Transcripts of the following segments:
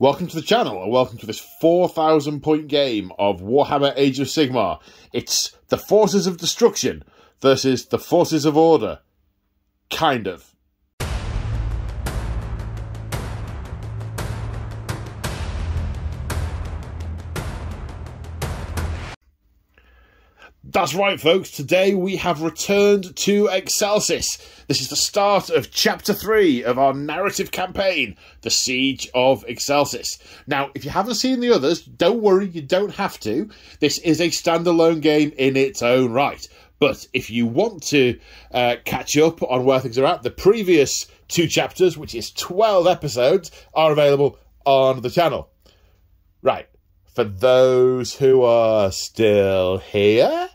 Welcome to the channel and welcome to this 4,000 point game of Warhammer Age of Sigmar. It's the forces of destruction versus the forces of order. Kind of. That's right, folks. Today we have returned to Excelsis. This is the start of Chapter 3 of our narrative campaign, The Siege of Excelsis. Now, if you haven't seen the others, don't worry, you don't have to. This is a standalone game in its own right. But if you want to uh, catch up on where things are at, the previous two chapters, which is 12 episodes, are available on the channel. Right. For those who are still here,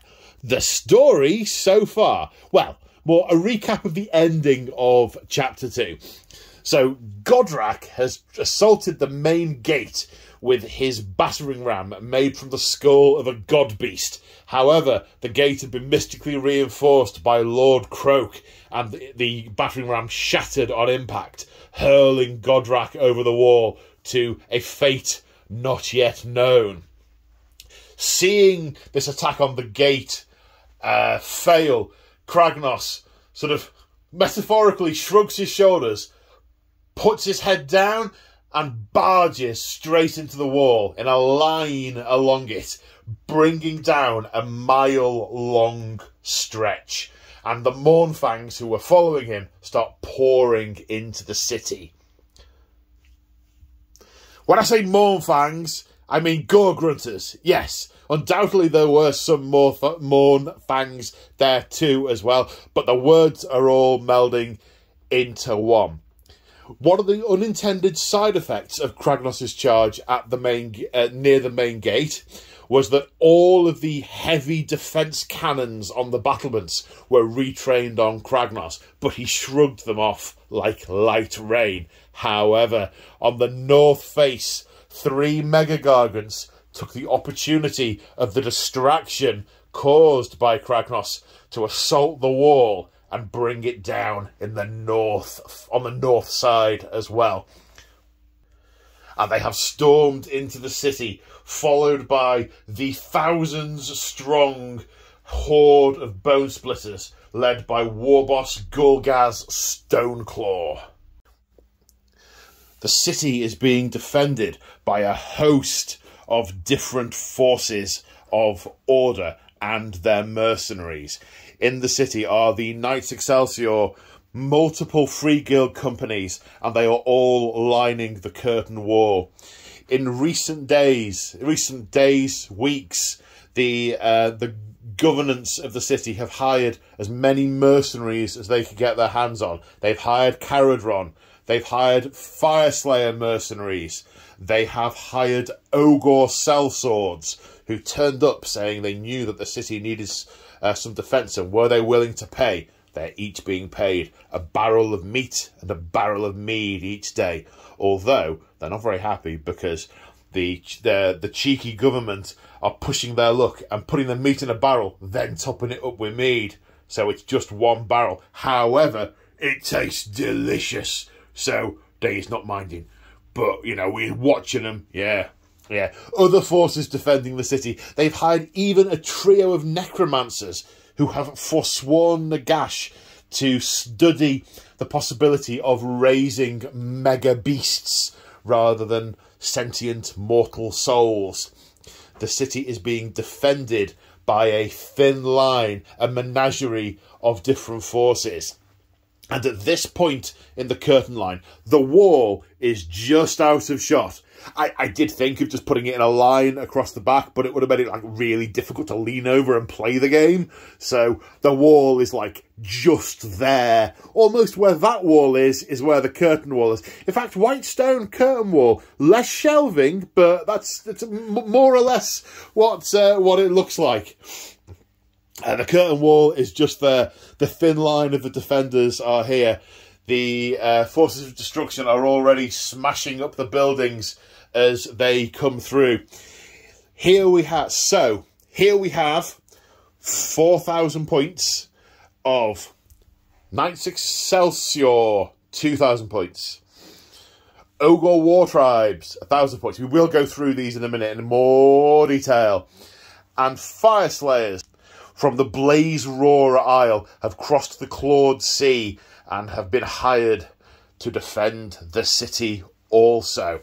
the story so far. Well, more a recap of the ending of chapter 2. So, Godrak has assaulted the main gate with his battering ram made from the skull of a god beast. However, the gate had been mystically reinforced by Lord Kroak, and the, the battering ram shattered on impact, hurling Godrak over the wall to a fate not yet known. Seeing this attack on the gate uh, fail, Kragnos sort of metaphorically shrugs his shoulders, puts his head down, and barges straight into the wall in a line along it, bringing down a mile long stretch. And the Mournfangs who were following him start pouring into the city. When I say Mournfangs, I mean Gore Grunters. Yes, undoubtedly there were some more Mourn Fangs there too as well, but the words are all melding into one. One of the unintended side effects of Kragnos' charge at the main uh, near the main gate was that all of the heavy defence cannons on the battlements were retrained on Kragnos, but he shrugged them off like light rain. However, on the north face, three Mega Gargants took the opportunity of the distraction caused by Kragnos to assault the wall and bring it down in the north, on the north side as well. And they have stormed into the city, followed by the thousands strong horde of bone splitters led by Warboss Gulgaz Stoneclaw. The city is being defended by a host of different forces of order and their mercenaries. In the city are the Knights Excelsior, multiple free guild companies, and they are all lining the curtain wall. In recent days, recent days, weeks, the uh, the governance of the city have hired as many mercenaries as they could get their hands on. They've hired Kharadron. They've hired Fyreslayer mercenaries. They have hired Ogor sellswords who turned up saying they knew that the city needed uh, some defence and were they willing to pay? They're each being paid a barrel of meat and a barrel of mead each day. Although they're not very happy because the the, the cheeky government are pushing their luck and putting the meat in a barrel, then topping it up with mead. So it's just one barrel. However, it tastes delicious. So Day's not minding. But, you know, we're watching them. Yeah, yeah. Other forces defending the city. They've hired even a trio of necromancers who have forsworn Nagash to study the possibility of raising mega beasts rather than sentient mortal souls. The city is being defended by a thin line, a menagerie of different forces. And at this point in the curtain line, the wall is just out of shot. I, I did think of just putting it in a line across the back, but it would have made it like really difficult to lean over and play the game. So the wall is like just there. Almost where that wall is, is where the curtain wall is. In fact, white stone curtain wall, less shelving, but that's, that's more or less what, uh, what it looks like. Uh, the curtain wall is just there. The thin line of the defenders are here. The uh, forces of destruction are already smashing up the buildings as they come through. Here we have, so, here we have 4,000 points of Knights Excelsior, 2,000 points. Ogor War Tribes, a thousand points. We will go through these in a minute in more detail. And Fyreslayers from the Blaze Roar Isle have crossed the Clawed Sea and have been hired to defend the city also.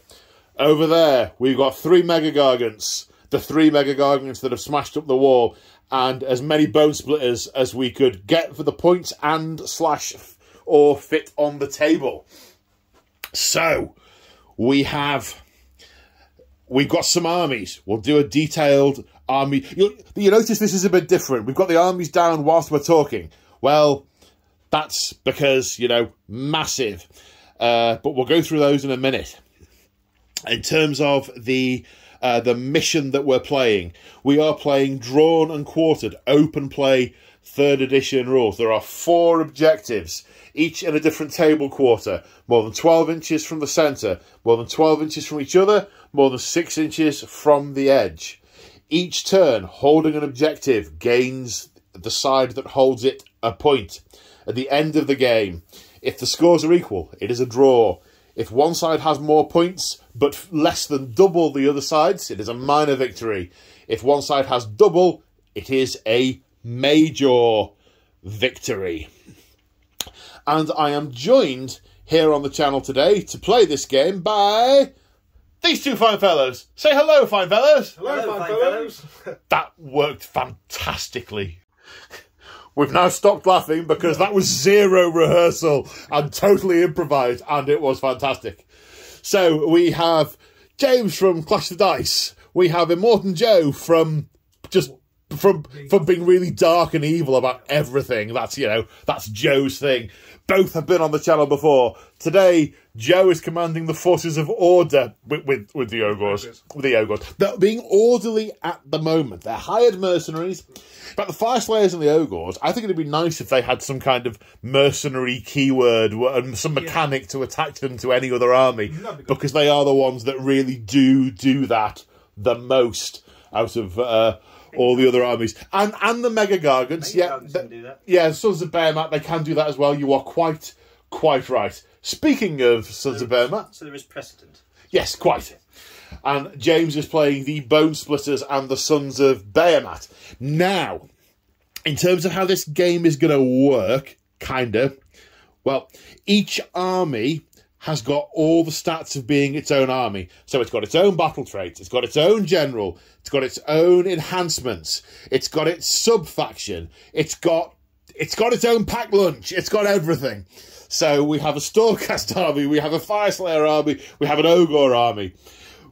Over there, we've got three Mega Gargants, the three Mega Gargants that have smashed up the wall, and as many Bone Splitters as we could get for the points and slash or fit on the table. So, we have we've got some armies. We'll do a detailed army. You, you notice this is a bit different. We've got the armies down whilst we're talking. Well, that's because, you know, massive. Uh, but we'll go through those in a minute. In terms of the uh, the mission that we're playing, we are playing drawn and quartered open play third edition rules. There are four objectives, each in a different table quarter, more than 12 inches from the centre, more than 12 inches from each other, more than 6 inches from the edge. Each turn, holding an objective gains the side that holds it a point. At the end of the game, if the scores are equal, it is a draw. If one side has more points, but less than double the other side's, it is a minor victory. If one side has double, it is a major victory. And I am joined here on the channel today to play this game by these two fine fellows. Say hello, fine fellows. Hello, hello fine, fine fellows. that worked fantastically. We've now stopped laughing because that was zero rehearsal and totally improvised, and it was fantastic. So we have James from Clash the Dice. We have Immortan Joe from just from from being really dark and evil about everything. That's you know that's Joe's thing. Both have been on the channel before. Today, Joe is commanding the forces of order with with, with the Ogors. With the Ogors, they're being orderly at the moment. They're hired mercenaries. But the Fyreslayers and the Ogors, I think it'd be nice if they had some kind of mercenary keyword and some mechanic yeah. to attach them to any other army, because they are the ones that really do do that the most out of. Uh, all the other armies and and the mega gargants. Mega yeah, gargants yeah, Sons of Behemat they can do that as well. You are quite quite right. Speaking of Sons so of Behemat, so there is precedent. Yes, quite. And James is playing the Bone Splitters and the Sons of Behemat. Now, in terms of how this game is going to work, kind of, well, each army has got all the stats of being its own army. So it's got its own battle traits, it's got its own general, it's got its own enhancements, it's got its sub faction, it's got it's got its own pack lunch, it's got everything. So we have a Stormcast army, we have a Fyreslayer army, we have an Ogre army,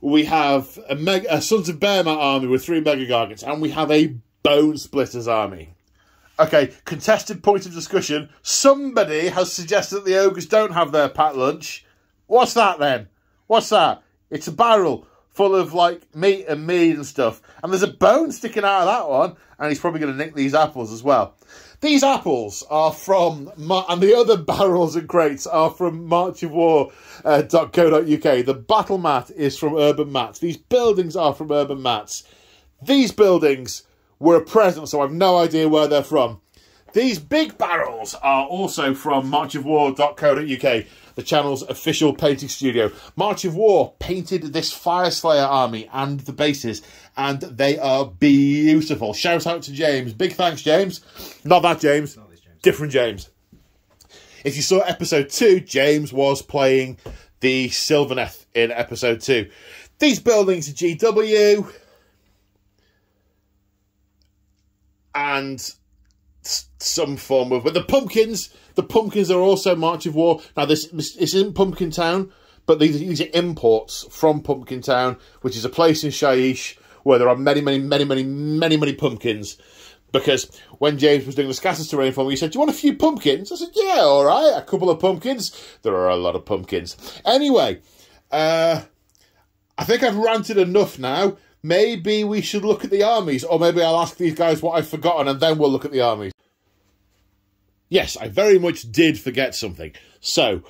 we have a, Mega, a Sons of Behemat army with three Mega Gargants, and we have a Bone Splitters army. Okay, contested point of discussion. Somebody has suggested that the ogres don't have their packed lunch. What's that then? What's that? It's a barrel full of like meat and meat and stuff. And there's a bone sticking out of that one. And he's probably going to nick these apples as well. These apples are from, and the other barrels and crates are from marchofwar.co.uk. The battle mat is from Urban Mats. These buildings are from Urban Mats. These buildings were a present, so I've no idea where they're from. These big barrels are also from marchofwar.co.uk, the channel's official painting studio. March of War painted this Fyreslayer army and the bases, and they are beautiful. Shout out to James. Big thanks, James. Not that James. Not James. Different James. If you saw episode two, James was playing the Sylvaneth in episode two. These buildings are GW. and some form of. But the pumpkins, the pumpkins are also March of War. Now this this isn't Pumpkin Town, but these these are imports from Pumpkin Town, which is a place in Shyish where there are many, many, many, many, many, many pumpkins. Because when James was doing the scatters terrain for me, he said, Do you want a few pumpkins? I said, Yeah, all right, a couple of pumpkins. There are a lot of pumpkins. Anyway, uh, I think I've ranted enough now maybe we should look at the armies, or maybe I'll ask these guys what I've forgotten and then we'll look at the armies. Yes, I very much did forget something. So,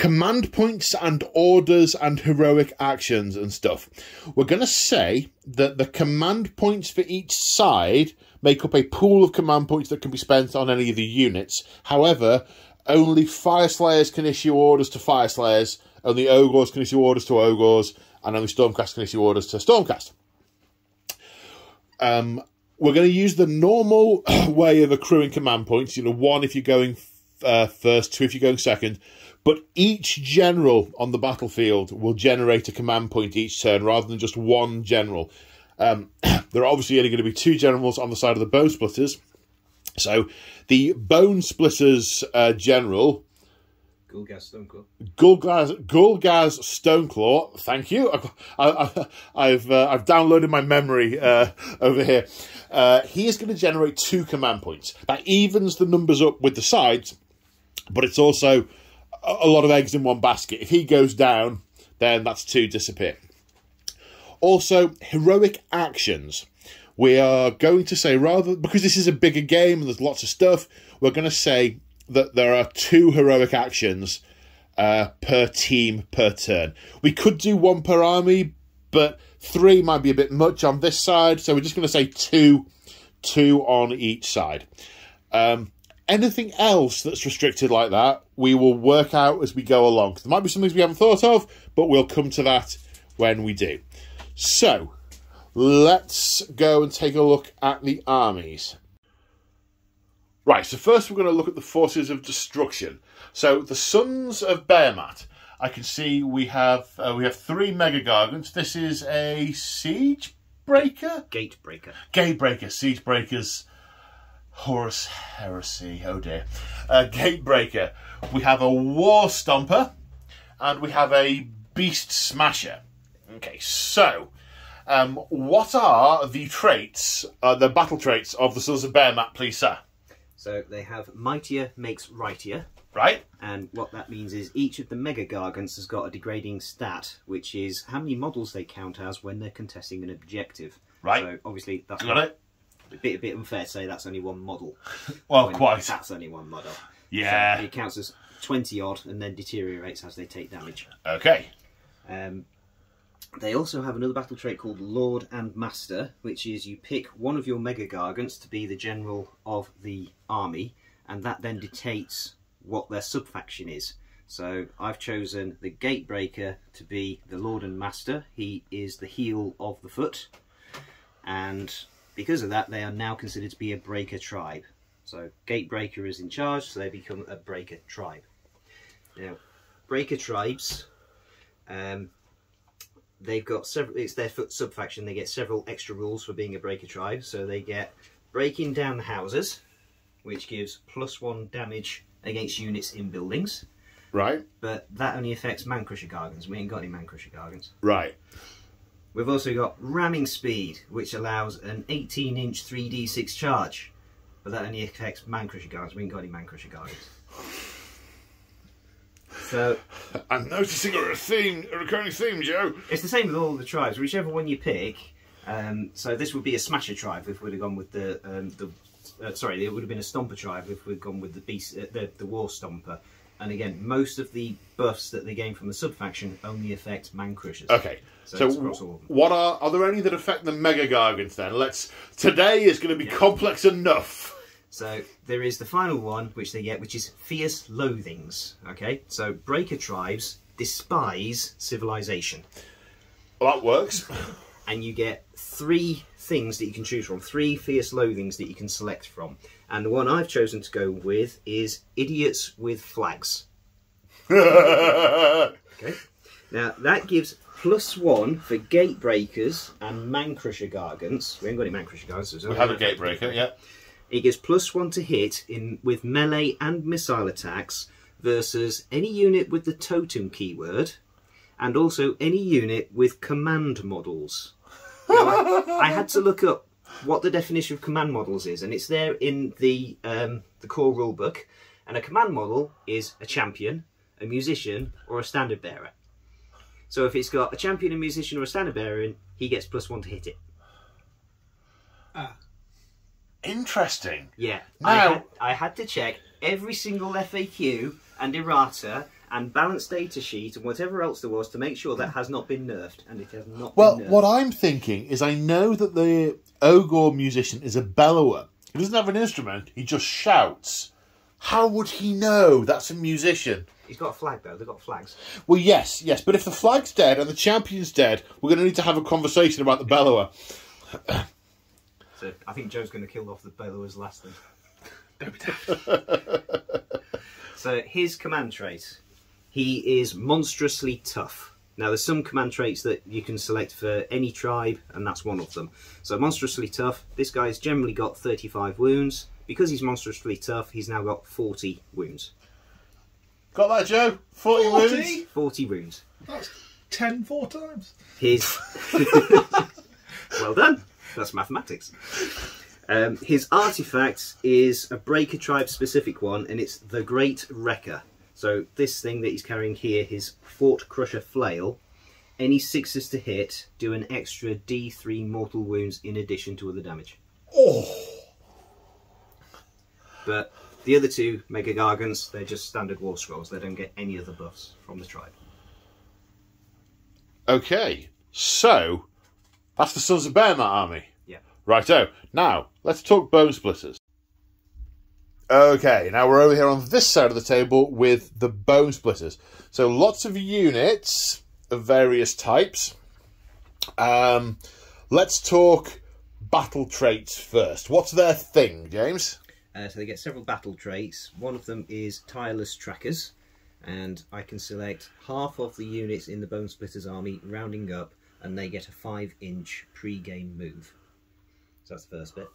command points and orders and heroic actions and stuff. We're going to say that the command points for each side make up a pool of command points that can be spent on any of the units. However, only Fyreslayers can issue orders to Fyreslayers only Ogres can issue orders to Ogres, and only Stormcast can issue orders to Stormcast. Um, we're going to use the normal way of accruing command points. You know, one if you're going uh, first, two if you're going second. But each general on the battlefield will generate a command point each turn rather than just one general. Um, there are obviously only going to be two generals on the side of the Bone Splitters. So the Bone Splitters uh, general Gulgaz Stoneclaw. Gulgaz, Gulgaz Stoneclaw. Thank you. I've I, I've, uh, I've downloaded my memory uh, over here. Uh, he is going to generate two command points. That evens the numbers up with the sides, but it's also a, lot of eggs in one basket. If he goes down, then that's two disappear. Also, heroic actions. We are going to say rather because this is a bigger game and there's lots of stuff. We're going to say that there are two heroic actions uh, per team per turn. We could do one per army, but three might be a bit much on this side, so we're just going to say two, two on each side. Um, anything else that's restricted like that, we will work out as we go along. There might be some things we haven't thought of, but we'll come to that when we do. So, let's go and take a look at the armies. Right, so first we're going to look at the forces of destruction. So the Sons of Behemat. I can see we have uh, we have three Mega Gargants. This is a Siege Breaker? Gate Breaker. Gate Breaker, Siege Breakers, Horus Heresy, oh dear. Uh, Gate Breaker. We have a War Stomper, and we have a Beast Smasher. Okay, so um, what are the traits, uh, the battle traits of the Sons of Behemat, please, sir? So they have Mightier makes Rightier. Right? And what that means is each of the Mega Gargants has got a degrading stat, which is how many models they count as when they're contesting an objective. Right. So obviously that's Got it? A bit, a bit unfair to say that's only one model. Well, quite. That's only one model. Yeah. So it counts as 20 odd and then deteriorates as they take damage. Okay. Um, they also have another battle trait called Lord and Master, which is you pick one of your Mega Gargants to be the general of the army, and that then dictates what their subfaction is. So I've chosen the Gatebreaker to be the Lord and Master. He is the heel of the foot, and because of that, they are now considered to be a Breaker tribe. So Gatebreaker is in charge, so they become a Breaker tribe. Now, Breaker tribes. Um, they've got several it's their foot subfaction they get several extra rules for being a breaker tribe so they get breaking down the houses which gives plus one damage against units in buildings Right. but that only affects man crusher gargants we ain't got any man crusher gargants Right. We've also got ramming speed which allows an 18 inch 3d6 charge but that only affects man crusher gargants we ain't got any man crusher so I'm noticing a theme, a recurring theme, Joe. It's the same with all the tribes. Whichever one you pick. Um, so this would be a Smasher tribe if we'd have gone with the um, the. Uh, sorry, it would have been a Stomper tribe if we'd gone with the beast, uh, the the War Stomper. And again, most of the buffs that they gain from the subfaction only affect Man Crushers. Okay. So So, it's across all of them. what are are there any that affect the Mega Gargants then? Let's today is going to be complex enough. So there is the final one which they get, which is Fierce Loathings. Okay, so Breaker tribes despise civilization. Well, that works. and you get three things that you can choose from, three fierce loathings that you can select from. And the one I've chosen to go with is idiots with flags. Okay. Now that gives plus one for gate breakers and man crusher gargants. We ain't got any man crusher gargants. we have a. Gatebreaker, yeah. It gives plus one to hit in with melee and missile attacks versus any unit with the totem keyword, and also any unit with command models. Now, I, I had to look up what the definition of command models is, and it's there in the um, the core rulebook. And a command model is a champion, a musician, or a standard bearer. So if it's got a champion, a musician, or a standard bearer in, he gets plus one to hit it. Ah. Interesting. Yeah, I, Now- had, I had to check every single FAQ and errata and balance data sheet and whatever else there was to make sure that has not been nerfed, and it has not Well, been nerfed. what I'm thinking is I know that the Ogre musician is a bellower. He doesn't have an instrument, he just shouts. How would he know? That's a musician. He's got a flag though. They've got flags. Well, yes, yes, but if the flag's dead and the champion's dead, we're going to need to have a conversation about the bellower. So I think Joe's going to kill off the Bellower's last thing. Don't be daft. So his command trait, he is monstrously tough. Now there's some command traits that you can select for any tribe, and that's one of them. So monstrously tough. This guy's generally got 35 wounds. Because he's monstrously tough, he's now got 40 wounds. Got that, Joe? 40, wounds? 40? 40 wounds. That's 10 four times. His well done. That's mathematics. Um, his artifact is a Breaker tribe specific one, and it's the Great Wrecker. So this thing that he's carrying here, his Fort Crusher flail. Any sixes to hit do an extra D3 mortal wounds in addition to other damage. Oh, But the other two Mega Gargants, they're just standard war scrolls. They don't get any other buffs from the tribe. okay. So, that's the Sons of Behemat army. Yeah. Righto. Now, let's talk Bone Splitters. Okay, now we're over here on this side of the table with the Bone Splitters. So lots of units of various types. Um, let's talk battle traits first. What's their thing, James? Uh, so they get several battle traits. One of them is tireless trackers, and I can select half of the units in the Bone Splitters army, rounding up, and they get a five-inch pre-game move. So that's the first bit.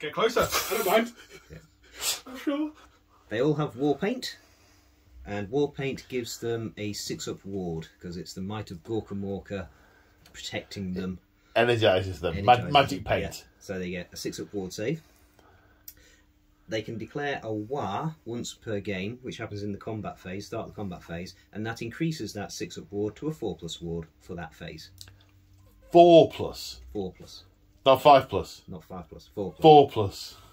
Get closer. I don't mind. Yeah. I'm sure. They all have war paint, and war paint gives them a six-up ward because it's the might of Gorka Morka protecting them. Energizes them. Ma- Energizes magic them, paint. yeah. So they get a six-up ward save. They can declare a war once per game, which happens in the combat phase, start the combat phase, and that increases that six-up ward to a four plus ward for that phase. Four plus. Four plus, Not five plus. not five plus. four plus. Four plus.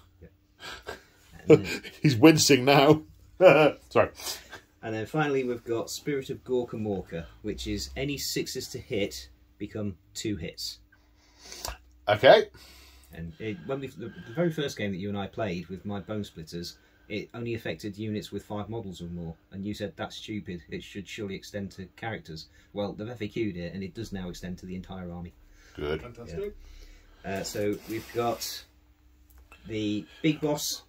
Then, He's wincing now. Sorry. and then finally, we've got Spirit of Gorka Morka, which is any sixes to hit become two hits. Okay. And it, when we the, the very first game that you and I played with my bone splitters, it only affected units with five models or more, and you said that's stupid. It should surely extend to characters. Well, they've FAQ'd it, and it does now extend to the entire army. Good. Fantastic. Uh, so we've got the big boss.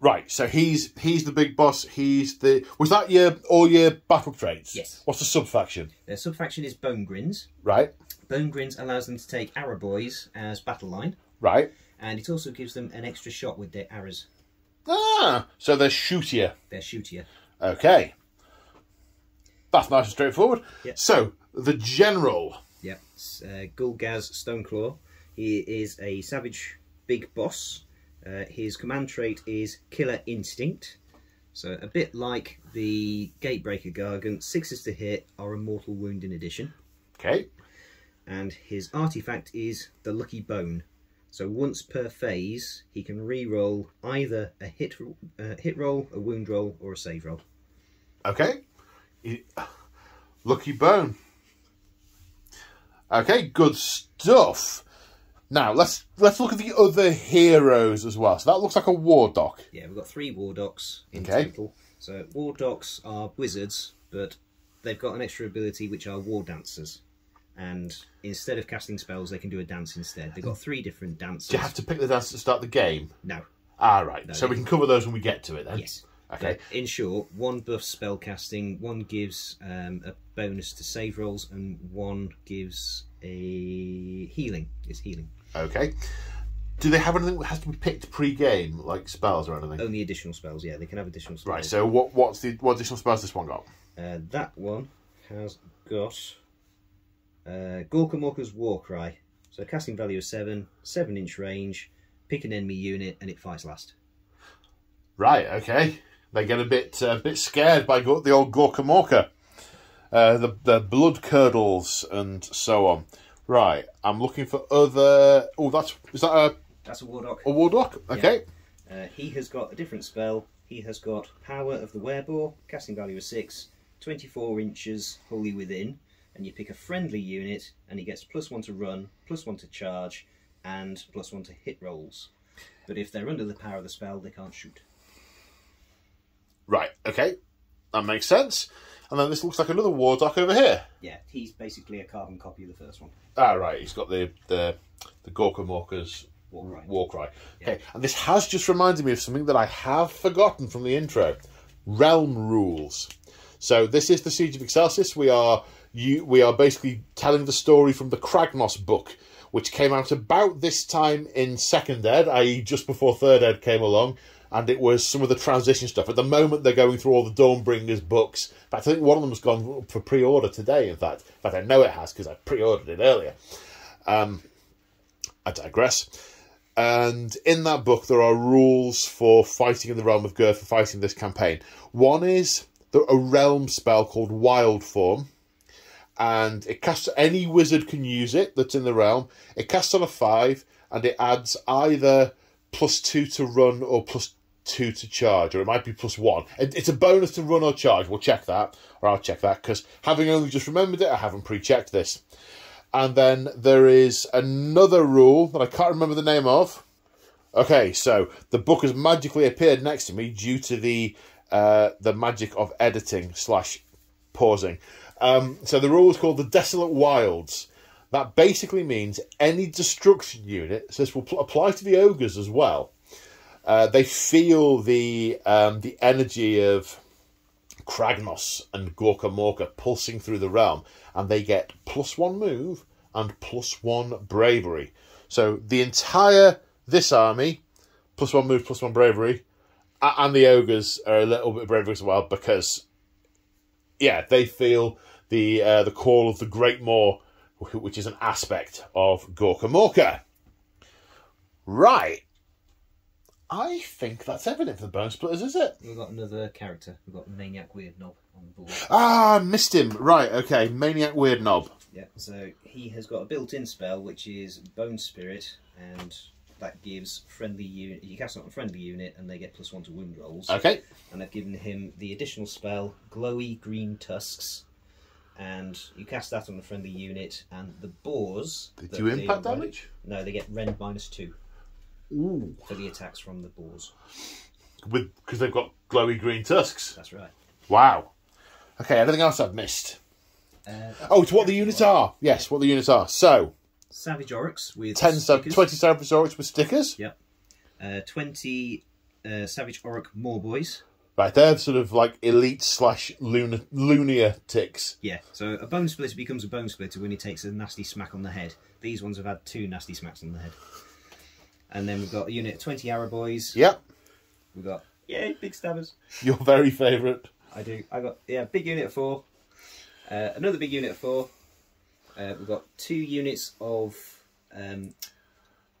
Right, so he's he's the big boss. He's the was that your all your battle traits? Yes. What's the sub faction? Their subfaction is Bone Grins. Right, Bone Grins allows them to take arrow boys as battle line, right. and it also gives them an extra shot with their arrows. Ah, so they're shootier. They're shootier. Okay, that's nice and straightforward. Yeah. So the general. Yep. It's, Uh, Gulgaz Stoneclaw. He is a savage big boss. Uh, his command trait is Killer Instinct. So a bit like the Gatebreaker Gargant, sixes to hit are a mortal wound in addition. Okay, And his artifact is the Lucky Bone. So once per phase, he can re-roll either a hit uh, hit roll, a wound roll, or a save roll. okay. Lucky bone. Okay, good stuff. Now let's let's look at the other heroes as well. So that looks like a Wardokk. Yeah, we've got three Wardokks in Okay. total. So Wardokks are wizards, but they've got an extra ability which are War Dancers. And instead of casting spells, they can do a dance instead. They've got three different dances. Do you have to pick the dance to start the game? No. Ah, right. No, so we can cover those when we get to it then. Yes. Okay. But in short, one buffs spell casting, one gives um, a bonus to save rolls, and one gives a healing. It's healing. Okay. Do they have anything that has to be picked pre-game, like spells or anything? Only additional spells. Yeah, they can have additional spells. right. So what what's the what additional spells this one got? Uh, that one has got uh, Gorka Morka's War Cry. So casting value of 7, 7 inch range, pick an enemy unit, and it fights last. Right. Okay. They get a bit uh, bit scared by the old Gorka Morka, uh, the the blood curdles and so on. Right. I'm looking for other. Oh, that's is that a, That's a Wardokk. a Wardokk? Okay. Uh, he has got a different spell. He has got Power of the Werebore, casting value of 6, 24 inches wholly within, and you pick a friendly unit, and he gets plus 1 to run, plus 1 to charge, and plus 1 to hit rolls. But if they're under the power of the spell, they can't shoot. Right, okay, that makes sense. And then this looks like another Wardokk over here. Yeah, he's basically a carbon copy of the first one. Ah, right. He's got the the the Gorka Morka's War cry. war cry. Okay, and this has just reminded me of something that I have forgotten from the intro: realm rules. So this is the Siege of Excelsis. We are you we are basically telling the story from the Kragnos book, which came out about this time in second ed, i.e., just before third ed came along. And it was some of the transition stuff. At the moment, they're going through all the Dawnbringers books. In fact, I think one of them has gone for pre-order today. In fact, in fact, I know it has because I pre-ordered it earlier. Um, I digress. And in that book, there are rules for fighting in the realm of Ghur for fighting this campaign. One is a realm spell called Wild Form, and it casts any wizard can use it that's in the realm. It casts on a five, and it adds either plus two to run or plus two to charge, or it might be plus one. It, it's a bonus to run or charge. We'll check that, or I'll check that because having only just remembered it, I haven't pre-checked this. And then there is another rule that I can't remember the name of. Okay, so the book has magically appeared next to me due to the uh, the magic of editing slash pausing. Um, so the rule is called the Desolate Wilds. That basically means any destruction unit. So this will pl- apply to the ogres as well. Uh, they feel the um, the energy of Kragnos and Gorka Morka pulsing through the realm, and they get plus one move and plus one bravery. So the entire this army, plus one move, plus one bravery, and the ogres are a little bit braver as well because, yeah, they feel the uh, the call of the Great wh- which is an aspect of Gorka Morka. Right. I think that's everything for the bone splitters, is it? We've got another character. We've got Maniak Weirdnob on board. Ah, missed him. Right, okay. Maniak Weirdnob. Yeah, so he has got a built-in spell which is Bone Spirit, and that gives friendly unit. You cast it on a friendly unit, and they get plus one to wound rolls. Okay. And I've given him the additional spell Glowy Green Tusks, and you cast that on a friendly unit, and the boars. Did that you impact run- damage? No, they get rend minus two Ooh. for the attacks from the boars. With because they've got glowy green tusks. That's right. Wow. Okay, anything else I've missed? Uh, Oh, it's what the units are. Yes, what the units are. So, Savage Orruks with 10 sa- stickers. 20 Savage with stickers. Yep. Uh, 20 uh, Savage Orruk More Boys. Right, they're sort of like elite slash luna, lunia ticks. Yeah, so a bone splitter becomes a bone splitter when he takes a nasty smack on the head. These ones have had two nasty smacks on the head. And then we've got a unit of 20 Arrow Boys. Yep, We've got, yay, big stabbers. your very favourite. I do. I got, yeah, big unit of four. Uh, another big unit of four. Uh, we've got two units of um,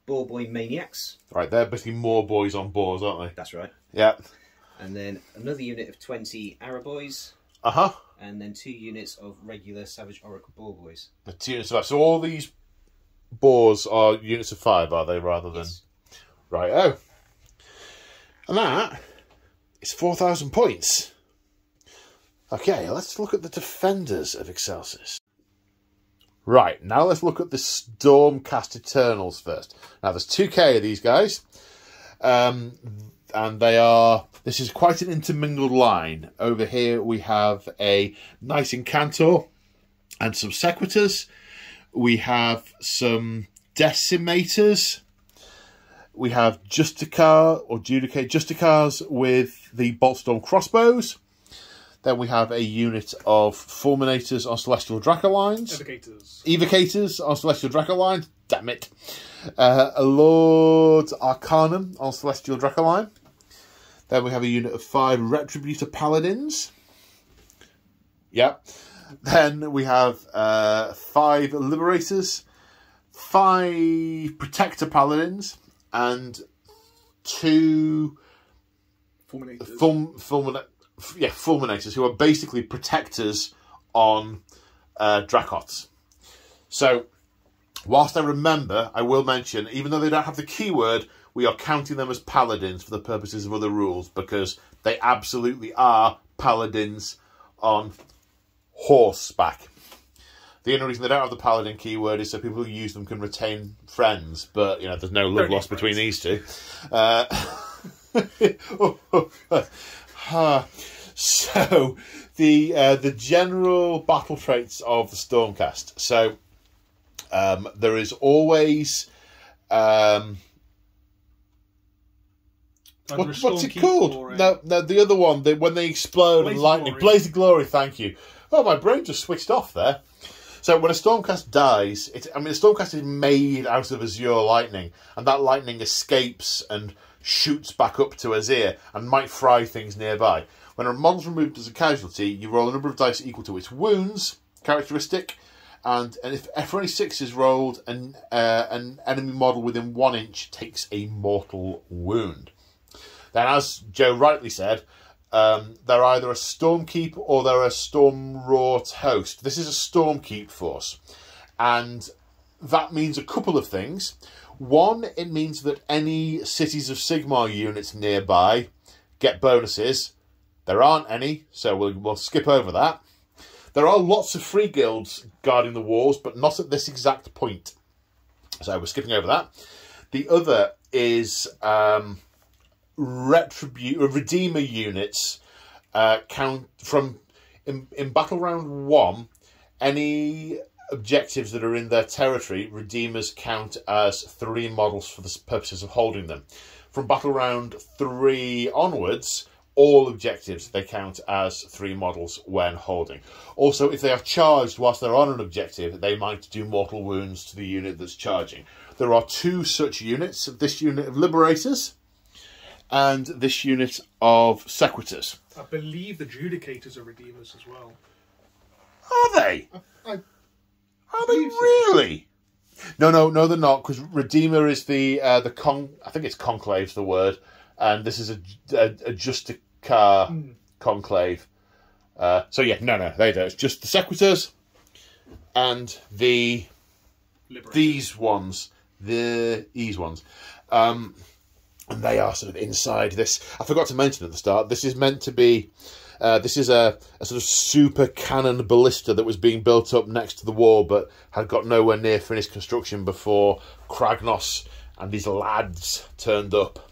Boar Boy Maniacs. Right, they're basically more boys on boars, aren't they? That's right. Yep. And then another unit of 20 Arrow Boys. Uh huh. And then two units of regular Savage Orruk Boar Boys. The two units of five. So all these boars are units of five, are they, rather than. Yes. Right, oh. And that is 4,000 points. Okay, let's look at the defenders of Excelsis. Right, now let's look at the Stormcast Eternals first. Now, there's 2k of these guys. Um, and they are. This is quite an intermingled line. Over here we have a nice Incantor and some Sequitors. We have some Decimators. We have Justicar or Judicate Justicars with the Boltstorm crossbows. Then we have a unit of Fulminators on Celestial Dracolines. Evocators. Evocators on Celestial Dracoline. Damn it. Uh, a Lord Arcanum on Celestial Dracoline. Then we have a unit of five Retributor Paladins. Yep. Then we have uh, five Liberators, five Protector Paladins, and two Fulminators. fulm, fulmina- yeah, fulminators who are basically protectors on uh, Dracoths. So, whilst I remember, I will mention, even though they don't have the keyword, we are counting them as paladins for the purposes of other rules because they absolutely are paladins on horseback. The only reason they don't have the paladin keyword is so people who use them can retain friends, but you know there's no love lost between these two. Uh. So the uh, the general battle traits of the Stormcast. So um, there is always um, what, what's it called? No, no, the other one. The, when they explode Blaze and lightning, Glory. blaze of glory. Thank you. Oh, my brain just switched off there. So when a stormcast dies, it, I mean, a stormcast is made out of azure lightning, and that lightning escapes and shoots back up to Azyr and might fry things nearby. When a model's removed as a casualty, you roll a number of dice equal to its wounds characteristic, and, and if for any six is rolled, an uh, an enemy model within one inch takes a mortal wound. Then, as Joe rightly said, um, they're either a Stormkeep or they're a Storm Wrought host. This is a Stormkeep force, and that means a couple of things. One, it means that any Cities of Sigmar units nearby get bonuses. There aren't any, so we'll, we'll skip over that. There are lots of free guilds guarding the walls, but not at this exact point. So we're skipping over that. The other is um, retribu- redeemer units uh, count from in, in battle round one any objectives that are in their territory redeemers count as three models for the purposes of holding them. From battle round three onwards all objectives they count as three models when holding. Also if they are charged whilst they're on an objective they might do mortal wounds to the unit that's charging. There are two such units this unit of liberators and this unit of sequitors. I believe the Judicators are Redeemers as well. Are they? I, Are they believe so. really? No, no, no, they're not. Because Redeemer is the uh, the con. I think it's conclave's the word, and this is a a, a Justicar conclave. Uh, so yeah, no, no, they don't. It's just the sequitors and the Liberators. these ones, the these ones, um, and they are sort of inside this. I forgot to mention at the start. This is meant to be. Uh, this is a, a sort of super cannon ballista that was being built up next to the wall, but had got nowhere near finished construction before Kragnos and his lads turned up.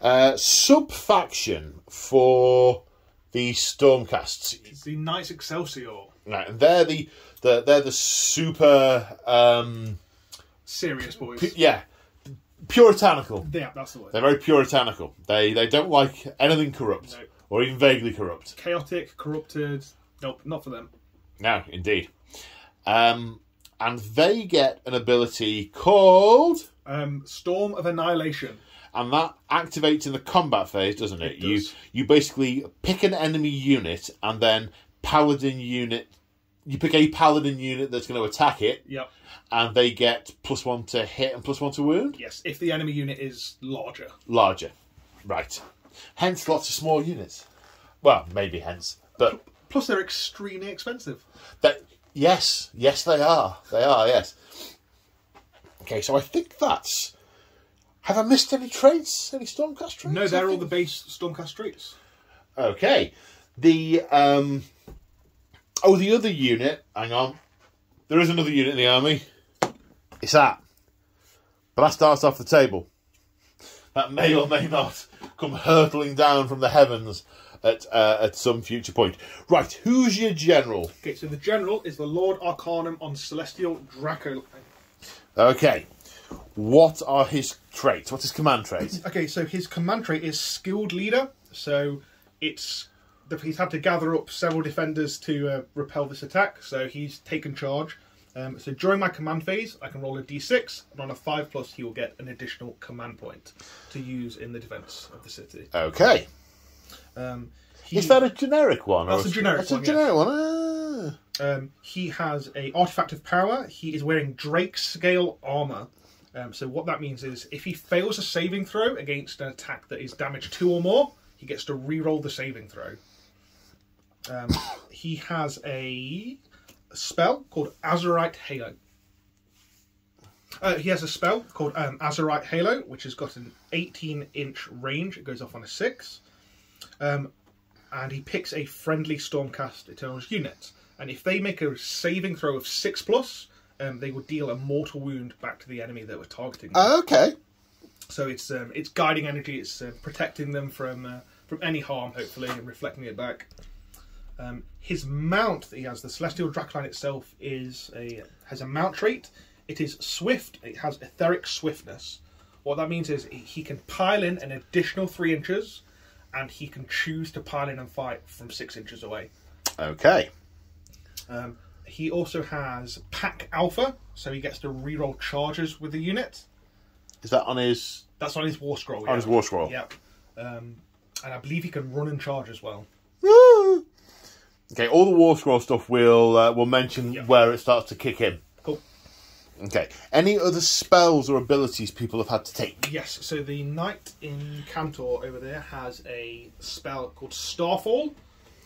Uh, sub faction for the Stormcasts. It's the Knights Excelsior. Right, and they're the, the they're the super um, Serious boys. yeah puritanical. yeah, that's the word. They're very puritanical. They they don't like anything corrupt No. or even vaguely corrupt. Chaotic, corrupted. Nope, not for them. No, indeed. Um, and they get an ability called, Um, Storm of Annihilation. and that activates in the combat phase, doesn't it? It You you basically pick an enemy unit and then paladin unit. You pick a paladin unit that's going to attack it, Yep. and they get plus one to hit and plus one to wound. Yes, if the enemy unit is larger. Larger, right? Hence, lots of small units. Well, maybe hence, but Plus, they're extremely expensive. That yes, yes, they are. They are. Yes. Okay, so I think that's. Have I missed any traits? Any Stormcast traits? No, they're all the base Stormcast traits. Okay, the um. Oh, the other unit. Hang on. There is another unit in the army. It's that. But that starts off the table. That may or may not come hurtling down from the heavens at uh, at some future point. Right, who's your general? Okay, so the general is the Lord Arcanum on Celestial Draco. Okay. What are his traits? What's his command trait? Okay, so his command trait is Skilled Leader. So it's he's had to gather up several defenders to uh, repel this attack. So he's taken charge. Um, so during my command phase, I can roll a d6, and on a five plus, he will get an additional command point to use in the defense of the city. Okay. Um, he, Is that a generic one? That's a generic That's one, a generic one. Ah. Um, he has a artifact of power. He is wearing Drake scale armor. Um, so what that means is, if he fails a saving throw against an attack that is damaged two or more, he gets to re-roll the saving throw. Um, he has a spell called Azyrite Halo. Uh, he has a spell called um, Azyrite Halo, which has got an 18-inch range. It goes off on a six Um, and he picks a friendly Stormcast Eternals unit. And if they make a saving throw of six plus, um, they will deal a mortal wound back to the enemy that were targeting them. Okay. so it's um, it's guiding energy. It's uh, protecting them from uh, from any harm, hopefully, and reflecting it back. Um, his mount that he has, the Celestial Dracoline itself, is a has a mount trait. It is swift. It has etheric swiftness. What that means is he can pile in an additional three inches, and he can choose to pile in and fight from six inches away. Okay. Um, he also has Pack Alpha, so he gets to reroll charges with the unit. Is that on his That's on his War Scroll. on yeah. his war scroll? Yep. Um, and I believe he can run and charge as well. Okay, all the war scroll stuff we'll, uh, will mention Yeah. where it starts to kick in. Cool. Okay. Any other spells or abilities people have had to take? Yes, so the Knight Incantor over there has a spell called Starfall.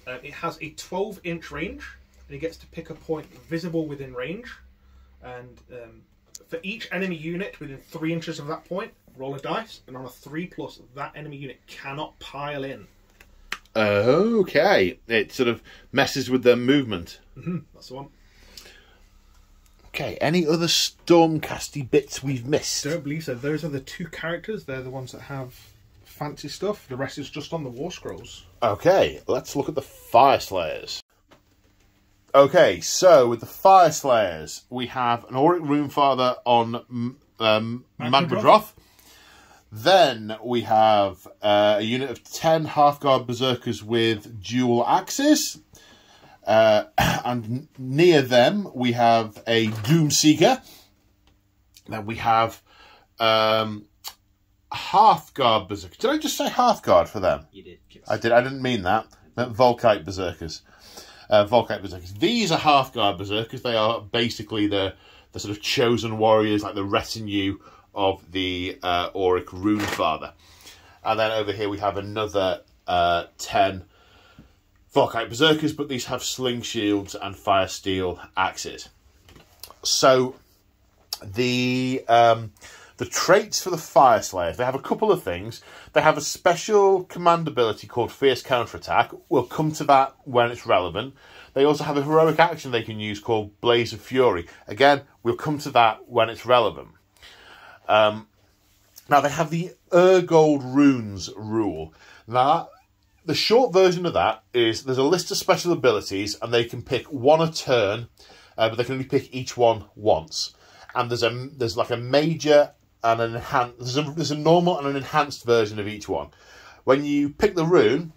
Uh, it has a 12 inch range, and he gets to pick a point visible within range. And um, for each enemy unit within 3 inches of that point, roll a dice, and on a 3 plus, that enemy unit cannot pile in. Okay. It sort of messes with their movement. That's the one. Okay. Any other stormcasty bits we've missed? Don't believe so. Those are the two characters. They're the ones that have fancy stuff. The rest is just on the War Scrolls. Okay, let's look at the Fyreslayers. Okay, so with the Fyreslayers, we have an Auric Runefather on mm, um. Then we have uh, a unit of 10 Hearthguard Berserkers with dual axes. Uh, and near them, we have a Doomseeker. Then we have um, Hearthguard Berserkers. Did I just say Hearthguard for them? You did. Yes. I did. I didn't mean that. I meant Volkite berserkers. Uh, Volkite berserkers. These are Hearthguard berserkers. They are basically the the sort of chosen warriors, like the retinue of the uh, Auric Runefather. And then over here we have another uh, ten Volkite berserkers, but these have sling shields and fire steel axes. So the um, the traits for the Fyreslayers, they have a couple of things. They have a special command ability called Fierce Counterattack. We'll come to that when it's relevant. They also have a heroic action they can use called Blaze of Fury. Again, we'll come to that when it's relevant. Um, now, they have the Urgold Runes rule. Now, the short version of that is there's a list of special abilities, and they can pick one a turn, uh, but they can only pick each one once. And there's a there's like a major and an enhanced there's a, there's a normal and an enhanced version of each one. When you pick the rune,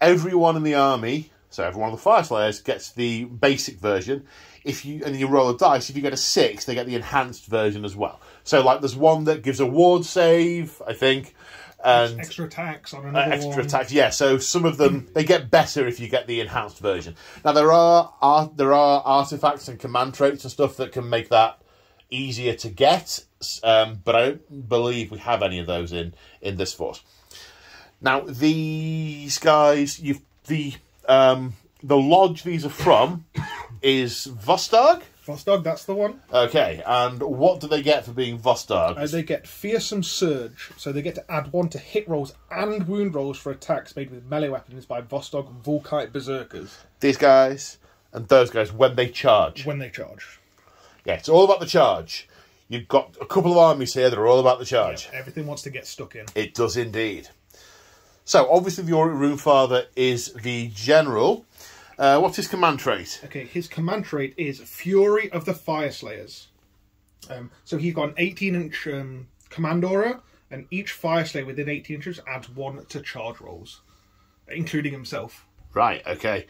everyone in the army, so every one of the Fyreslayers gets the basic version. If you and you roll a dice, if you get a six, they get the enhanced version as well. So like there's one that gives a ward save, I think, and Extra attacks on uh, another extra one. attacks. Yeah, so some of them they get better if you get the enhanced version. Now there are art, there are artifacts and command traits and stuff that can make that easier to get, um, but I don't believe we have any of those in in this force. Now these guys, you the um, the lodge these are from is Vostarg. Vostarg, that's the one. Okay, and what do they get for being Vostarg? Uh, they get Fearsome Surge, so they get to add one to hit rolls and wound rolls for attacks made with melee weapons by Vostarg Volkite Berserkers These guys and those guys when they charge. when they charge. Yeah, it's all about the charge. You've got a couple of armies here that are all about the charge. Everything wants to get stuck in. It does indeed. So, obviously, the Auric Runefather is the general. Uh, what's his command trait? Okay, his command trait is Fury of the Fyreslayers. Um, so he's got an 18 inch um, command aura, and each Fyreslayer within 18 inches adds one to charge rolls, including himself. Right, okay.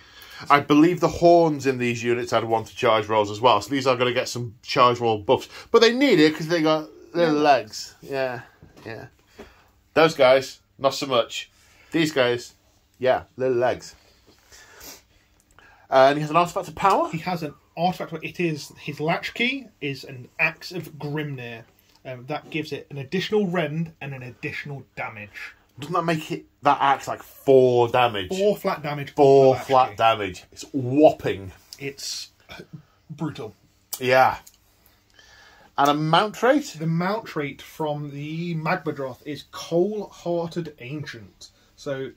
I believe the horns in these units add one to charge rolls as well, so these are going to get some charge roll buffs. But they need it because they got little legs. Yeah, yeah. Those guys, not so much. These guys, yeah, little legs. And he has an artifact of power. He has an artifact. It is his latch-axe is an axe of Grimnir. Um, that gives it an additional rend and an additional damage. Doesn't that make it that axe like four damage? Four flat damage. Four flat damage. It's whopping. It's uh, brutal. Yeah. And a mount trait? The mount trait from the Magmadroth is Cold-Hearted Ancient. So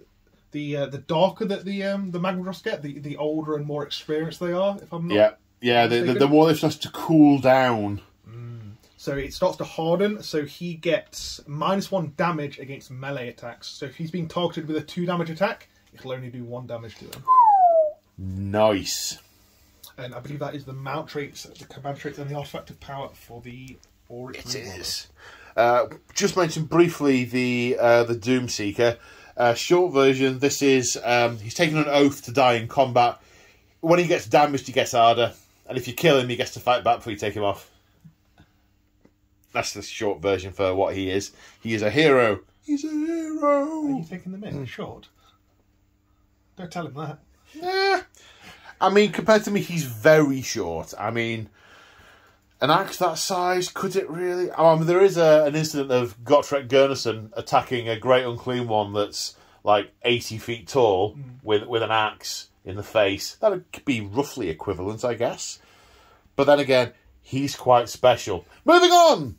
the uh, the darker that the um, the Magmadroths get, the, the older and more experienced they are. If I'm not Yeah. Yeah, the, the, the they're supposed to cool down. So it starts to harden, so he gets minus one damage against melee attacks. So if he's being targeted with a two damage attack, it'll only do one damage to him. Nice. And I believe that is the mount traits, the command traits, and the artifact of power for the Auric. It is. Uh, just mention briefly the uh, the Doom Seeker. Uh, short version. This is um, he's taken an oath to die in combat. When he gets damaged, he gets harder, and if you kill him, he gets to fight back before you take him off. That's the short version for what he is. He is a hero. He's a hero. Are hero. you taking them in? Short. Don't tell him that. Nah. I mean, compared to me, he's very short. I mean, an axe that size, could it really? Oh, I mean, there is a, an incident of Gotrek Gurnisson attacking a great unclean one that's like 80 feet tall hmm. with, with an axe in the face. That would be roughly equivalent, I guess. But then again, he's quite special. Moving on!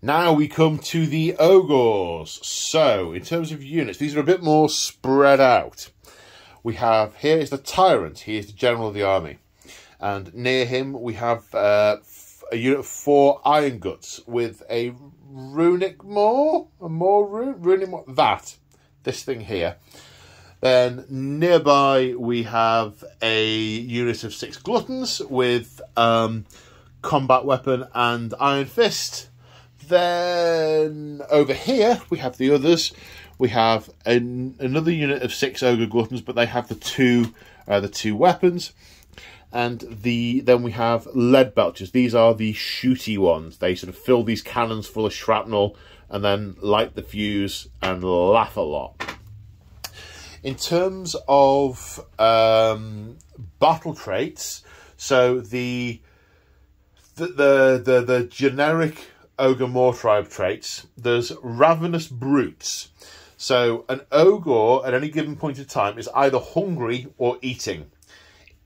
Now we come to the Ogres. So, in terms of units, these are a bit more spread out. We have here is the Tyrant. He is the general of the army, and near him we have uh, a unit of four Iron Guts with a runic maw, a more rune, runic maw, that this thing here. Then nearby we have a unit of six Gluttons with um, combat weapon and Iron Fist. Then over here we have the others. We have an, another unit of six ogre gluttons, but they have the two uh, the two weapons, and the then we have lead belchers. These are the shooty ones. They sort of fill these cannons full of shrapnel and then light the fuse and laugh a lot. In terms of um, battle traits, so the the the the, the generic ogre Mawtribe traits. There's ravenous brutes. So an ogre at any given point of time is either hungry or eating.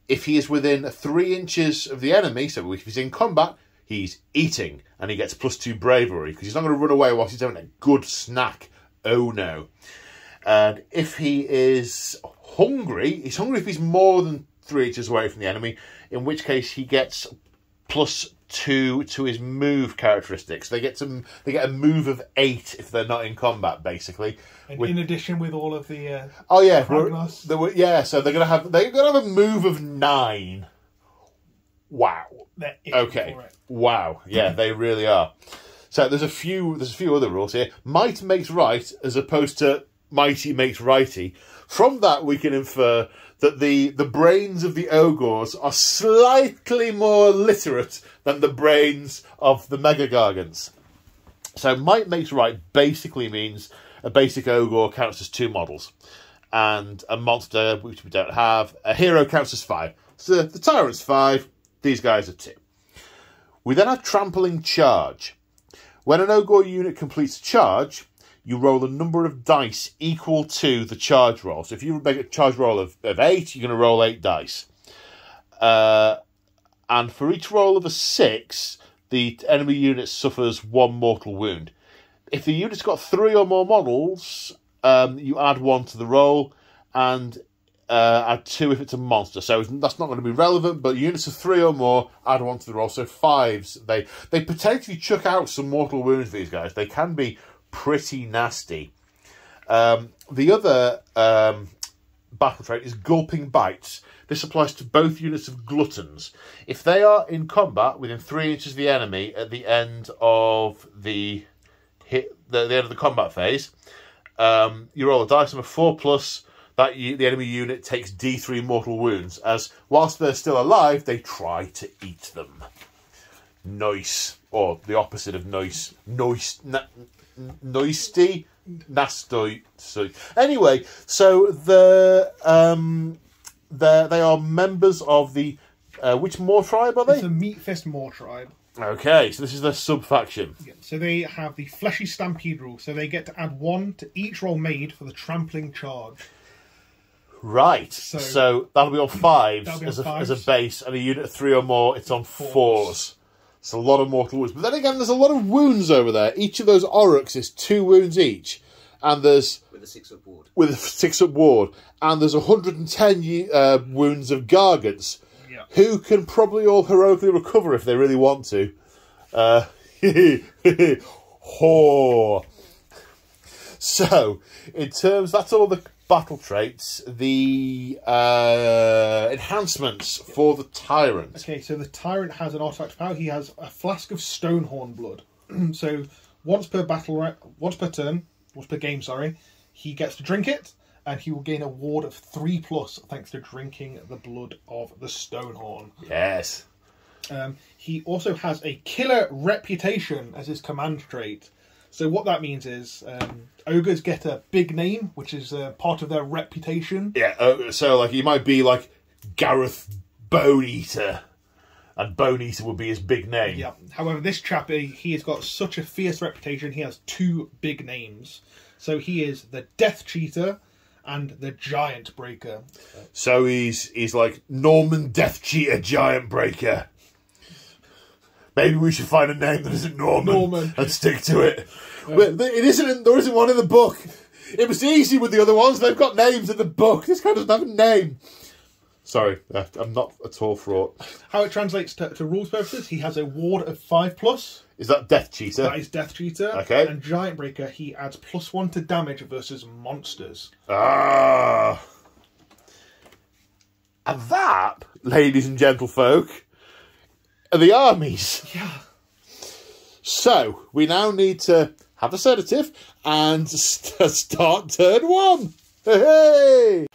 If he is within three inches of the enemy, so if he's in combat, he's eating and he gets plus two bravery because he's not going to run away whilst he's having a good snack. Oh no. And if he is hungry, he's hungry if he's more than three inches away from the enemy, in which case he gets plus two to his move characteristics. They get some. They get a move of eight if they're not in combat, basically. And With- in addition, with all of the uh, oh yeah, we're- Prognos. they were- yeah. So they're gonna have. They're gonna have a move of nine. Wow. Okay. Wow. Yeah, they really are. So there's a few. There's a few other rules here. Might makes right, as opposed to mighty makes righty. From that, we can infer that the the brains of the ogres are slightly more literate than the brains of the mega gargants. So might makes right basically means a basic ogre counts as two models, and a monster which we don't have. A hero counts as five. So the tyrant's five. These guys are two. We then have trampling charge. When an ogre unit completes charge, you roll a number of dice equal to the charge roll. So if you make a charge roll of, of eight, you're going to roll eight dice. Uh, and for each roll of a six, the enemy unit suffers one mortal wound. If the unit's got three or more models, um, you add one to the roll and uh, add two if it's a monster. So that's not going to be relevant, but units of three or more, add one to the roll. So fives, they, they potentially chuck out some mortal wounds, for these guys. They can be pretty nasty. Um, the other um, battle trait is gulping bites. This applies to both units of gluttons. If they are in combat within three inches of the enemy at the end of the hit, the, the end of the combat phase, um, you roll a dice on a four plus. That the enemy unit takes D three mortal wounds. As whilst they're still alive, they try to eat them. Nice, or the opposite of nice, nice, na- noisty, nasty. So anyway, so the um, the they are members of the uh, which Mawtribe are It's they? the Meatfist Mawtribe. Okay, so this is their sub faction. Yeah, So they have the Fleshy Stampede rule. So they get to add one to each roll made for the trampling charge. Right. So, So- that'll be on fives be on as, a, as a base, and a unit of three or more, it's on fours. Fours. It's a lot of mortal wounds. But then again, there's a lot of wounds over there. Each of those Orruks is two wounds each. And there's, with a six up ward. with a six up ward, and there's 110 uh, wounds of Gargants, Yeah. who can probably all heroically recover if they really want to. Uh, whore. So, in terms, that's all the battle traits. The uh, enhancements for the tyrant. Okay, so the tyrant has an artifact power. He has a flask of Stonehorn blood. so once per battle, once per turn, once per game, sorry, he gets to drink it, and he will gain a ward of three plus thanks to drinking the blood of the Stonehorn. Yes. Um, he also has a killer reputation as his command trait. So what that means is um, ogres get a big name, which is uh, part of their reputation. Yeah. Uh, so, like, he might be like Gareth Bone Eater, and Bone Eater would be his big name. Yeah. However, this chap he he has got such a fierce reputation. He has two big names. So he is the Death Cheater and the Giant Breaker. So he's he's like Norman Death Cheater Giant Breaker. Maybe we should find a name that isn't Norman, Norman. and stick to it. But it isn't. There isn't one in the book. It was easy with the other ones. They've got names in the book. This guy doesn't have a name. Sorry, I'm not at all fraught. How it translates to, to rules purposes, he has a ward of five plus. Is that Death Cheater? That is Death Cheater. Okay. And Giant Breaker, he adds plus one to damage versus monsters. Ah. And that, ladies and gentlefolk, the armies. Yeah. So, we now need to have a sedative and st- start turn one. Hey!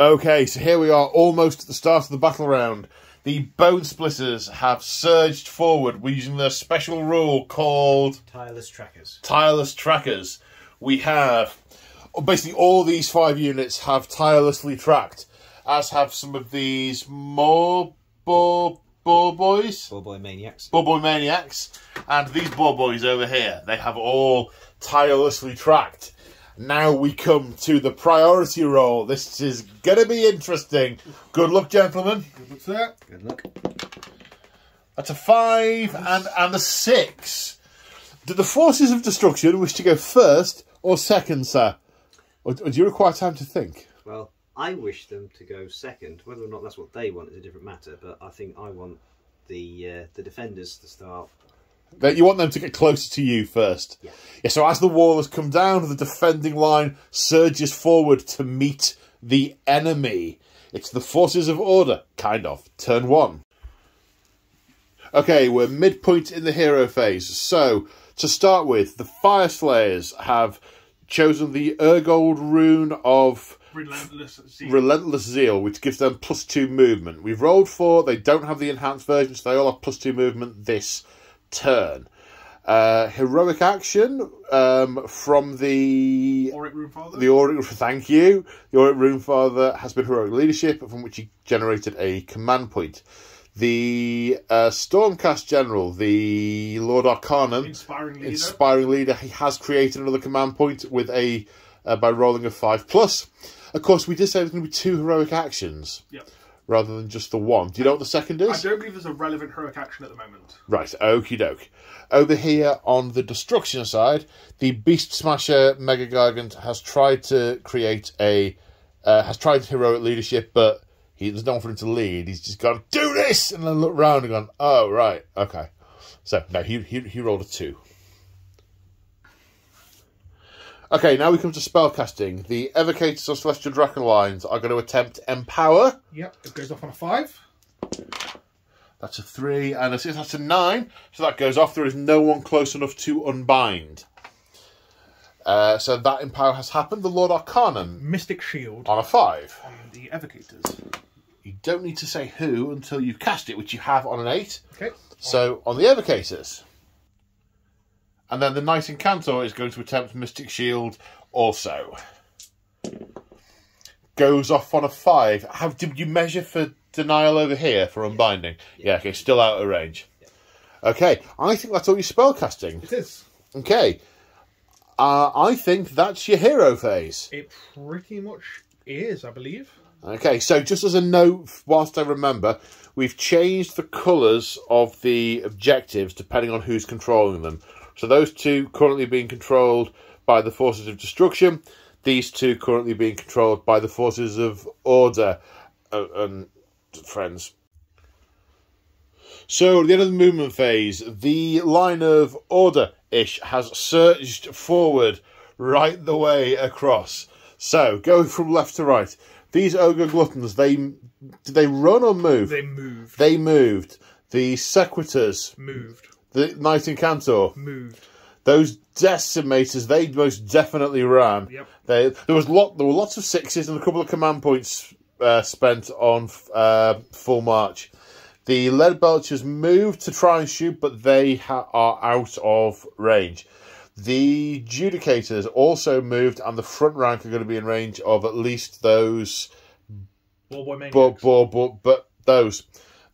Okay, so here we are almost at the start of the battle round. The Bonesplitterz have surged forward We're using their special rule called Tireless trackers. tireless trackers. We have basically all these five units have tirelessly tracked, as have some of these more boys, Boar Boy maniacs. boar boy maniacs, and these boar boys over here. They have all tirelessly tracked. Now we come to the priority roll. This is gonna be interesting. Good luck, gentlemen. Good luck sir. Good luck. That's a five and and a six. Do the forces of destruction wish to go first or second, sir? Or, or do you require time to think? Well, I wish them to go second. Whether or not that's what they want is a different matter. But I think I want the uh, the defenders to start. That you want them to get closer to you first. Yeah. Yeah. So as the wall has come down, the defending line surges forward to meet the enemy. It's the forces of order, kind of. Turn one. Okay, we're midpoint in the hero phase. So, to start with, the Fire Slayers have chosen the Urgold rune of Relentless zeal. Relentless Zeal, which gives them plus two movement. We've rolled four, they don't have the enhanced version, so they all have plus two movement this turn. Uh, heroic action um, from the Auric Rune Father. the Auric, thank you. The Auric Rune Father has been heroic leadership, from which he generated a command point. The uh, Stormcast General, the Lord Arcanum, Inspiring leader. inspiring leader, he has created another command point with a uh, by rolling a five plus. Of course, we did say there's going to be two heroic actions Yep. rather than just the one. Do you know what the second is? I don't believe there's a relevant heroic action at the moment. Right, okie doke. Over here on the destruction side, the Beast Smasher Mega Gargant has tried to create a uh, has tried heroic leadership, but he there's no one for him to lead. He's just gone do this, and then look round and gone, oh right, okay. So no, he he, he rolled a two. Okay, now we come to spellcasting. The Evocators of Celestial Dracolines are going to attempt Empower. Yep. It goes off on a five. That's a three, and a six. That's a nine. So that goes off. There is no one close enough to unbind. Uh, so that empower has happened. The Lord Arcanum Mystic Shield on a five. on the Evocators. You don't need to say who until you cast it, which you have on an eight. Okay. So on the Evocators. And then the Knight Incantor is going to attempt Mystic Shield also. Goes off on a five. How did you measure for denial over here for unbinding? Yeah, okay, still out of range. Okay, I think that's all your spell casting. It is. Okay. Uh, I think that's your hero phase. It pretty much is, I believe. Okay, so just as a note, whilst I remember, we've changed the colours of the objectives depending on who's controlling them. So those two currently being controlled by the forces of destruction, these two currently being controlled by the forces of order uh, and friends. So, at the end of the movement phase, the line of order ish has surged forward right the way across. So, going from left to right, these ogre gluttons, they did they run or move? They moved. They moved. The sequitors, moved. The knight incantor, Moved. those decimators, they most definitely ran. Yep. They, there was lot. There were lots of sixes and a couple of command points uh, spent on uh, full march. The lead belchers moved to try and shoot, but they ha- are out of range. The judicators also moved, and the front rank are going to be in range of at least those Boar Boy maniacs. but but but but those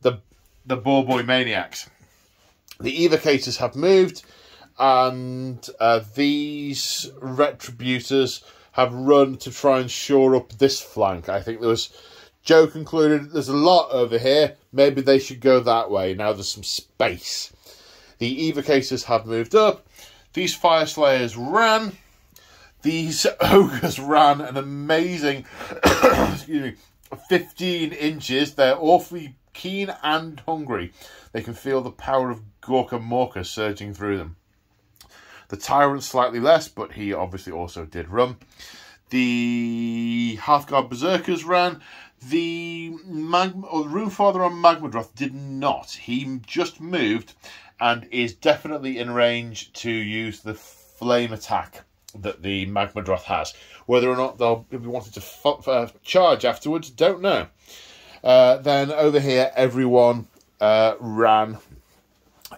the the boar boy maniacs. The evocators have moved, and uh, these retributors have run to try and shore up this flank. I think there was. Joe concluded there's a lot over here. Maybe they should go that way. Now there's some space. The evocators have moved up. These Fyreslayers ran. These ogres ran an amazing excuse me, 15 inches. They're awfully keen and hungry. They can feel the power of Gorka Morka surging through them. The tyrant slightly less, but he obviously also did run. The Hearthguard Berserkers ran. The Mag- or Runefather on Magmadroth did not. He just moved and is definitely in range to use the flame attack that the Magmadroth has. Whether or not they'll be wanting to uh, charge afterwards, don't know. Uh, then over here, everyone uh, ran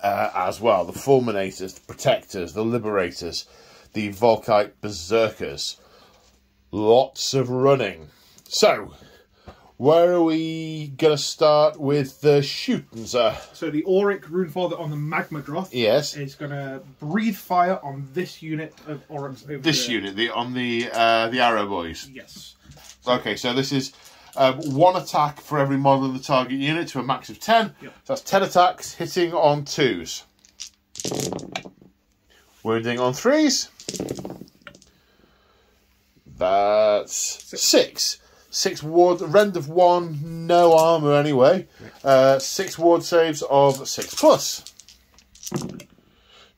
uh, as well. The Fulminators, the Protectors, the Liberators, the Volkite Berserkers. Lots of running. So, where are we going to start with the shooting, sir? So the Auric Runefather on the Magmadroth Yes. is going to breathe fire on this unit of Orruks over This unit, the on the uh, the Arrow Boys. Yes. Okay, so this is um, one attack for every model of the target unit to a max of 10. Yep. So that's 10 attacks hitting on twos. Wounding on threes. That's six. Six ward, rend of one, no armour anyway. Uh, six ward saves of six plus.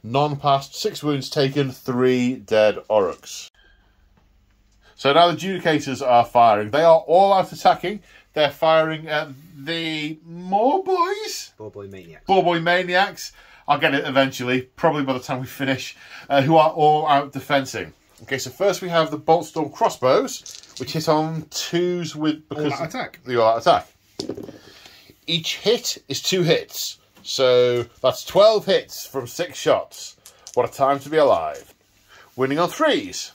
Non passed, six wounds taken, three dead Orruks. So now the Judicators are firing. They are all out attacking. They're firing at the more boys, Boar Boy maniacs. Boar Boy Maniacs. I'll get it eventually, probably by the time we finish, uh, who are all out defending. Okay, so first we have the Boltstorm crossbows, which hit on twos with because out attack. The all out attack. Each hit is two hits, so that's twelve hits from six shots. What a time to be alive! Winning on threes.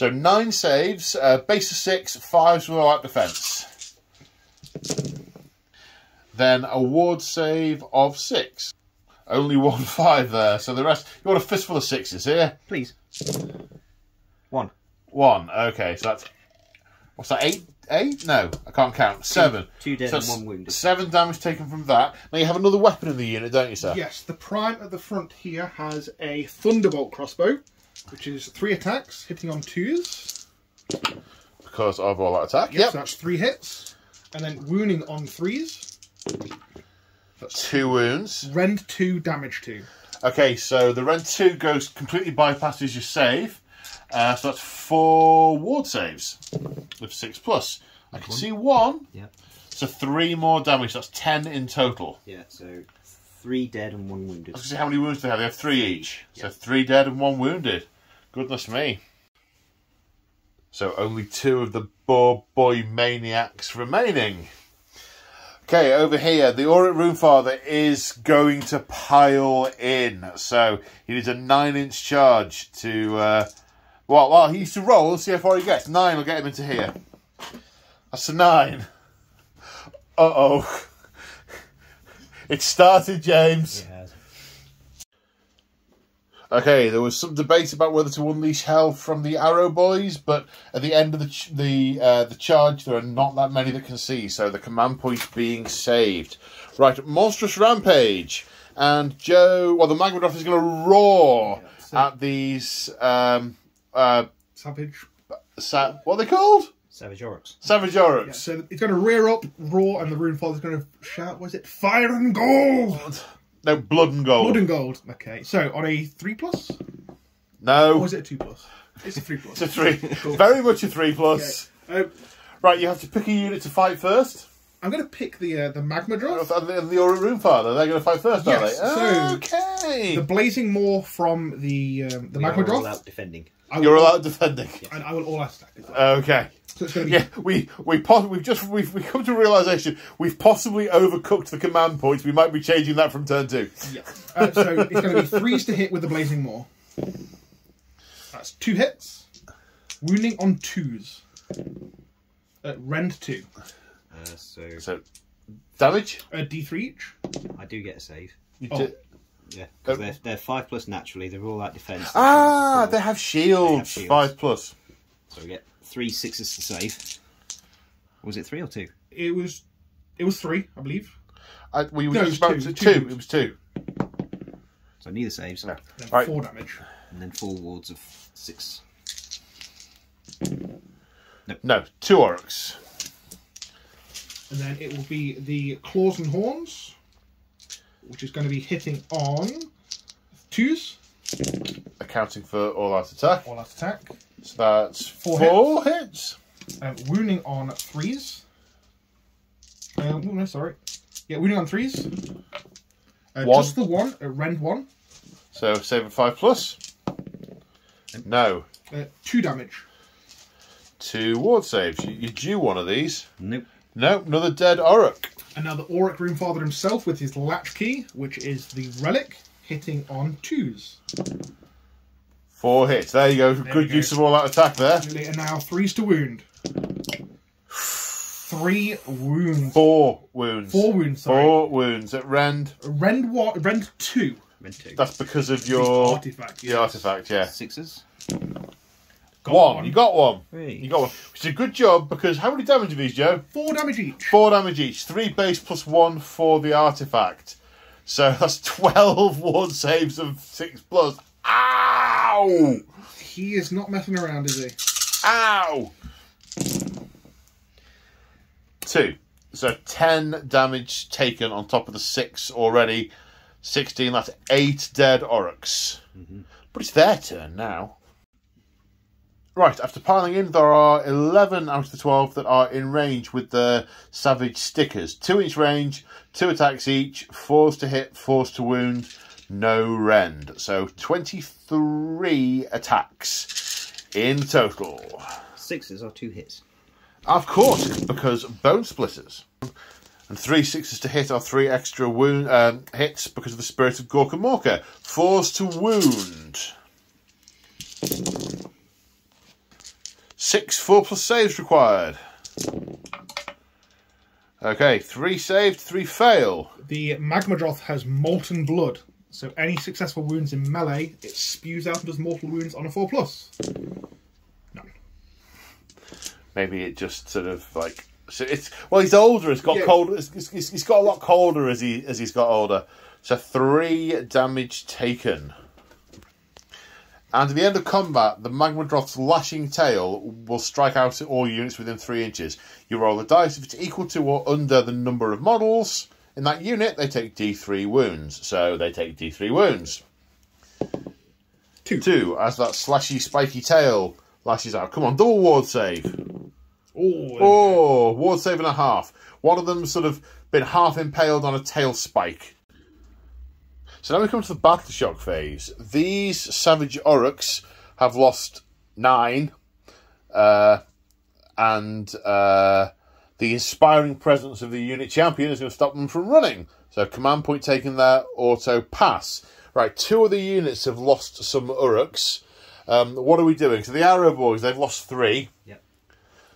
So nine saves, uh, base of six, fives with all out defense. Then a ward save of six. Only one five there, so the rest. You want a fistful of sixes here? Please. One. One. Okay, so that's what's that? Eight? Eight? No, I can't count. Seven. Two dead So and one wounded. Seven damage taken from that. Now you have another weapon in the unit, don't you, sir? Yes, the prime at the front here has a Thunderbolt crossbow, which is three attacks, hitting on twos. Because of all that attack. Yep. Yep. So that's three hits. And then wounding on threes. That's Two wounds. Rend two, damage two. Okay, so the rend two goes completely bypasses your save. Uh, so that's four ward saves with six plus. I can see one. Yeah. So three more damage. That's ten in total. Yeah, so three dead and one wounded. I was going to see how many wounds they have. They have three each. So Yeah. three dead and one wounded. Goodness me. So only two of the Boar Boy Maniacs remaining. Okay, over here, the Auric Runefather is going to pile in. So he needs a nine inch charge to. Uh, well, well, he needs to roll and see how far he gets. Nine will get him into here. That's a nine. Uh oh. It started, James. Okay, there was some debate about whether to unleash hell from the Arrow Boys, but at the end of the ch- the uh, the charge, there are not that many that can see, so the command point's being saved. Right, monstrous rampage, and Joe. Well, the Magmadroth is going to roar so- at these. Um, uh, Savage. sa- what are they called? Savage Orruks. Savage Orruks. So it's going to rear up, roar, and the rune father's going to shout, "Was it fire and gold? No, blood and gold. Blood and gold." Okay, so on a three plus, no. or was it a two plus? It's a three plus. It's a three. Very much a three plus. Um, Right, you have to pick a unit to fight first. I'm going to pick the uh, the Magmadroth. And the, and the Aura Rune Father, they're going to fight first, Yes, are so- they? okay. The blazing maw from the um, the We magma are all drop. out defending. Will- You're allowed defending. and I will all out attack. Okay. So it's going to be Yeah, we we we've just we've we come to a realization we've possibly overcooked the command points. We might be changing that from turn two. Yeah. Uh, so it's going to be threes to hit with the blazing maw. That's two hits. Wounding on twos. Uh, rend two. Uh, so So damage. Uh, D3 each. I do get a save. You Oh. di- Yeah, because they're, they're five plus naturally. They're all out defense. ah, they have shields. They have shields. Five plus. So we get three sixes to save. Was it three or two? It was it was three, I believe. I, we were No, just it about was to two. two. Two. It was two. So neither saves, No. Then Right. four damage. and then four wards of six. No, two orcs. And then it will be the claws and horns, which is going to be hitting on twos. Accounting for all out attack. All out attack. So that's Four four, hits. Um, wounding on threes. Um, oh, no, sorry. Yeah, wounding on threes. Uh, One. Just the one. Uh, rend one. So save at five plus. No. Uh, two damage. Two ward saves. You, you due one of these. Nope. No, another dead Orc. Another now the Auric Runefather himself with his latch-axe, which is the relic, hitting on twos. Four hits. There you go. we Good go. use of all that attack there. And now threes to wound. Three wounds. Four wounds. Four wounds, sorry. Four wounds at rend. Rend one, rend two. Rend two. That's because of The your artifact. the yes. artifact. Yeah. Sixes. Got One. You got one. Three. You got one. Which is a good job because how many damage are these, Joe? four damage each. Four damage each. Three base plus one for the artifact. So that's twelve ward saves of six plus. Ow! He is not messing around, is he? Ow! Two. So ten damage taken on top of the six already. Sixteen. That's eight dead Orruks. Mm-hmm. But it's their turn now. Right, after piling in, there are 11 out of the 12 that are in range with the Savage Stikkas. Two each range, two attacks each, fours to hit, fours to wound, no rend. So 23 attacks in total. Sixes are two hits. Of course, because Bonesplitterz. And three sixes to hit are three extra wound um, hits because of the spirit of Gorka Morka. Fours to wound. Six four plus saves required. Okay, three saved, three fail. The Magmadroth has molten blood, so any successful wounds in melee, it spews out and does mortal wounds on a 4 plus. None. Maybe it just sort of like so it's well he's older. It's got Yeah. colder. It's, it's, it's- he's got a lot colder as he as he's got older. So three damage taken. And at the end of combat, the Magmadroth's lashing tail will strike out at all units within three inches. You roll the dice. If it's equal to or under the number of models in that unit, they take D3 wounds. So they take D3 wounds. Two. Two, as that slashy, spiky tail lashes out. Come on, double ward save. Oh, Oh, ward save and a half. One of them sort of been half impaled on a tail spike. So now we come to the battle shock phase. These savage Orruks have lost nine, uh, and uh, the inspiring presence of the unit champion is going to stop them from running. So command point taken there, auto pass. Right, two of the units have lost some Orruks. Um, what are we doing? So the Arrow Boys, they've lost three. Yep.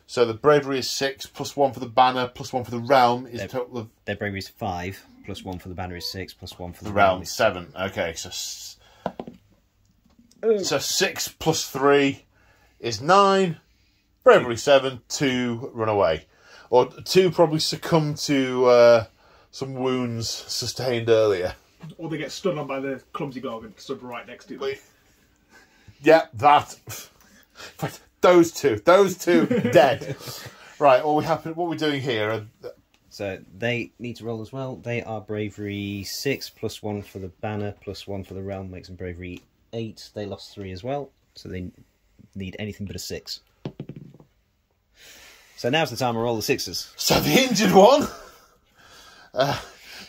So the bravery is six, plus one for the banner, plus one for the realm is a total of Their bravery is five, plus one for the banner is six, plus one for the, the realm realm is seven. Okay, so s- so six plus three is nine. Bravery seven. Two run away, or two probably succumb to uh, some wounds sustained earlier. Or they get stunned on by the clumsy gargoyle stood right next to them. Yeah, that. Those two, those two dead. Right, what we happen? What we're doing here? uh, So they need to roll as well. They are bravery six plus one for the banner plus one for the realm makes them bravery eight. They lost three as well, so they need anything but a six. So now's the time to roll the sixes. So the injured one, uh,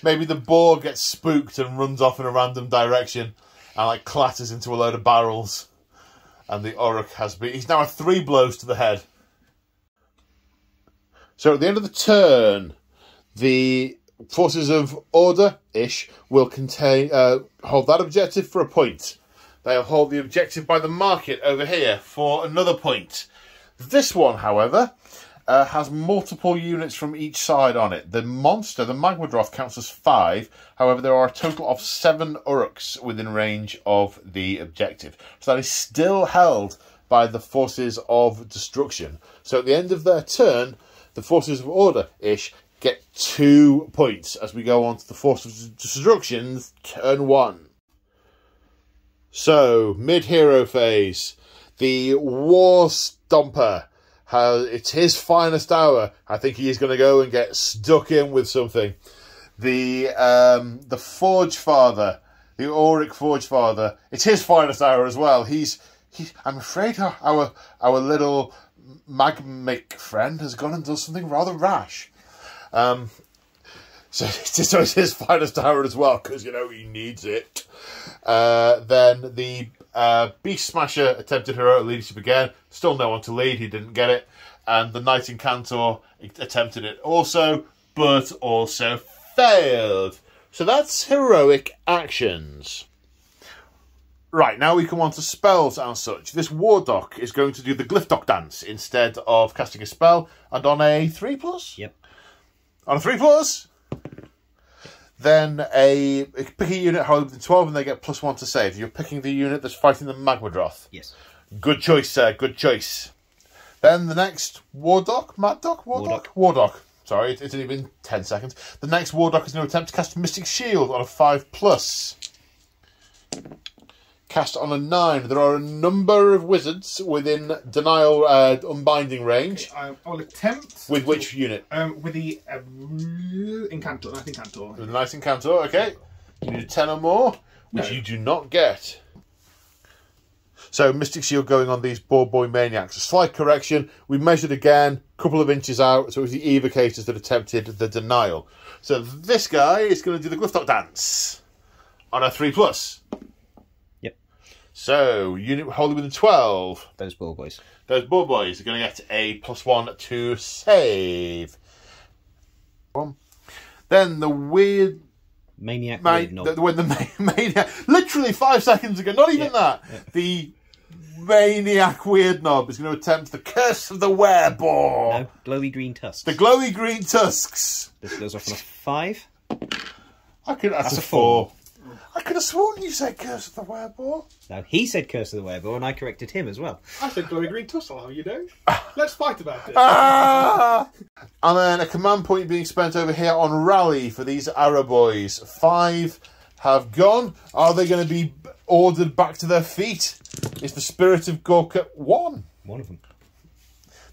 maybe the boar gets spooked and runs off in a random direction, and like clatters into a load of barrels, and the Orruk has been. He's now had three blows to the head. So at the end of the turn, the forces of order ish will contain uh, hold that objective for a point. They'll hold the objective by the market over here for another point. This one, however, uh, has multiple units from each side on it. The monster, the Magmadroth, counts as five. However, there are a total of seven Orruks within range of the objective. So that is still held by the forces of destruction. So at the end of their turn, the forces of order ish get two points as we go on to the Force of destruction's turn one. So, mid hero phase, the War Stomper has it's his finest hour. I think he is going to go and get stuck in with something. The um, the Forge Father, the Auric Forge Father, it's his finest hour as well. He's he. I'm afraid our our, our little magmic friend has gone and done something rather rash. Um, so it's, so it's his finest hour as well because you know he needs it. Uh, then the uh, Beast Smasher attempted heroic leadership again. Still no one to lead. He didn't get it. And the Knight Incantor attempted it also, but also failed. So that's heroic actions. Right, now we come on to spells and such. This Wardokk is going to do the Glyphdokk dance instead of casting a spell, and on a 3 plus? Yep. On a 3 plus? Then a pick a unit higher than 12 and they get plus 1 to save. You're picking the unit that's fighting the Magmadroth. Yes. Good choice, sir. Good choice. Then the next Wardokk, Mad Doc, Wardokk, Wardokk. Sorry, it's only been ten seconds. The next Wardokk is going to attempt to cast Mystic Shield on a five plus. Cast on a nine. There are a number of wizards within denial uh, unbinding range. I, I'll attempt. With which unit? Um, with the uh, Incantor, I think Incantor. With the Knight Incantor. Okay, you need a ten or more, which No. you do not get. So Mystic Shield going on these Boar Boy Maniacs. A slight correction. We measured again, a couple of inches out, so it was the evocators that attempted the denial. So this guy is going to do the Glyphdokk dance on a three plus. Yep. So unit holding within twelve. Those ball boys. Those Boar Boys are going to get a plus one to save. One. Then the weird Maniac Mate, Weird the, when the ma- maniac, literally five seconds ago, not even Yeah, that, the Maniak Weirdnob is going to attempt the curse of the werebore. No, glowy green tusks. The glowy green tusks. This goes off on a five. I could. That's, That's a, a four. four. I could have sworn you said curse of the werebore. No, he said Curse of the Werebore, and I corrected him as well. I said glowy green tussle. How you doing? Let's fight about it. Ah! and then a command point being spent over here on rally for these Arrow boys. Five have gone. Are they going to be ordered back to their feet? Is the spirit of Gorka one? One of them.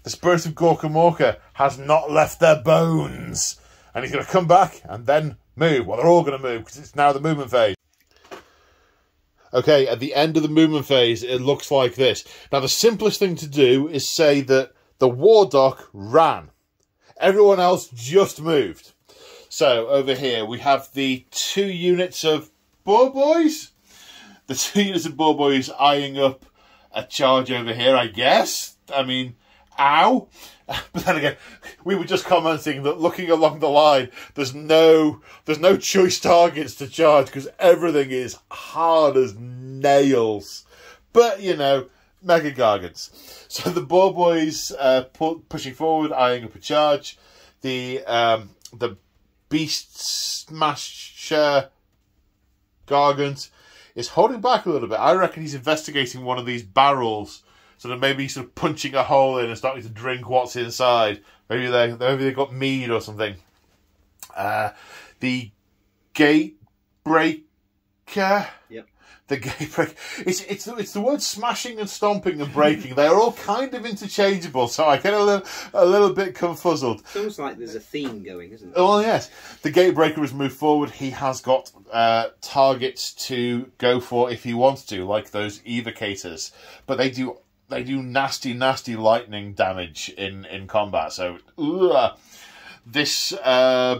The spirit of Gorka Morka has not left their bones. And he's going to come back and then move. Well, they're all going to move because it's now the movement phase. Okay, at the end of the movement phase, it looks like this. Now, the simplest thing to do is say that the war Wardokk ran. Everyone else just moved. So, over here, we have the two units of Boar Boys. The two units of Boar Boys eyeing up a charge over here, I guess. I mean, ow. But then again, we were just commenting that looking along the line, there's no there's no choice targets to charge because everything is hard as nails. But you know, mega gargants. So the boar boys uh, pu- pushing forward, eyeing up a charge. The um, the beast smasher gargant is holding back a little bit. I reckon he's investigating one of these barrels, sort of maybe sort of punching a hole in and starting to drink what's inside. Maybe they maybe they've got mead or something. Uh, the gate breaker Yep. the gate break. It's it's the, it's the word smashing and stomping and breaking. They are all kind of interchangeable, so I get a little a little bit confuzzled. It's almost like there's a theme going, isn't it? Oh yes, the gate breaker has moved forward. He has got uh, targets to go for if he wants to, like those evocators. But they do they do nasty, nasty lightning damage in in combat. So ugh. this uh,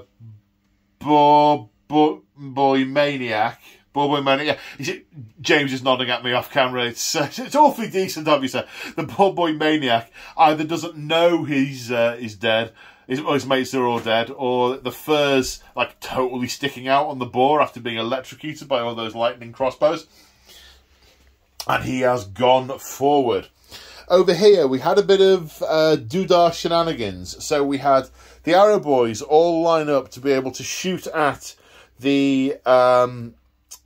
bo, bo, boy maniac. Boy, boy maniac. You see, James is nodding at me off camera. It's uh, it's awfully decent, obviously. The poor boy maniac either doesn't know he's uh, he's dead, his, well, his mates are all dead, or the fur's like totally sticking out on the boar after being electrocuted by all those lightning crossbows. And he has gone forward. Over here, we had a bit of uh, shenanigans. So we had the Arrow Boys all line up to be able to shoot at the um,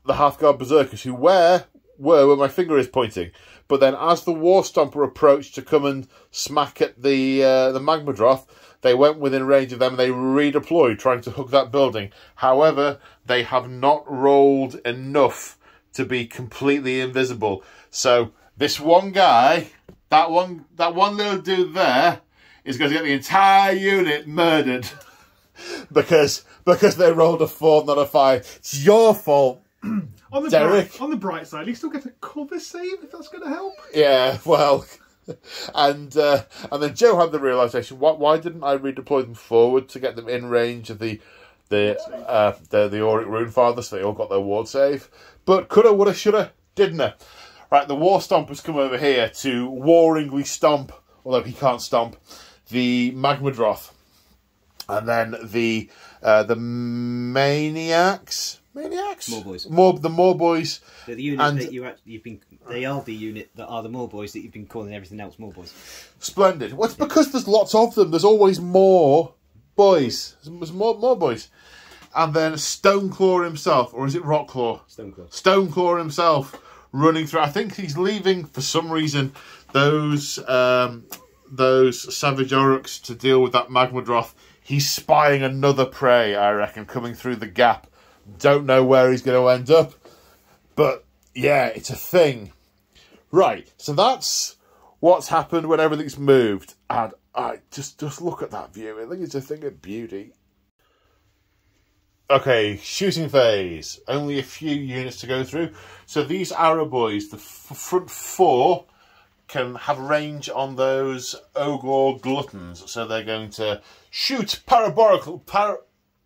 the Hearthguard Berserkers, who were, were where my finger is pointing. But then as the War Stomper approached to come and smack at the uh, the Magmadroth, they went within range of them and they redeployed, trying to hook that building. However, they have not rolled enough to be completely invisible. So this one guy, that one that one little dude there, is going to get the entire unit murdered. because because they rolled a four, not a five. It's your fault. On the Derek. bright, on the bright side, you still get a cover save if that's going to help. Yeah, well, and uh, and then Joe had the realization: why, why didn't I redeploy them forward to get them in range of the the uh, the the Auric Rune Father, so they all got their ward save? But coulda, woulda, shoulda, didn't? Right, the War Stompers come over here to waringly stomp, although he can't stomp, the Magmadroth, and then the uh, the Maniaks. Maniaks? More boys. More, the more boys. The, the unit And- that you act- you've been they are the unit that are the more boys that you've been calling everything else more boys. Splendid. Well, it's because there's lots of them. There's always more boys. There's more more boys. And then Stoneclaw himself, or is it Rockclaw? Stoneclaw. Stoneclaw himself running through. I think he's leaving for some reason those um, those Savage Orruks to deal with that Magmadroth. He's spying another prey, I reckon, coming through the gap. Don't know where he's going to end up, but yeah, it's a thing. Right, so that's what's happened when everything's moved, and I just just look at that view. I think it's a thing of beauty. Okay, shooting phase. Only a few units to go through. So these arrow boys, the f- front four, can have range on those ogre gluttons. So they're going to shoot parabolical. Par-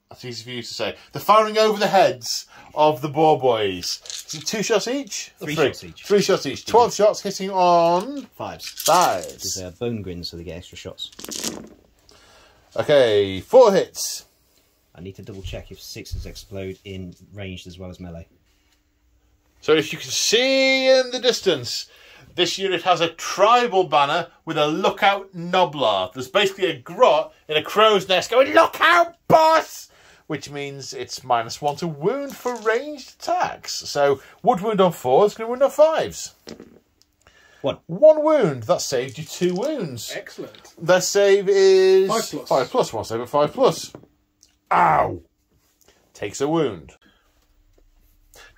that's easy for you to say. They're firing over the heads of the boar boys. Is it two shots each? Three shots each. Three shots each. Twelve shots hitting on Fives. fives. They're Bonegrinz, so they get extra shots. Okay, four hits. I need to double check if sixes explode in ranged as well as melee. So if you can see in the distance, this unit has a tribal banner with a lookout noblar. There's basically a grot in a crow's nest going, look out, boss! Which means it's minus one to wound for ranged attacks. So would wound on fours, going to wound on fives. One. One wound, that saved you two wounds. Excellent. Their save is Five plus. Five plus. One save at five plus. Ow! Takes a wound.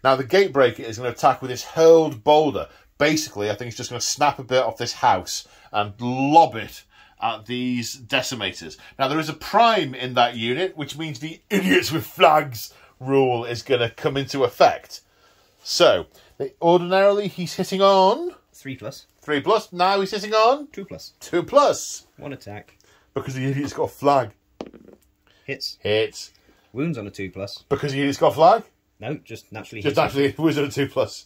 Now the gatebreaker is going to attack with his hurled boulder. Basically, I think he's just going to snap a bit off this house and lob it at these decimators. Now there is a prime in that unit, which means the idiots with flags rule is going to come into effect. So ordinarily he's hitting on Three plus. three plus. Now he's hitting on Two plus. two plus. plus One attack. because the idiot's got a flag. Hits. Hits Wounds on a two plus. because the idiot's got a flag. No, just naturally Just hits. actually wizard a two plus.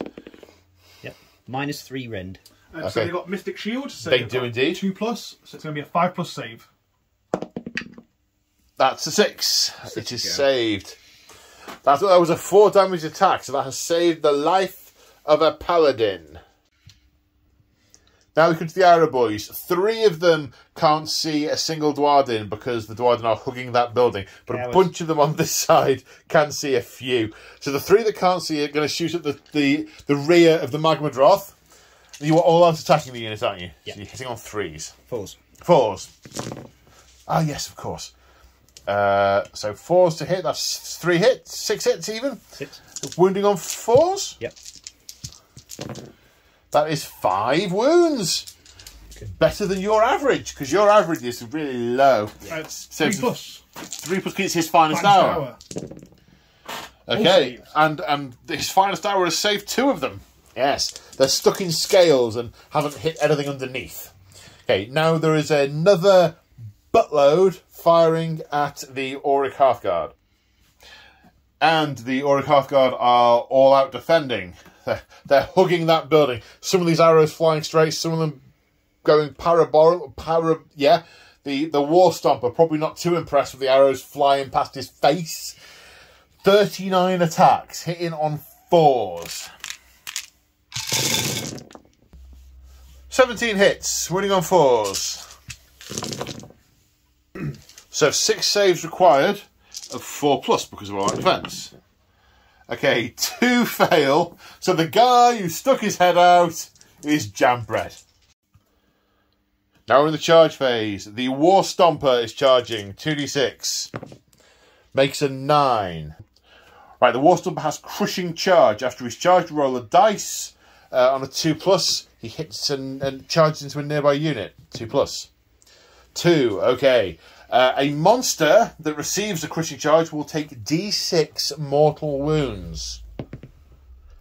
Yep. Minus three rend. Um, Okay. So they got Mystic Shield. So They do indeed. Two plus, so it's going to be a five plus save. That's a six. it is go. saved. That's, that was a four damage attack, so that has saved the life of a paladin. Now we come to the Arrow Boys. Three of them can't see a single Duardin because the Duardin are hugging that building, but a Cowards. bunch of them on this side can see a few. So the three that can't see are going to shoot at the, the, the rear of the Magmadroth. You are all out attacking the unit, aren't you? Yeah. So you're hitting on threes. Fours. Fours. Ah, yes, of course. Uh, so fours to hit. That's three hits, six hits even. Six. Wounding on fours. Yep. That is five wounds. Better than your average, because your average is really low. That's So three it's- plus. Three plus it's his finest Finest hour. hour. Okay, and and his finest hour has saved two of them. Yes, they're stuck in scales and haven't hit anything underneath. Okay, now there is another buttload firing at the Auric Hearthguard. And the Auric Hearthguard are all out defending. They're, they're hugging that building. Some of these arrows flying straight, some of them going parabol, para, yeah. The, the War Stomper probably not too impressed with the arrows flying past his face. 39 attacks, hitting on fours. 17 hits, winning on fours. so six saves required of four plus because of our defense. Okay, two fail. So the guy who stuck his head out is jam bread. Now we're in the charge phase. The War Stomper is charging 2d6. Makes a 9. Right, the War Stomper has crushing charge. After he's charged, roll a dice. Uh, on a 2 plus, he hits and, and charges into a nearby unit. 2 plus. 2, okay. Uh, a monster that receives a crushing charge will take d6 mortal wounds.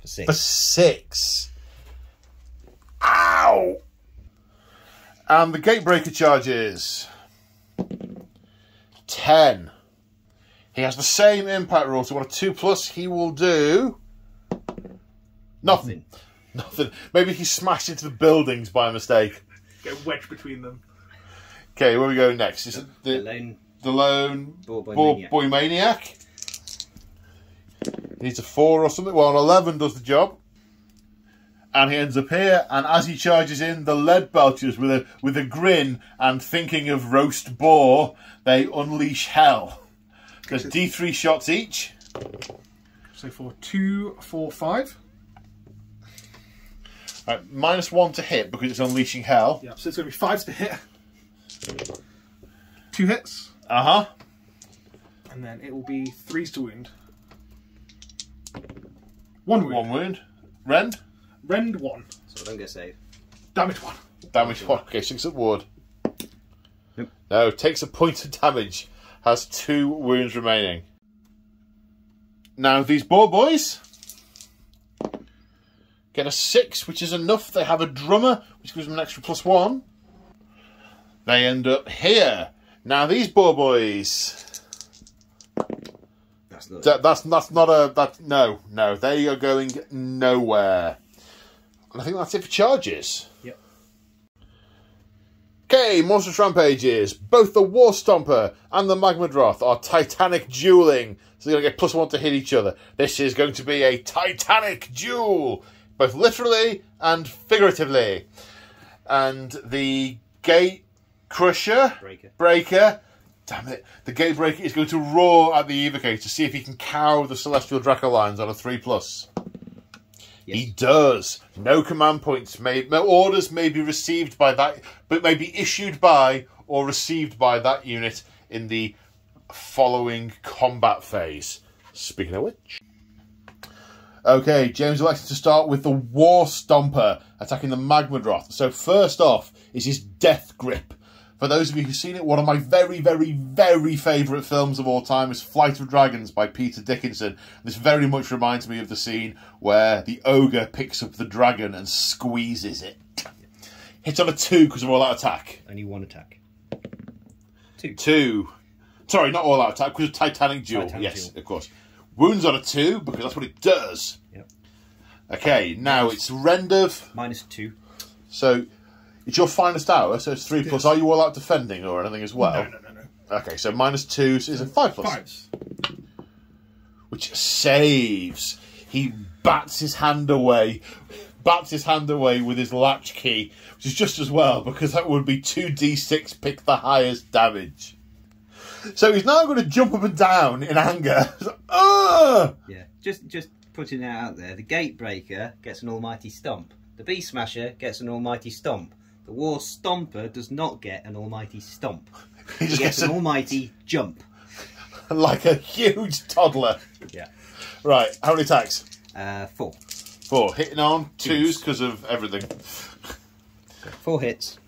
For six. For 6. Ow! And the Gatebreaker charges 10. He has the same impact roll, so on a 2 plus, he will do nothing. Nothing. Maybe he smashed into the buildings by mistake. Get wedged between them. Okay, where we go next? Is it the, Alone. the lone Boy Boy Boy, Maniak. boy maniac? Needs a 4 or something. Well, an 11 does the job. And he ends up here, and as he charges in, the lead belchers with a with a grin and thinking of roast boar, they unleash hell. There's D3 shots each. So for two, four, five. Right, minus one to hit because it's unleashing hell. Yeah, so it's going to be fives to hit. Two hits, Uh huh. and then it will be threes to wound. One wound. One wound. Rend. Rend one. So don't get saved. Damage one. Damage one. Okay, six at ward. Nope. No, takes a point of damage. Has two wounds remaining. Now these ball boys get a six, which is enough. They have a drummer, which gives them an extra plus one. They end up here. Now these ball boys. That's not. That, that's that's not a that no no they are going nowhere. And I think that's it for charges. Yep. Okay, Monstrous Rampages. Both the War Stomper and the Magmadroth are Titanic dueling, so they're going to get plus one to hit each other. This is going to be a Titanic duel, both literally and figuratively. And the Gate Crusher Breaker. Breaker. Damn it. The Gate Breaker is going to roar at the Evocator to see if he can cow the Celestial Dracolines on a 3 plus. Yes. He does. No command points may no orders may be received by that but may be issued by or received by that unit in the following combat phase. Speaking of which. Okay, James elected to start with the War Stomper attacking the Magmadroth. So first off is his Death Grip. For those of you who've seen it, one of my very, very, very favourite films of all time is Flight of Dragons by Peter Dickinson. This very much reminds me of the scene where the ogre picks up the dragon and squeezes it. Hits on a two because of all that attack. Only one attack. Two. Two. Sorry, not all out attack, because of Titanic Duel. Titanic yes, Duel. of course. Wounds on a two, because that's what it does. Yep. Okay, now it's Rendev. Minus two. So it's your finest hour, so it's three plus. Are you all out defending or anything as well? No, no, no, no. Okay, so minus two is a five plus. Fives. Which saves. He bats his hand away. Bats his hand away with his latch-axe, which is just as well, because that would be 2d6 pick the highest damage. So he's now going to jump up and down in anger. Ugh! Yeah. Just just putting it out there. The Gate Breaker gets an almighty stomp. The Beast Smasher gets an almighty stomp. The War Stomper does not get an almighty stomp. He He just gets an almighty jump. like a huge toddler. Yeah. Right, how many attacks? Uh, four. Four. Hitting on twos because of everything. Four hits.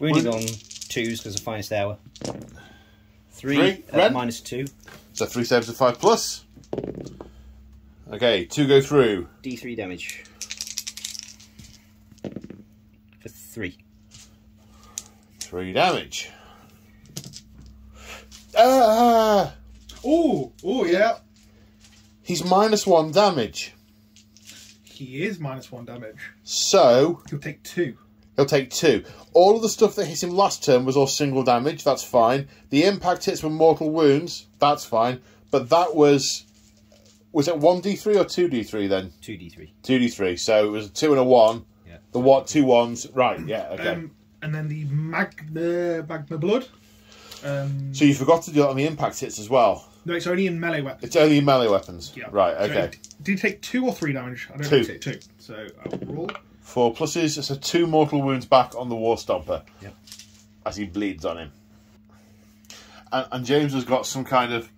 Wounding Wound- on twos because of finest hour. Three, Three, red. minus two. So three saves of five plus. Okay, two go through. D3 damage. For three. Three damage. Ah! Oh, oh yeah. He's minus one damage. He is minus one damage. So He'll take two. he'll take two. All of the stuff that hit him last turn was all single damage, that's fine. The impact hits were mortal wounds, that's fine. But that was was it one D three or two D three then? Two D3. Two D three. So it was a two and a one. Yeah. The what two ones. Right, yeah, okay. Um, and then the magma, magma blood. Um, so you forgot to do it on the impact hits as well. no, it's only in melee weapons. It's only melee weapons. Yeah. Right, So okay. did you take two or three damage? I don't Two. know. Two. So I'll roll. Four pluses, so two mortal wounds back on the War Stomper Yep. as he bleeds on him. And, and James has got some kind of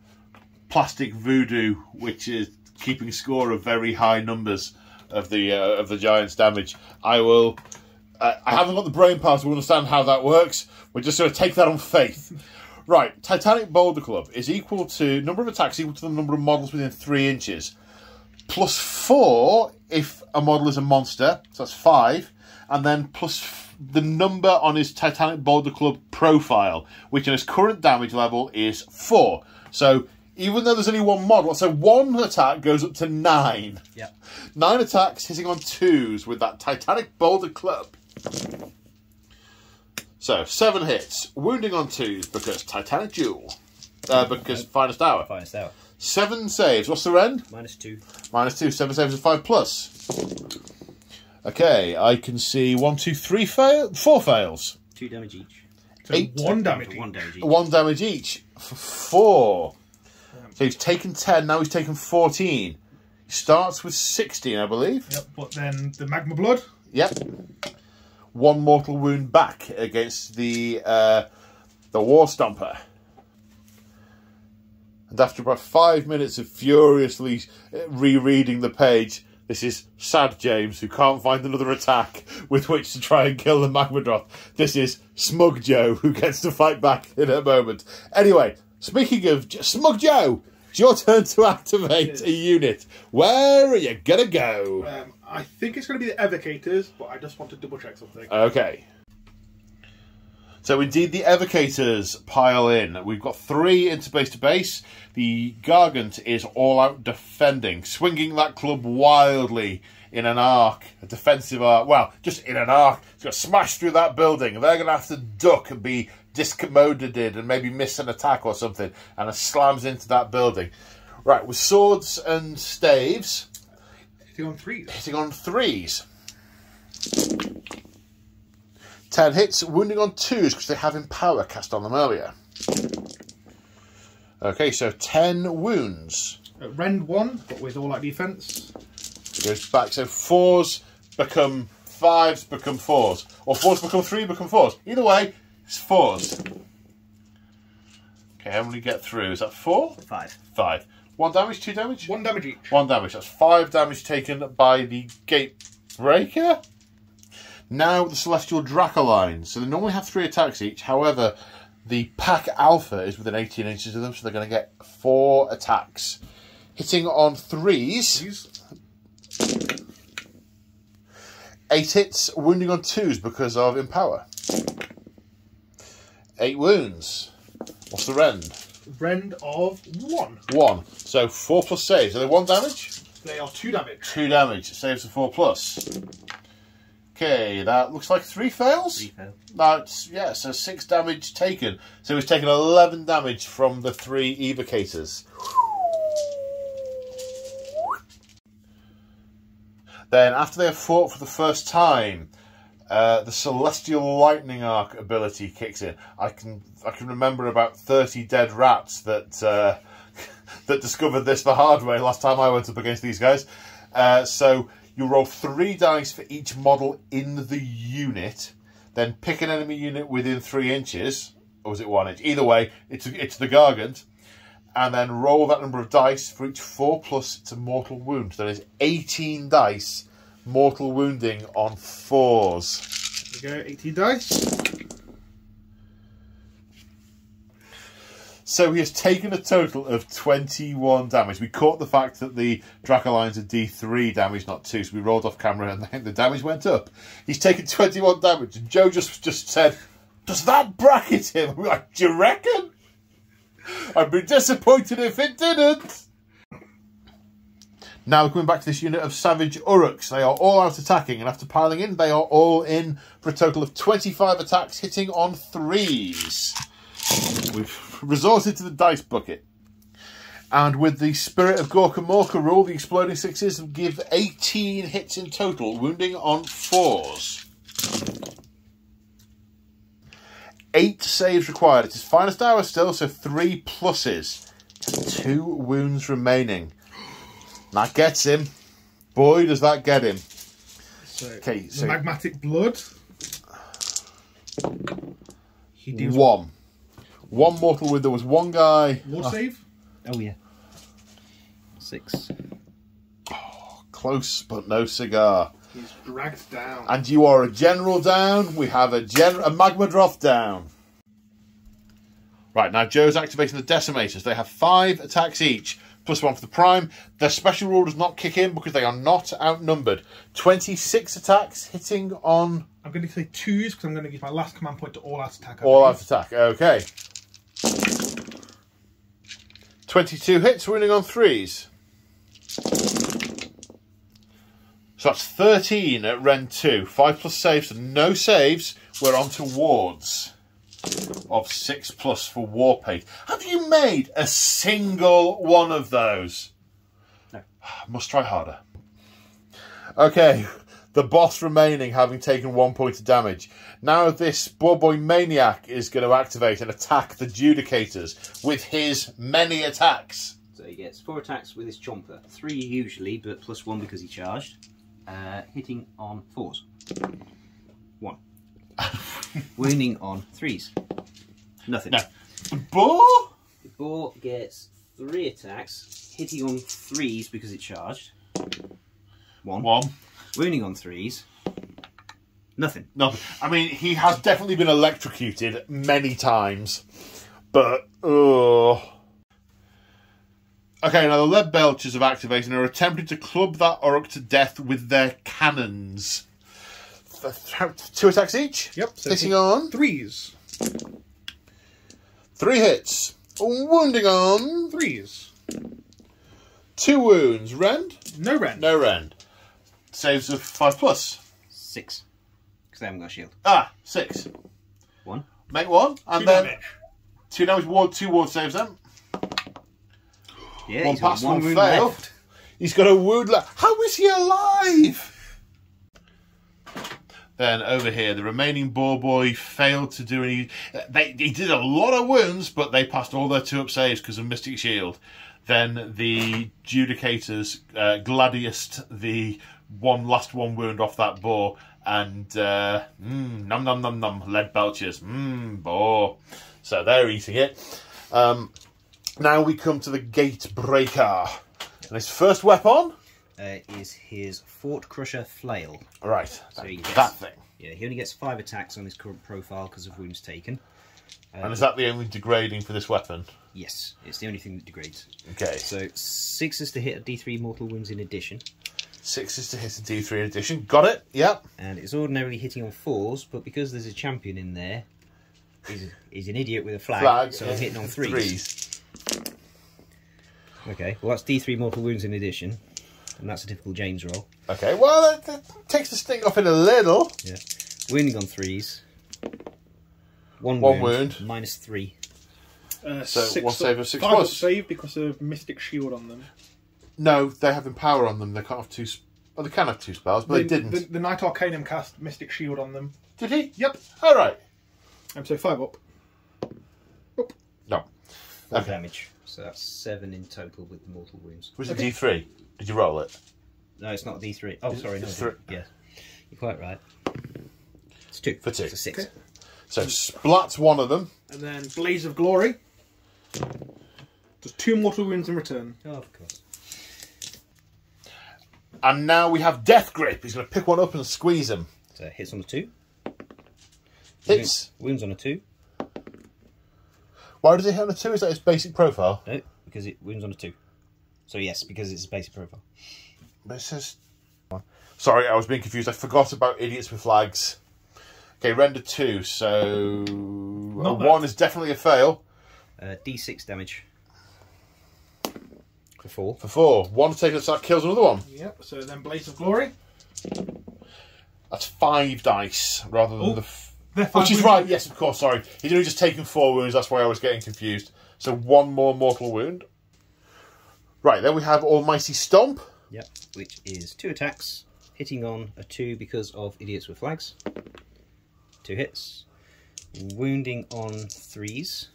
plastic voodoo, which is keeping score of very high numbers of the uh, of the giant's damage. I will. Uh, I haven't got the brain power to understand how that works. We're just going to take that on faith. Right, Titanic Boulder Club is equal to number of attacks equal to the number of models within three inches plus four if a model is a monster, so that's five, and then plus the number on his Titanic Boulder Club profile, which on his current damage level is four. So even though there's only one model, so one attack goes up to nine. Yeah. Nine attacks hitting on twos with that Titanic Boulder Club. So seven hits, wounding on twos because Titanic Duel, uh, because finest hour. Finest hour. Seven saves. What's the end? Minus two. Minus two, seven saves and five plus. Okay, I can see one, two, three fail, four fails, Two damage each. So Eight. one damage. One damage each. one damage each. F- four. So he's taken ten. Now he's taken fourteen. He starts with sixteen, I believe. Yep. But then the magma blood. Yep. One mortal wound back against the uh, the War Stomper. And after about five minutes of furiously uh, rereading the page, this is sad James, who can't find another attack with which to try and kill the magma Magmadroth. This is Smug Joe, who gets to fight back in a moment. Anyway, speaking of Smug Joe, it's your turn to activate a unit. Where are you gonna go? Um, I think it's going to be the evocators, but I just want to double check something. Okay. So indeed, the evocators pile in. We've got three into base to base. The Gargant is all out defending, swinging that club wildly in an arc, a defensive arc. Well, just in an arc. It's going to smash through that building. They're going to have to duck and be discommoded it and maybe miss an attack or something. And it slams into that building. Right, with swords and staves, Hitting on threes. hitting on threes. Ten hits, wounding on twos because they have Empower cast on them earlier. Okay, so ten wounds. Uh, rend one, but with all that defense. Goes back, so fours become fives, become fours. Or fours become three, become fours. Either way, it's fours. Okay, how many get through? Is that four? Five. Five. One damage, two damage? One damage each. One damage. That's five damage taken by the gate breaker. Now the celestial Dracoline. So they normally have three attacks each. However, the pack alpha is within 18 inches of them, so they're going to get four attacks. Hitting on threes, Threes. eight hits, wounding on twos because of empower. Eight wounds. What's the rend? Rend of one. One. So four plus saves. Are they one damage? They are two damage. Two damage. Saves a four plus. Okay, that looks like three fails. Three fail. That's yeah, so six damage taken. So he's taken eleven damage from the three evocators. Then, after they have fought for the first time, uh, the celestial lightning arc ability kicks in. I can I can remember about thirty dead rats that uh, that discovered this the hard way last time I went up against these guys. Uh, so you roll three dice for each model in the unit, then pick an enemy unit within three inches, or was it one inch? Either way, it's it's the Gargant, and then roll that number of dice for each 4 plus to mortal wound. That is 18 dice mortal wounding on 4s. There we go, 18 dice. So he has taken a total of 21 damage. We caught the fact that the Dracoline's a D3 damage, not 2, so we rolled off camera and then the damage went up. He's taken 21 damage, and Joe just, just said, Does that bracket him? We're like, Do you reckon? I'd be disappointed if it didn't. Now coming back to this unit of Savage Orruks, they are all out attacking, and after piling in, they are all in for a total of 25 attacks, hitting on threes. We've resorted to the dice bucket. And with the Spirit of Gorka Morka rule, the exploding sixes give 18 hits in total, wounding on fours. Eight saves required. It's finest hour still, so three pluses. Two wounds remaining. That gets him. Boy, does that get him. So, Okay, the so- magmatic blood. He deals One. One mortal wound. There was one guy. war ah. save. Oh yeah. Six. Oh, close, but no cigar. He's dragged down. And you are a general down. We have a gen a Magmadroth down. Right, now Joe's activating the decimators. They have five attacks each, plus one for the prime. Their special rule does not kick in because they are not outnumbered. 26 attacks hitting on I'm going to say twos because I'm going to give my last command point to all out attack. I all out attack. Okay. 22 hits, winning on threes. So that's 13 at Ren 2. 5 plus saves and no saves. We're on to wards of 6 plus for War Paint. Have you made a single one of those? No. Must try harder. Okay, the boss remaining having taken one point of damage. Now this Boar Boy Maniak is going to activate and attack the Judicators with his many attacks. So he gets four attacks with his chomper. Three usually, but plus one because he charged. Uh, hitting on fours. One. Wounding on threes. Nothing. No. The boar? The boar gets three attacks, hitting on threes because it charged. One. One. Wounding on threes. Nothing. Nothing. I mean, he has definitely been electrocuted many times, but, oh. Okay, now the lead belchers have activated and are attempting to club that Orc to death with their cannons. Th- th- Two attacks each? Yep, so Hitting on. Threes. Three hits. Wounding on. Threes. Two wounds. Rend? No rend. No rend. Saves of five plus. Six. Because they haven't got a shield. Ah, six. One. Make one, and Two then damage. two damage ward, two ward saves them. Yeah, One he's got pass, one wound fail. left. He's got a wound left. How is he alive? Then over here, the remaining ball boy failed to do any. They he did a lot of wounds, but they passed all their two up saves because of Mystic Shield. Then the Judicators uh, the one last one wound off that boar, and uh, mm, num num num num lead belchers, mmm boar. So they're eating it. Um, now we come to the Gate Breaker, and his first weapon. Uh, is his Fort Crusher Flail. Right, So he gets- that thing. Yeah, he only gets five attacks on his current profile because of wounds taken. And is that the only degrading for this weapon? Yes, it's the only thing that degrades. Okay. So six is to hit a D3 mortal wounds in addition, Six is to hit a D3 in addition. Got it? Yep. and it's ordinarily hitting on fours, but because there's a champion in there, he's, he's an idiot with a flag, Flag. so I'm hitting on threes. Threes. Okay, well that's D3 mortal wounds in addition, and that's a typical James roll. Okay, well, that, that takes the sting off in a little. Yeah, wounding on threes. One, One wound, wound. minus three. Uh, So, six one save of six five up plus. save because of Mystic Shield on them. No, they have Empower on them. They can't have two. Sp- well, they can have two spells, but the, they didn't. The, the Knight Arcanum cast Mystic Shield on them. Did he? Yep. All right. Um, so five up. No. Four Okay. damage. So that's seven in total with the mortal wounds. Was it D3? Did you roll it? No, it's not D3. Oh, sorry, no. It's three. Yeah, you're quite right. It's two. For two. It's a six. Okay. So splats one of them. And then Blaze of Glory. Just two mortal wounds in return. Oh, of course. And now we have Death Grip. He's going to pick one up and squeeze him. So hits on a two. Hits. Wounds on a two. Why does it hit on a two? Is that his basic profile? No, because it wounds on a two. So yes, because it's a basic profile. But it says. Sorry, I was being confused. I forgot about idiots with flags. Okay, render two. So a Not one is definitely a fail. Uh, D6 damage. For four. For four, one taken attack kills another one. Yep. So then Blaze of Glory. That's five dice rather than Oh, the. F- five which is right. Yes, of course. Sorry, he's only just taken four wounds. That's why I was getting confused. So one more mortal wound. Right then we have Almighty Stomp. Yep. Which is two attacks, hitting on a two because of idiots with flags. Two hits. Wounding on threes.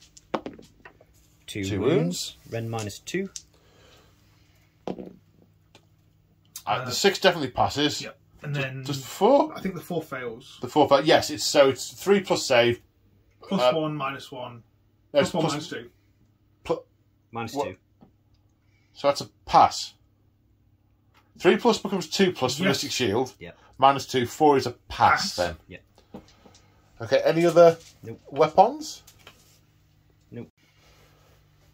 Two, Two wounds. wounds. Ren minus two. Uh, the six definitely passes. Yep. And then Just four. I think the four fails. The four. fa- Yes, it's so it's three plus save. Plus Uh, one, minus one. No, Plus one, plus- minus two. pl- Minus What? two. So that's a pass. Three plus becomes two plus for Yes. Mystic Shield. Yep. Minus two, four is a pass, Pass. then. Yep. Okay, any other Nope. weapons? Nope.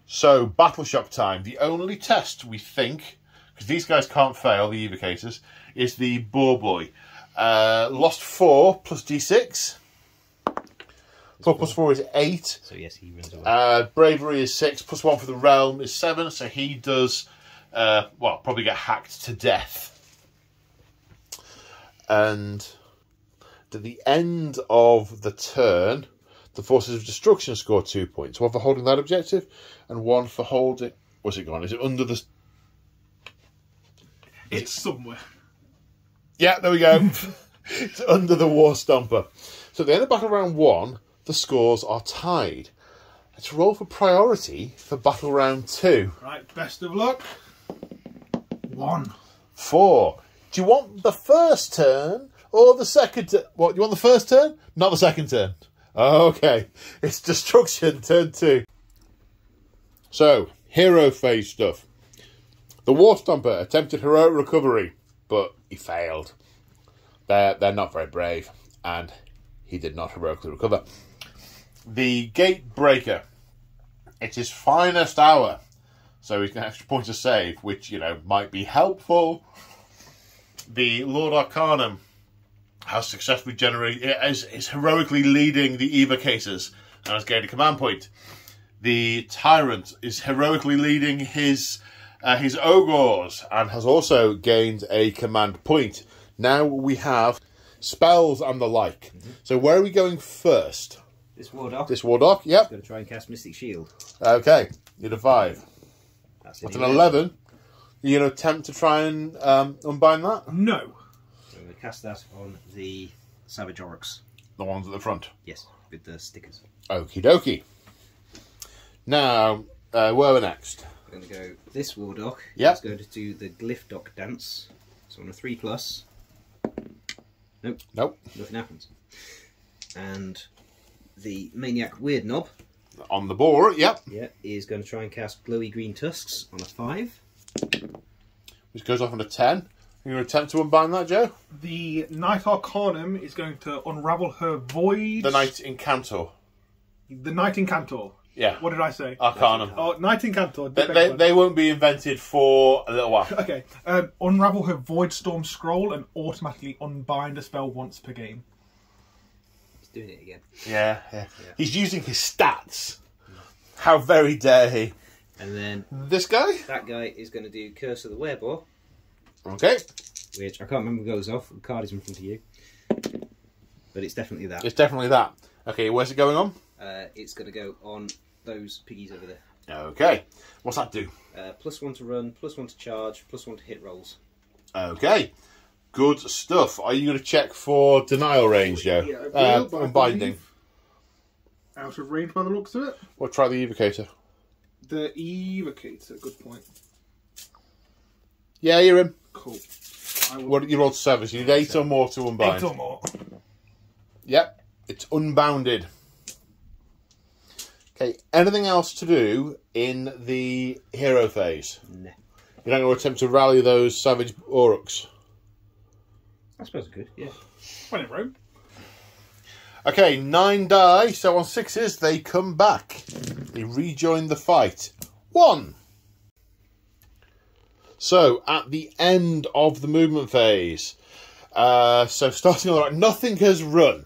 So, Battle Shock time. The only test we think, because these guys can't fail, the evocators, is the Boar Boy. Uh, lost four plus d6. Four plus four is eight. So yes, he runs away. Uh, bravery is six, plus one for the realm is seven, so he does, uh, well, probably get hacked to death. And at the end of the turn, the forces of destruction score two points. One for holding that objective, and one for holding. What's it gone? Is it under the? It's somewhere. Yeah, there we go. it's under the War Stomper. So at the end of battle round one, the scores are tied. Let's roll for priority for battle round two. Right. Best of luck. One. Four. Do you want the first turn or the second turn? What, you want the first turn? Not the second turn. Okay. It's destruction, turn two. So, hero phase stuff. The War Stomper attempted heroic recovery, but he failed. They're, they're not very brave, and he did not heroically recover. The Gate Breaker. It's his finest hour, so he's going to extra to point a save, which, you know, might be helpful the Lord Arcanum has successfully generated is, is heroically leading the evocators and has gained a command point. The Tyrant is heroically leading his uh, his ogres and has also gained a command point. Now we have spells and the like. So where are we going first? This Wardokk This Wardokk, yep. going to try and cast Mystic Shield. Okay, you're a five. That's, That's it an again. eleven. You gonna attempt to try and um, unbind that? No. So I'm going to cast that on the Savage Orruks. The ones at the front. Yes, with the Stikkas. Okie dokie. Now, uh, where we're next? We're going to go this Wardokk. Yep. is going to do the Glyphdokk dance. So on a three plus. Nope, Nope. nothing happens. And the Maniak Weirdnob, On the board, yep. yeah, is going to try and cast Glowy Green Tusks on a five. Which goes off on a 10. You going to attempt to unbind that, Joe? The Knight Arcanum is going to unravel her void. The Knight in Cantor. The Knight Incantor. Yeah. What did I say? Arcanum. Oh, Knight Incantor. They, they, they won't be invented for a little while. Okay. Um, unravel her Void Storm scroll and automatically unbind a spell once per game. Doing it again. Yeah, yeah. He's using his stats. How very dare he? And then This guy? that guy is going to do Curse of the Werebore, Okay. which I can't remember what goes off. The card is in front of you. But it's definitely that. It's definitely that. Okay, where's it going on? Uh, it's going to go on those piggies over there. Okay. What's that do? Uh, plus one to run, plus one to charge, plus one to hit rolls. Okay. Good stuff. Are you going to check for denial range, Joe? Yeah, uh, but I unbinding. Out of range by the looks of it. We'll try the evocator. The Evocator. Good point. Yeah, you're in. Cool. I will What you rolled seven, so you need eight or more to unbind. eight or more. Yep, it's unbounded. Okay, anything else to do in the hero phase? Nah. You're not going to attempt to rally those savage Orruks. I suppose I could, yeah. When in Rome. Okay, nine die, so on sixes they come back. They rejoin the fight. One. So, at the end of the movement phase, uh, so starting on the right, nothing has run.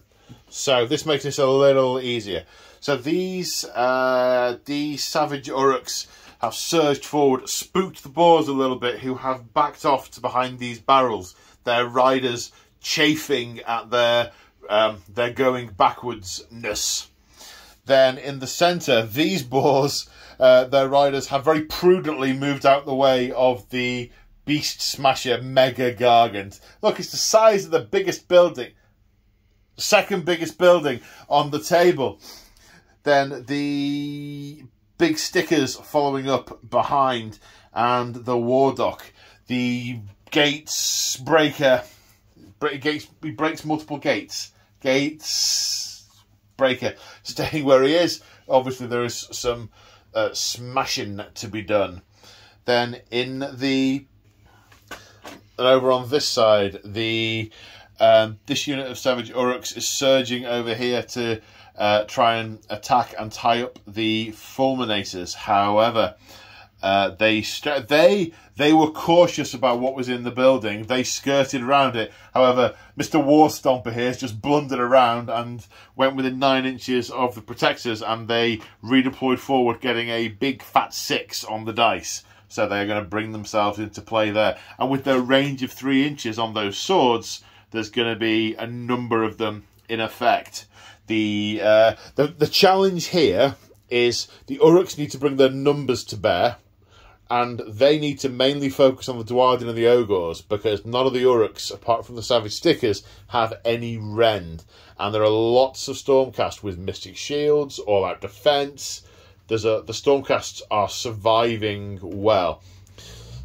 So this makes this a little easier. So these uh, these savage Orruks have surged forward, spooked the boars a little bit, who have backed off to behind these barrels. Their riders chafing at their um, their going backwardsness. Then in the centre, these boars, uh, their riders have very prudently moved out the way of the Beast Smasher Mega Gargant. Look, it's the size of the biggest building, second biggest building on the table. Then the big Stikkas following up behind, and the Wardokk, the gates breaker, break, gates he breaks multiple gates, gates breaker staying where he is. Obviously, there is some uh, smashing to be done. Then in the and over on this side, the um, this unit of Savage Orruks is surging over here to uh, try and attack and tie up the Fulminators. However, uh, they st- they they were cautious about what was in the building. They skirted around it. However, Mister War Stomper here has just blundered around and went within nine inches of the protectors, and they redeployed forward, getting a big fat six on the dice. So they're going to bring themselves into play there. And with their range of three inches on those swords, there's going to be a number of them in effect. The uh, the the challenge here is the Orruks need to bring their numbers to bear, and they need to mainly focus on the Duardin and the Ogres because none of the Orruks, apart from the Savage Stikkas, have any rend. And there are lots of Stormcast with Mystic Shields, All Out Defense. There's a the Stormcasts are surviving well.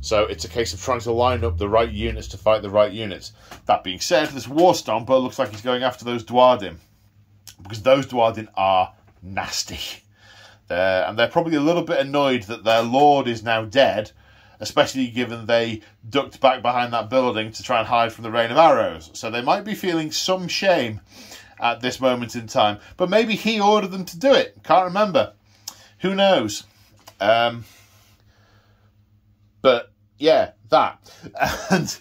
So it's a case of trying to line up the right units to fight the right units. That being said, this War Stomper looks like he's going after those Duardin because those Duardin are nasty. They're, and they're probably a little bit annoyed that their lord is now dead, especially given they ducked back behind that building to try and hide from the rain of arrows. So they might be feeling some shame at this moment in time. But maybe he ordered them to do it. Can't remember. Who knows? Um, but yeah, that. And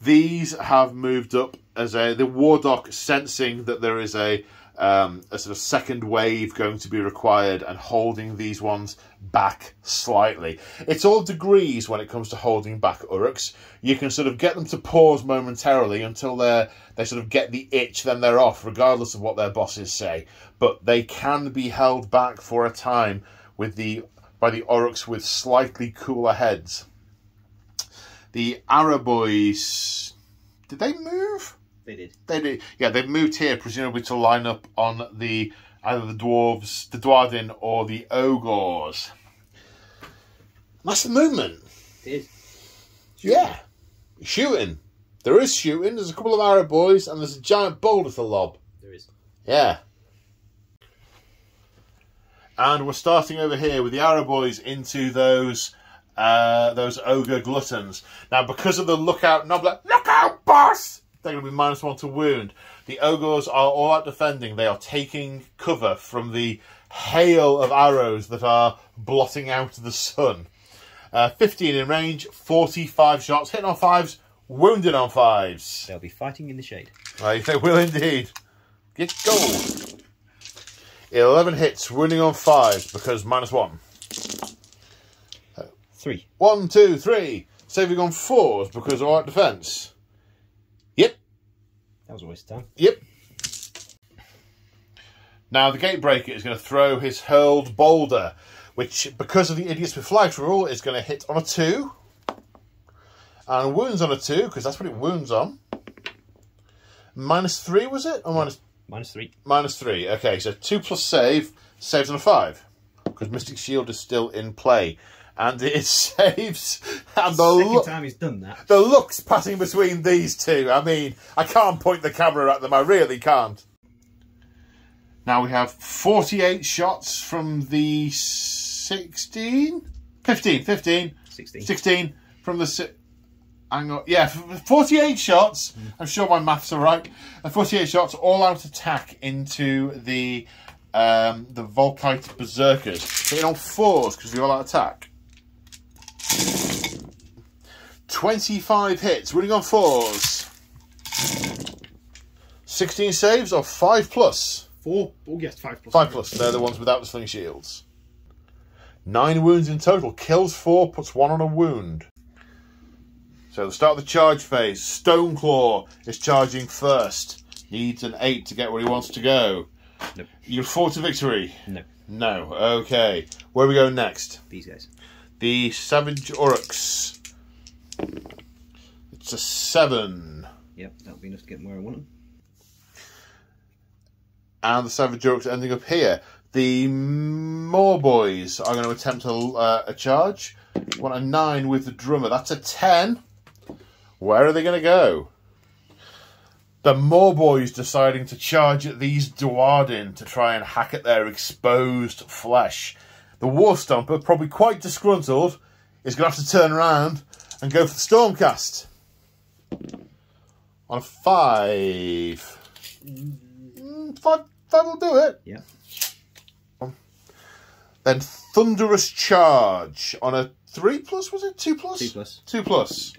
these have moved up as a the Wardokk sensing that there is a um, a sort of second wave going to be required and holding these ones back slightly. It's all degrees when it comes to holding back Orruks. You can sort of get them to pause momentarily until they they sort of get the itch, then they're off, regardless of what their bosses say. But they can be held back for a time with the by the Orruks with slightly cooler heads. The Arrowboys, did they move? They did. They did. Yeah, they've moved here presumably to line up on the either the dwarves, the Duardin, or the ogres. That's the movement. It is. Yeah, shooting. There is shooting. There's a couple of arrow boys, and there's a giant boulder to lob. There is. Yeah. And we're starting over here with the Arrow Boys into those uh, those ogre gluttons. Now, because of the lookout nobler, look out, boss! They're going to be minus one to wound. The ogres are all out defending. They are taking cover from the hail of arrows that are blotting out the sun. Uh, 15 in range, 45 shots, hitting on fives, wounded on fives. They'll be fighting in the shade. Right, they will indeed. Get gold. 11 hits, wounding on fives because minus one. Three. One, two, three. Saving on fours because of our defence. Yep, That was a waste of time. yep. Now the Gatebreaker is going to throw his hurled boulder, which, because of the Idiots with Flags rule, is going to hit on a two. And wounds on a two, because that's what it wounds on. Minus three, was it? Or minus Minus three. Minus three. Okay, so two plus save, saves on a five. Because Mystic Shield is still in play. And it saves. And the, Second look, time he's done that. the looks passing between these two. I mean, I can't point the camera at them. I really can't. Now we have 48 shots from the 16? 15, 15, 16. 16 from the. si- Hang on. Yeah, 48 shots. I'm sure my maths are right. Uh, 48 shots, all out attack into the um, the Vulkite Berserkers. Hitting on fours because we all out attack. 25 hits, winning on fours. 16 saves or 5 plus. Four. Oh yes, five plus. Five plus. They're the ones without the sling shields. Nine wounds in total. Kills four, puts one on a wound. So the start of the charge phase. Stoneclaw is charging first. Needs an eight to get where he wants to go. Nope. You fought to victory. No, No. Okay. Where are we going next? these guys. The Savage Orruks. It's a seven. Yep, that'll be enough to get where I want them. and the Savage Orruks ending up here. The Boar Boys are going to attempt a, uh, a charge. Want a nine with the drummer. That's a ten. Where are they going to go? The Boar Boys deciding to charge at these Duardin to try and hack at their exposed flesh. The War Stomper, probably quite disgruntled, is going to have to turn around and go for the Stormcast. On a five. Mm, Five, five will do it. Yeah. Then Thunderous Charge on a three plus, was it? Two plus? Two plus. Two plus.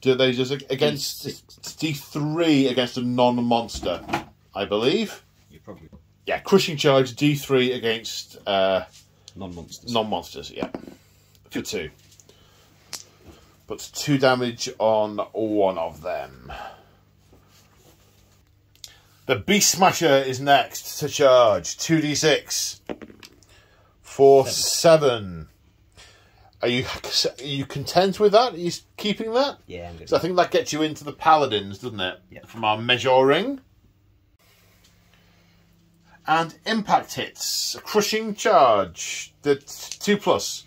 Do they just against D three against a non monster, I believe. You're probably Yeah, crushing charge D three against uh, non-monsters. non monsters. Yeah, for two. Puts two damage on one of them. The Beast Smasher is next to charge. Two D six. For seven. Are you are you content with that? Are you keeping that? yeah, I'm good. So I think that gets you into the paladins, doesn't it? Yeah. From our measuring. And impact hits. A crushing charge. The two plus.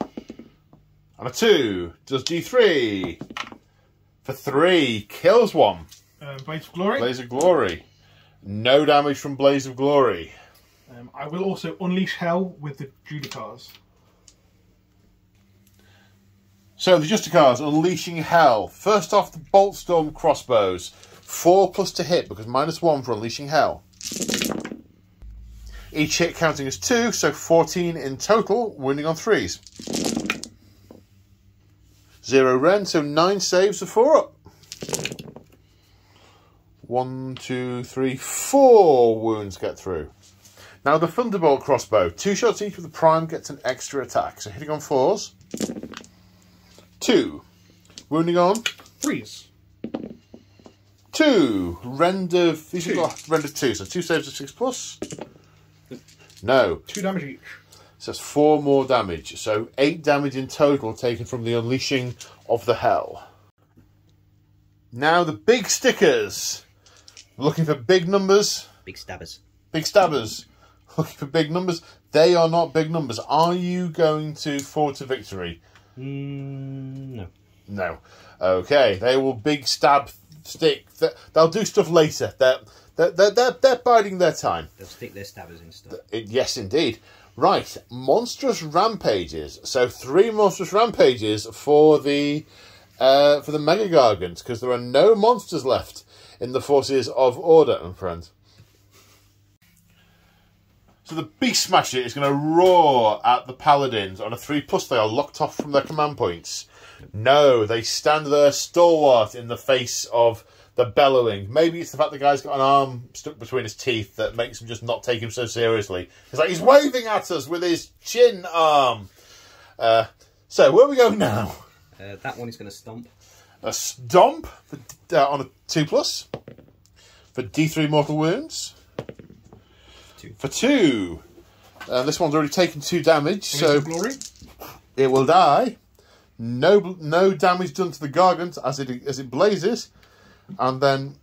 And a two. Does D three. For three. Kills one. Um, Blades of Glory. Blaze of Glory. No damage from Blaze of Glory. Um, I will also unleash hell with the Judicars. So the Justicars unleashing hell. First off, the Bolt Storm crossbows. Four plus to hit because minus one for unleashing hell. Each hit counting as two, so 14 in total, winning on threes. Zero Ren, so nine saves of four up. One, two, three, four wounds get through. Now the Thunderbolt crossbow. Two shots each with the prime gets an extra attack. So hitting on fours. Two. Wounding on. Threes. Two. Render. These have Two. got render two, so two saves of six plus. No. Two damage each. So that's four more damage. So eight damage in total taken from the unleashing of the hell. Now the big stickers. Looking for big numbers. Big stabbers. Big stabbers. Looking for big numbers. They are not big numbers. Are you going to forward to victory? Mm, no. No. Okay, they will big stab stick. They'll do stuff later. They're, they're, they're, they're, they're biding their time. They'll stick their stabbers in stuff. Yes, indeed. Right, monstrous rampages. So three monstrous rampages for the uh, for the Mega Gargants because there are no monsters left in the forces of Order and friends. So the Beast Smasher is going to roar at the Paladins on a three plus. They are locked off from their command points. No, they stand there stalwart in the face of the bellowing. Maybe it's the fact the guy's got an arm stuck between his teeth that makes him just not take him so seriously. It's like he's waving at us with his chin arm. Uh, so where are we going now? Uh, that one is going to stomp. A stomp for, uh, on a two plus for D three mortal wounds. Two. For two. Uh, this one's already taken two damage, Blades so Glory. it will die. No, no damage done to the gargant as it as it blazes, and then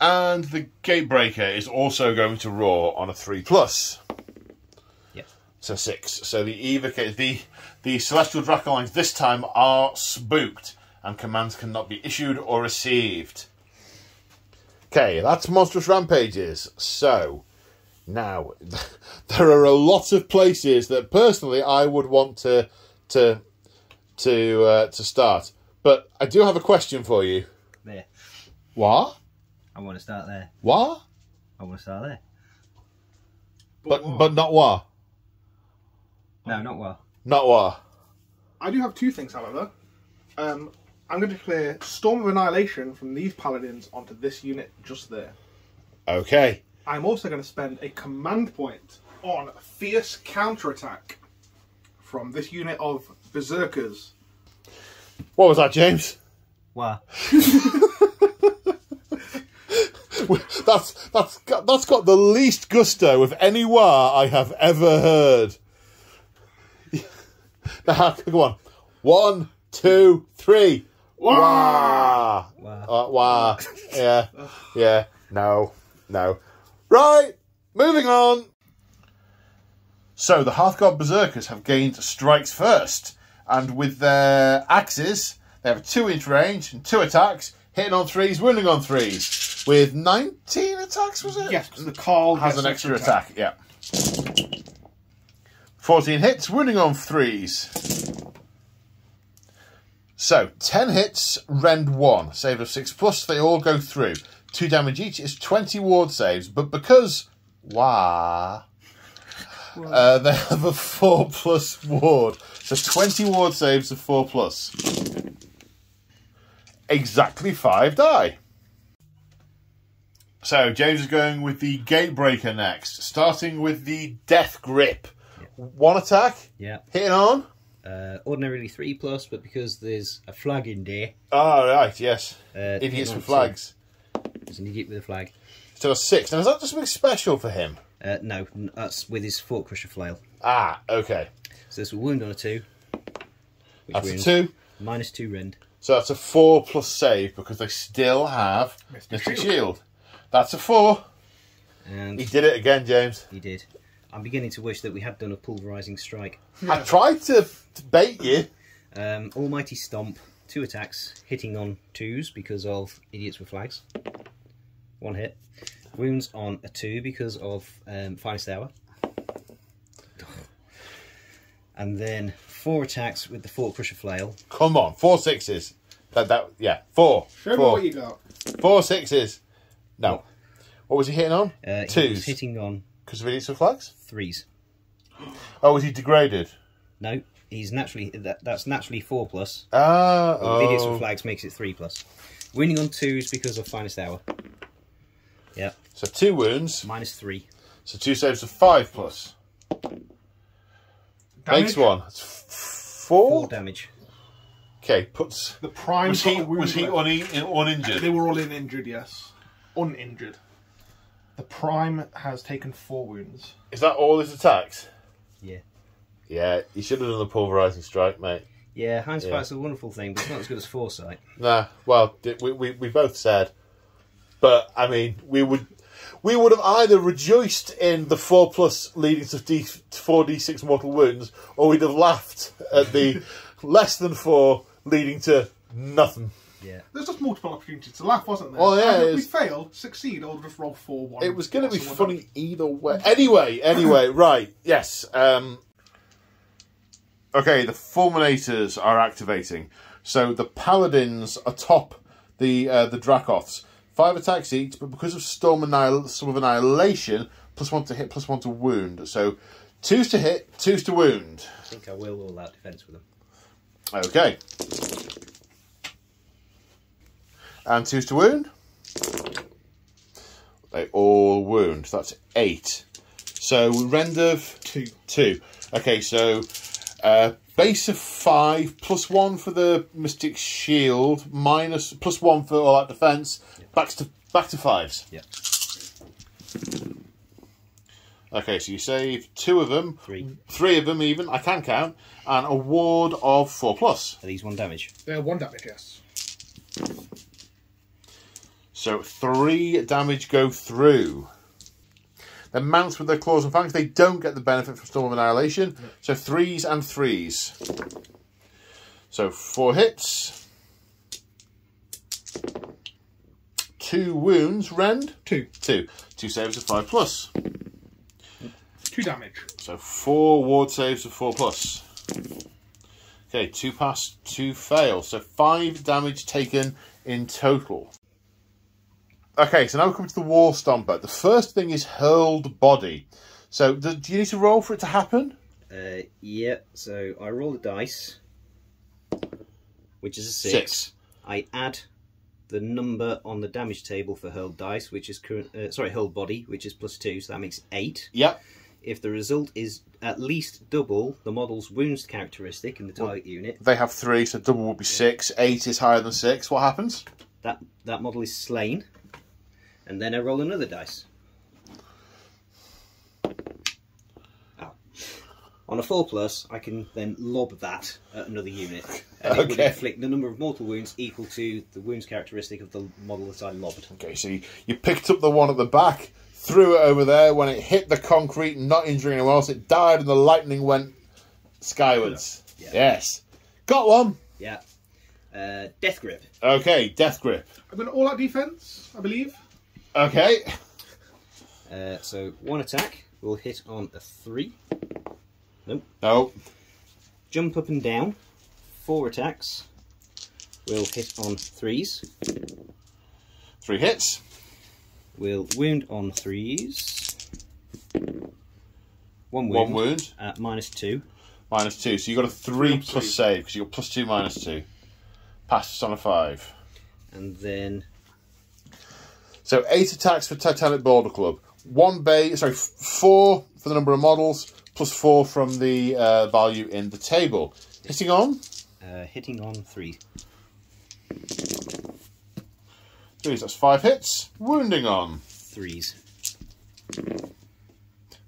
and the gatebreaker is also going to roar on a three plus, Yep. so six. So the evoca the the celestial dracolines this time are spooked, and commands cannot be issued or received. Okay, that's monstrous rampages. So now there are a lot of places that personally I would want to to to uh, to start. But I do have a question for you. There. What? I want to start there. What? I want to start there. But what? but not what? No, not well. Not what? I do have two things, however. Um, I'm going to declare Storm of Annihilation from these paladins onto this unit just there. Okay. I'm also going to spend a command point on Fierce Counterattack from this unit of Berserkers. What was that, James? Wow. That's that's got, that's got the least gusto of any wah I have ever heard. Now, go on. One, two, three. Wah! Wow. Uh, wah. Yeah. Yeah. No. No. Right. Moving on. So the Hearthguard Berserkers have gained strikes first, and with their axes, they have a two-inch range and two attacks, hitting on threes, wounding on threes, with 19 attacks. Was it? Yes, because the Karl has an extra attack. Yeah. 14 hits, wounding on threes. So, 10 hits, rend 1, save of 6 plus, they all go through. 2 damage each is 20 ward saves, but because. Wah. Uh, they have a 4 plus ward. So 20 ward saves of 4 plus. Exactly 5 die. So James is going with the Gatebreaker next, starting with the Death Grip. One attack, Yeah. hitting on. Uh, ordinarily three plus, but because there's a flag in there, Ah, right, yes. uh, Idiots hitting on with flags. There's an idiot with a flag. So a six. Now, is that just something special for him? Uh, no, that's with his Fort Crusher flail. Ah, okay. So there's a wound on a two. Which That's a two. Minus two rend. So that's a four plus save because they still have Mystic Mystic Shield. Shield. That's a four. And He did it again, James. he did. I'm beginning to wish that we had done a pulverizing strike. I tried to, to bait you. Um, Almighty Stomp, two attacks, hitting on twos because of idiots with flags. One hit. Wounds on a two because of um, Finest Hour. And then four attacks with the Fortcrusher Flail. Come on, four sixes. That that yeah, four. Show me what you got. Four sixes. No. What was he hitting on? Uh, he was Twos. hitting on Because of idiots with flags. threes. Oh, was he degraded? No, he's naturally that, that's naturally four plus. Ah, But with idiots oh. with flags makes it three plus. Winning on twos because of Finest Hour. Yeah, So two wounds. minus three. So two saves of five plus. Makes one. That's f- four. Four damage. Okay, puts. The prime Was he a wound was he left. une- uninjured? They were all in injured, yes. Uninjured. The prime has taken four wounds. Is that all his attacks? Yeah. Yeah, you should have done the pulverizing strike, mate. Yeah, hindsight's Yeah. a wonderful thing, but it's not as good as foresight. Nah, well, we, we, we both said. But, I mean, we would we would have either rejoiced in the 4 plus leading to D, 4d6 mortal wounds, or we'd have laughed at the less than 4 leading to nothing. Yeah. There's just multiple opportunities to laugh, wasn't there? Well, yeah, And if we is. failed, succeed, or just roll four one. It was going to be plus or funny either way. Anyway, anyway, right, yes. Um, okay, the Fulminators are activating. So the Paladins atop the uh, the Dracoths. Five attacks each, but because of Storm, Annihil- Storm of Annihilation, plus one to hit, plus one to wound. So two's to hit, two's to wound. I think I will all out defense with them. Okay. And two's to wound. They all wound. That's eight. So we render of Two. two. Okay, so uh, base of five plus one for the mystic shield, minus plus one for all that defense. Back to back to fives. Yeah. Okay, so you save two of them, Three. three of them even. I can count, and a ward of four plus. Are these one damage? They're one damage, yes. So three damage go through. Then mounts with their claws and fangs, they don't get the benefit from Storm of Annihilation. So threes and threes. So four hits. two wounds. Rend Two. two. Two saves of five plus. Two damage. So four ward saves of four plus. Okay, two pass, two fail. So five damage taken in total. Okay, so now we come to the War Stomper. The first thing is hurled body. So do, do you need to roll for it to happen? Uh, yeah, so I roll the dice, which is a six. Six. I add the number on the damage table for hurled dice, which is current. Uh, sorry, hurled body, which is plus two, so that makes eight. Yep. If the result is at least double the model's wounds characteristic in the target unit, They have three, so double would be six. Eight is higher than six. What happens? that that model is slain, and then I roll another dice. Oh. On a four plus, I can then lob that at another unit, and it would Okay. inflict the number of mortal wounds equal to the wounds characteristic of the model that I lobbed. Okay, so you, you picked up the one at the back, threw it over there. When it hit the concrete, not injuring anyone else, it died, and the lightning went skywards. Yeah. Yes. Got one. Yeah. Uh, death grip. Okay, death grip. I'm going to all out defense, I believe. Okay. Uh, so one attack will hit on a three. Nope. No. Jump up and down. Four attacks will hit on threes. Three hits. Will wound on threes. One wound. One wound. At minus two. Minus two. So you got a three Three. plus save because you got plus two minus two. Passes on a five. And then So eight attacks for Titanic Boulderclub. One bay. Sorry, four for the number of models. Plus four from the uh, value in the table. Hitting on. uh, hitting on three. Threes, that's five hits. Wounding on. Threes.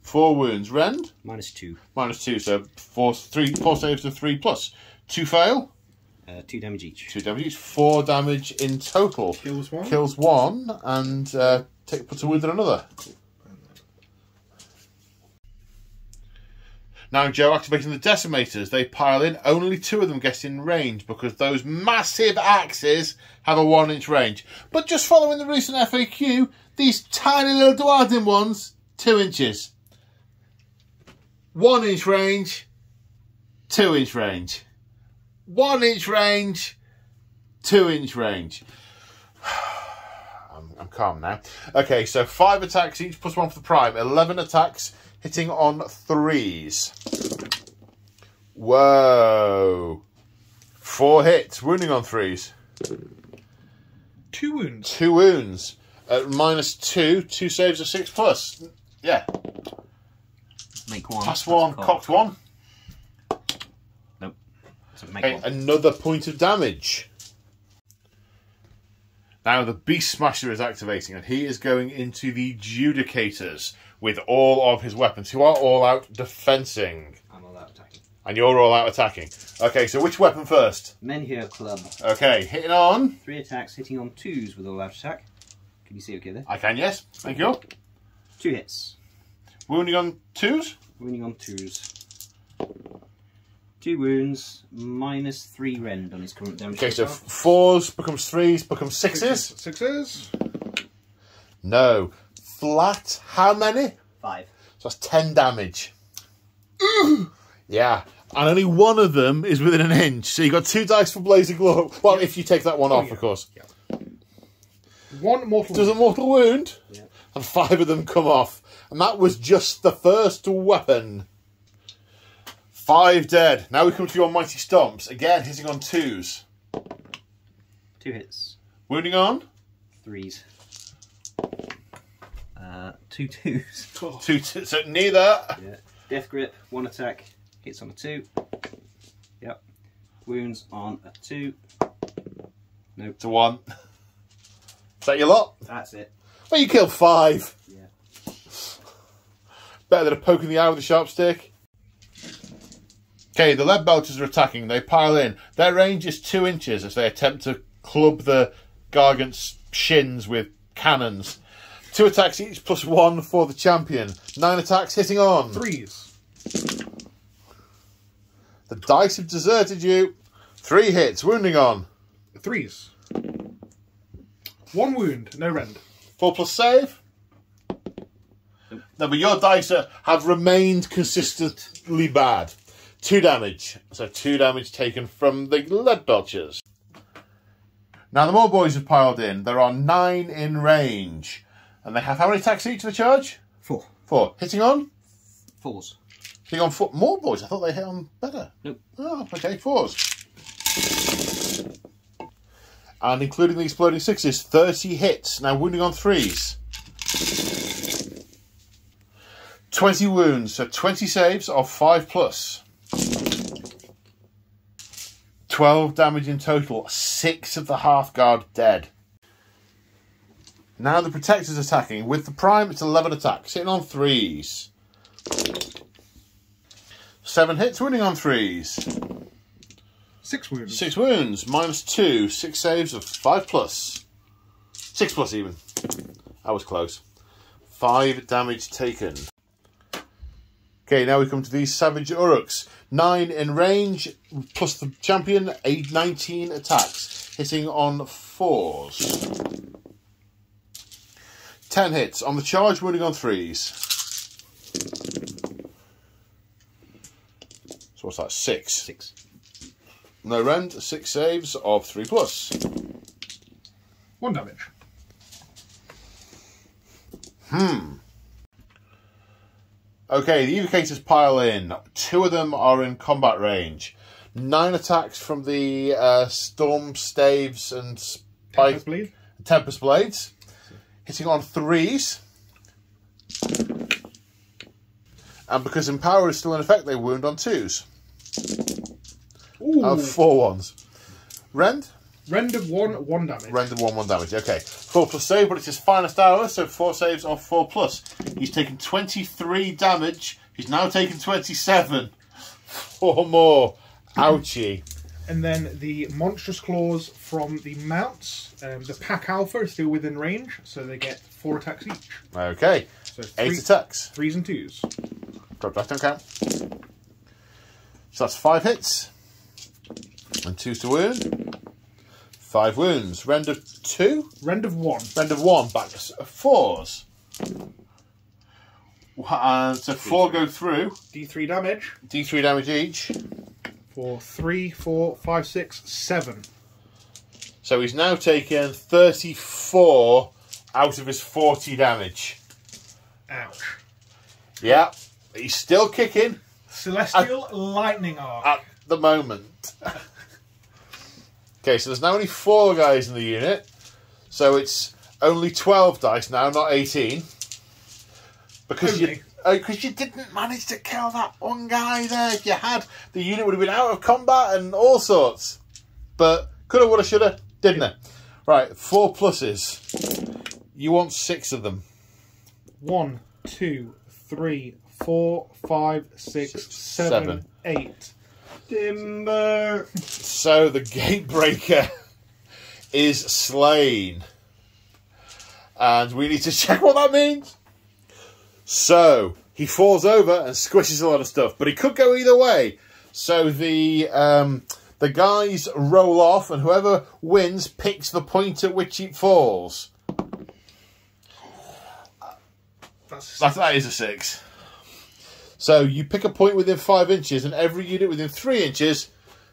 Four wounds. Rend. Minus two. Minus two, so four, three, four saves to three plus. Two fail. Uh, two damage each. Two damage. each, Four damage in total. Kills one. Kills one and uh, take, puts a wound in another. Now Joe activating the decimators. They pile in. Only two of them get in range because those massive axes have a one inch range. But just following the recent FAQ, these tiny little Duardin ones, two inches. One inch range, two inch range. One inch range, two inch range. I'm, I'm calm now. Okay, so five attacks each plus one for the prime. Eleven attacks hitting on threes. Whoa. Four hits, wounding on threes. Two wounds. Two wounds. At minus two, two saves of six plus. Yeah. Make one. Pass one, cocked. cocked one. Nope. So make Okay, one. another point of damage. Now the Beast Smasher is activating, and he is going into the Judicators with all of his weapons, who are all out defensing, I'm all out attacking. and you're all out attacking. Okay, so which weapon first? Menhir Club. Okay, hitting on. Three attacks hitting on twos with all out attack. Can you see okay there? I can, yes. Thank you. Two hits. Wounding on twos. Wounding on twos. Two wounds, minus three rend on his current damage. Okay, so fours becomes threes, becomes sixes. Sixes. No. Flat, how many? five. So that's 10 damage. yeah. And only one of them is within an inch. So you got two dice for Blazing Glow. Well, if you take that one oh, off, yeah. of course. One mortal Does a mortal wound, Yeah. and five of them come off. And that was just the first weapon. Five dead. Now we come to your mighty stomps. Again, hitting on twos. Two hits. Wounding on? Threes. Uh, two twos. Two. T- so neither. Yeah. Death grip, one attack, hits on a two. Yep. Wounds on a two. Nope. To one. Is that your lot? That's it. Well, you killed five. Yeah. Better than a poke in the eye with a sharp stick. Okay, the lead belchers are attacking. They pile in. Their range is two inches as they attempt to club the Gargant's shins with cannons. Two attacks each plus one for the champion. Nine attacks hitting on. Threes. The dice have deserted you. Three hits, wounding on. Threes. One wound, no rend. Four plus save. No, but your dice have remained consistently bad. Two damage. So two damage taken from the lead belchers. Now the more boys have piled in. There are nine in range. And they have how many attacks each for charge? Four. Four. Hitting on? Fours. Hitting on four. More boys. I thought they hit on better. Nope. Oh, okay. Fours. And including the exploding sixes, 30 hits. Now wounding on threes. 20 wounds, so 20 saves of 5 plus. 12 damage in total. 6 of the Hearthguard dead. Now the protector's attacking. With the prime, it's 11 attacks. Hitting on threes. 7 hits, winning on threes. Six wounds. Six wounds, minus two, six saves of five plus. Six plus even. That was close. Five damage taken. Okay, now we come to these Savage Orruks. Nine in range, plus the champion, eight, 19 attacks, hitting on fours. Ten hits. On the charge, wounding on threes. So what's that? Six. Six. No rend, six saves of three plus. One damage. Hmm. Okay, the evocators pile in. Two of them are in combat range. Nine attacks from the uh, storm staves and spike Tempest bleed. tempest blades, hitting on threes. And because empower is still in effect, they wound on twos. Ooh. Uh, four ones. Rend? Rend of one, one damage. Render one one damage. Okay, four plus save, but it's his finest hour, so four saves of four plus. He's taken twenty three damage. He's now taken twenty seven. Four more. Ouchie. And then the monstrous claws from the mounts. Um, the pack alpha is still within range, so they get four attacks each. Okay, So eight three, attacks. threes and twos. Drop that don't count. So that's five hits and twos to wound. Five wounds. Render two. Rend of one. Render one. Back to fours. And uh, so four go through. D3 damage D3 damage each. for three, four, five, six, seven. So he's now taken 34 out of his 40 damage. Ouch. Yeah, he's still kicking Celestial lightning arc. at the moment. okay, so there's now only four guys in the unit. So it's only 12 dice now, not 18. Because you, because uh, you didn't manage to kill that one guy there. If you had, the unit would have been out of combat and all sorts. But coulda, woulda, shoulda, didn't it? Right, four pluses. You want six of them. One, two, three, four, five, six, Six, seven, seven. eight. Timber. So the gatebreaker is slain. And we need to check what that means. So he falls over and squishes a lot of stuff, but he could go either way. So the um, the guys roll off, and whoever wins picks the point at which it falls. That's That, that is a six. So you pick a point within five inches, and every unit within three inches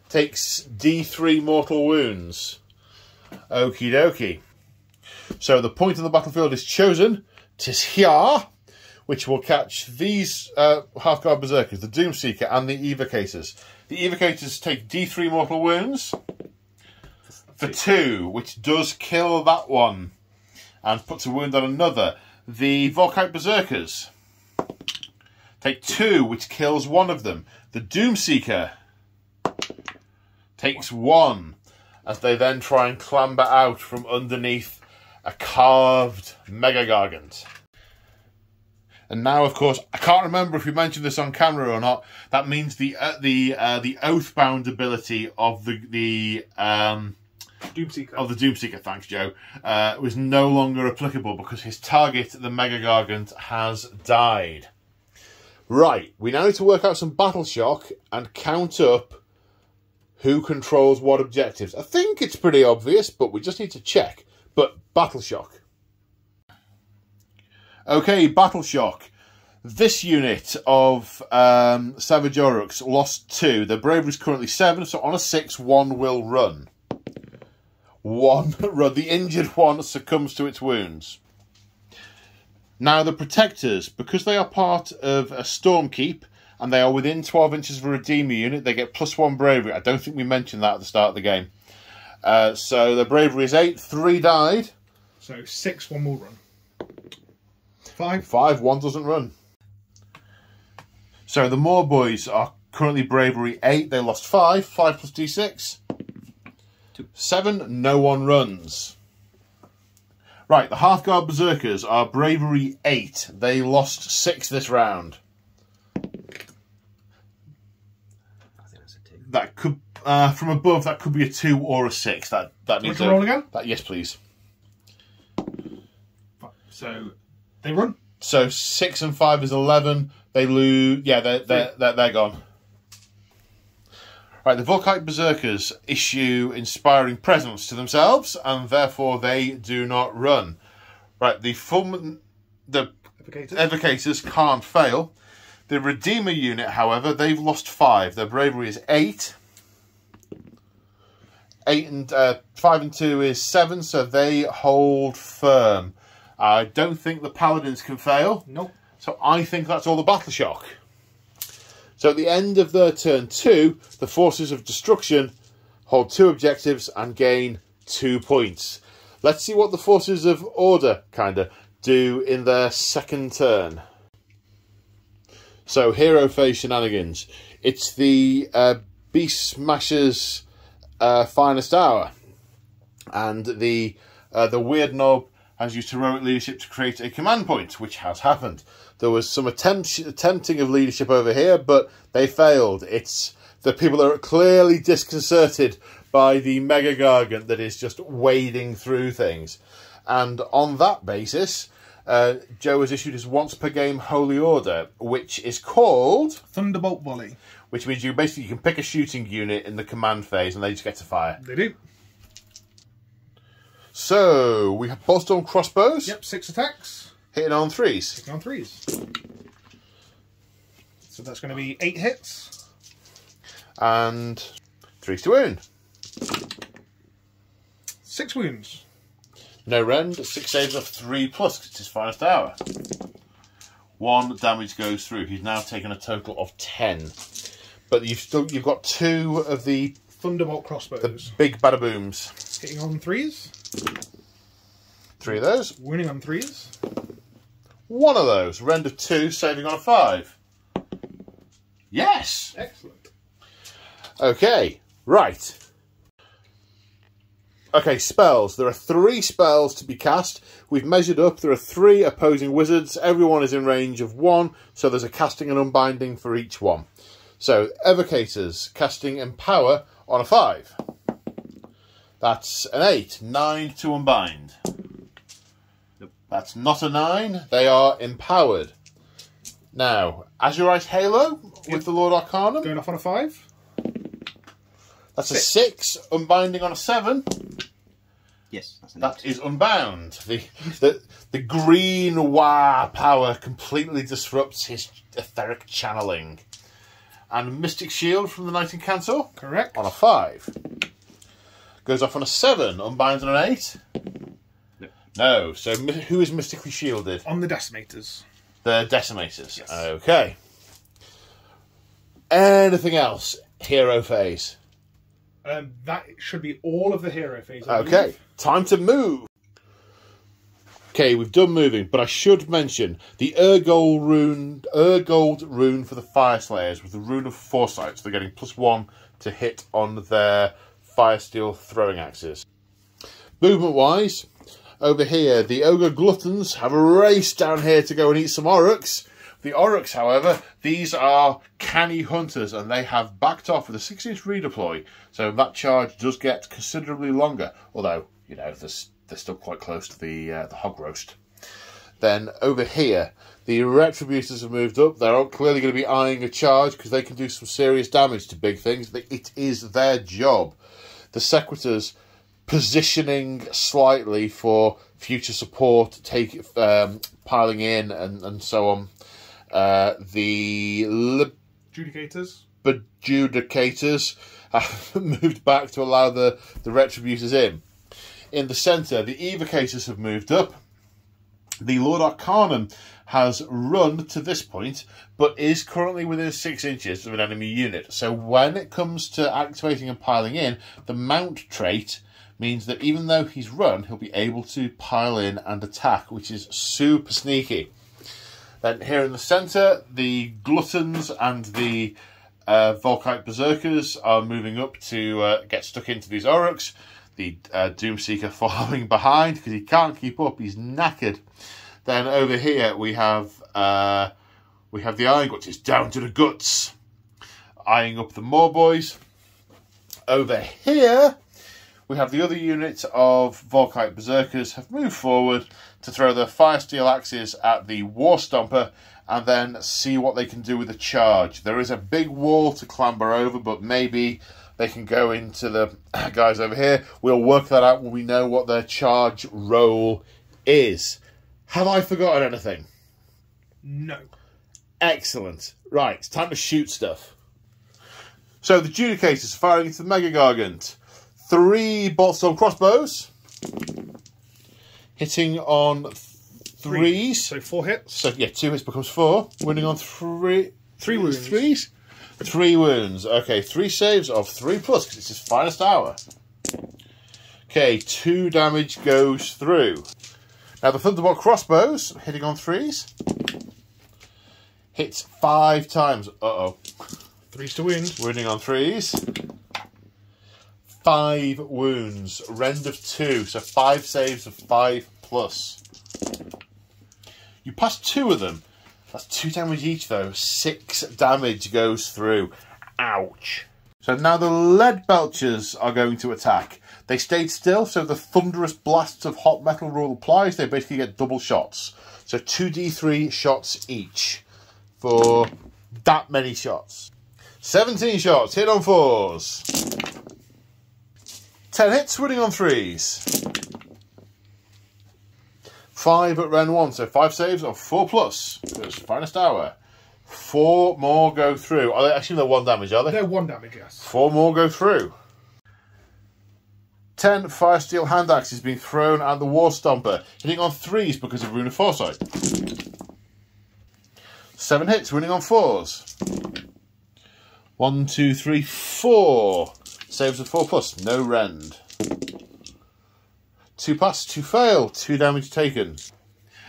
takes D3 mortal wounds. Okie dokie. So the point on the battlefield is chosen. Tis here, which will catch these uh, Hearthguard berserkers, the Doomseeker and the Evocators. The Evocators take D3 mortal wounds for two, which does kill that one and puts a wound on another. The Vulkite Berserkers take two, which kills one of them. The Doomseeker takes one as they then try and clamber out from underneath a carved Mega Gargant. And now, of course, I can't remember if we mentioned this on camera or not. That means the uh, the uh, the Oathbound ability of the the um, Doomseeker. of the Doomseeker, thanks Joe, uh, was no longer applicable because his target, the Mega Gargant, has died. Right, we now need to work out some battle shock and count up who controls what objectives. I think it's pretty obvious, but we just need to check. but Battle Shock. Okay, Battle Shock. This unit of um, Savage Orruks lost two. Their bravery is currently seven, so on a six, one will run. One run. The injured one succumbs to its wounds. Now, the Protectors, because they are part of a Stormkeep and they are within 12 inches of a Redeemer unit, they get plus one bravery. I don't think we mentioned that at the start of the game. Uh, so their bravery is eight, three died. So six, one will run. Five. Five, one doesn't run. So the Boar boys are currently bravery eight. They lost five. Five plus d6. Two. Seven, no one runs. Right, the Hearthguard Berserkers are bravery eight. They lost six this round. I think that's a two. That could, uh, from above, that could be a two or a six. That that needs to a- roll again? That, yes, please. So they run. So six and five is eleven. They lose. Yeah, they're they're they're, they're gone. Right, the Vulkite Berserkers issue inspiring presents to themselves, and therefore they do not run. Right, the full the Advocated. Evocators can't fail. The Redeemer unit, however, they've lost five. Their bravery is eight. Eight and uh, five and two is seven, so they hold firm. I don't think the Paladins can fail, Nope. so I think that's all the Battle Shock. So at the end of their turn two, the Forces of Destruction hold two objectives and gain two points. Let's see what the Forces of Order kind of do in their second turn. So, Hero Phase Shenanigans. It's the uh, Beast Smasher's uh, finest hour. And the uh, the Weirdnob has used heroic leadership to create a command point, which has happened. There was some attempt, attempting of leadership over here, but they failed. It's the people are clearly disconcerted by the Mega Gargant that is just wading through things. And on that basis, uh, Joe has issued his once per game Holy Order, which is called, Thunderbolt volley. which means you basically you can pick a shooting unit in the command phase and they just get to fire. They do. So we have Boltstorm crossbows Yep. Six attacks. Hitting on threes. Taking on threes. So that's going to be eight hits. and threes to wound. Six wounds. No rend, six saves of three plus 'cause it's his finest hour. One damage goes through. He's now taken a total of ten. But you've still you've got two of the Thunderbolt crossbows. big badabooms. Hitting on threes. Three of those. Winning on threes. One of those. Rend of two, saving on a five. Yes. Excellent. Okay, right. Okay, spells. There are three spells to be cast. We've measured up. There are three opposing wizards. Everyone is in range of one, so there's a casting and unbinding for each one. So, Evocators, casting Empower on a five. That's an eight. Nine to unbind. Nope. That's not a nine. They are empowered. Now, Azyrite Halo with the Lord Arcanum. Going off on a five. That's a six, unbinding on a seven. Yes, that's an That eight. is unbound. The the the green wah power completely disrupts his etheric channeling. And Mystic Shield from the Knight Incantor Correct. on a five. Goes off on a seven, unbinds on an eight. No. So who is mystically shielded? On the decimators. The Decimators. Yes. Okay. Anything else? Hero phase. Um, that should be all of the hero phase. I Okay, believe. time to move. Okay, we've done moving, but I should mention the Urgold rune, Urgold rune for the Fyreslayers with the rune of Foresight. So they're getting plus one to hit on their Fyresteel throwing axes. Movement wise, over here, the Ogre Gluttons have a race down here to go and eat some Orruks. The Orruks, however, these are canny hunters and they have backed off with a 6 inch redeploy, so that charge does get considerably longer, although, you know, they're, they're still quite close to the, uh, the hog roast. Then over here, the Retributors have moved up. They're clearly going to be eyeing a charge because they can do some serious damage to big things. It is their job. The Sequitors positioning slightly for future support, take um, piling in and, and so on. Uh, the Judicators. Libadjudicators have moved back to allow the, the Retributors in. In the centre, the Evocators have moved up. The Lord Arcanum has run to this point, but is currently within six inches of an enemy unit. So when it comes to activating and piling in, the mount trait means that even though he's run, he'll be able to pile in and attack, which is super sneaky. Then here in the centre, the Gluttons and the uh, Vulkite Berserkers are moving up to uh, get stuck into these Orruks. The uh, Doomseeker following behind because he can't keep up. He's knackered. Then over here we have uh, we have the Iron Guts. It's down to the guts, eyeing up the more boys. Over here we have the other units of Vulkite Berserkers have moved forward to throw their Fyresteel axes at the War Stomper and then see what they can do with the charge. There is a big wall to clamber over, but maybe they can go into the guys over here. We'll work that out when we know what their charge role is. Have I forgotten anything? No. Excellent. Right, it's time to shoot stuff. So the Judicators are firing into the Mega Gargant. Three Boltstorm crossbows. Hitting on threes. So four hits. So yeah, two hits becomes four. Winning on three. Three wounds. Threes. Three wounds. Okay, three saves of three plus because it's his finest hour. Okay, two damage goes through. Now the Thunderbolt crossbows hitting on threes. Hits five times. Uh oh. Threes to wound. Winning on threes. Five wounds. Rend of two. So five saves of five plus. You pass two of them. That's two damage each though. Six damage goes through. Ouch. So now the lead belchers are going to attack. They stayed still, so the thunderous blasts of hot metal rule applies. They basically get double shots. So 2d3 shots each for that many shots. 17 shots, hit on fours. 10 hits, winning on threes. 5 at round 1, so 5 saves of 4 plus. It's finest hour. 4 more go through. Are they actually they're 1 damage, are they? They're one damage, yes. 4 more go through. 10 Fyresteel Hand Axes being thrown at the War Stomper, hitting on 3s because of Rune of Foresight. 7 hits, winning on 4s. 1, 2, 3, 4. Saves of 4 plus, no rend. 2 pass, 2 fail, 2 damage taken.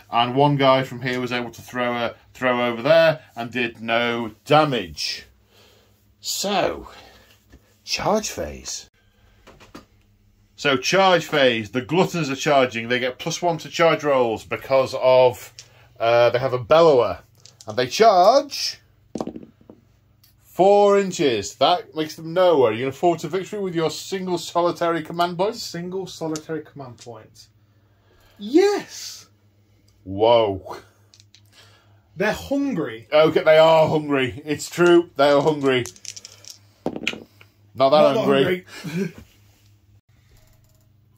And one guy from here was able to throw a throw over there and did no damage. So, charge phase. So charge phase, the gluttons are charging. They get plus one to charge rolls because of uh, they have a bellower, and they charge four inches. That makes them know. Are you going to forward to victory with your single solitary command point? Single solitary command point. Yes. Whoa. They're hungry. Okay, they are hungry. It's true. They are hungry. Not that Not hungry. hungry.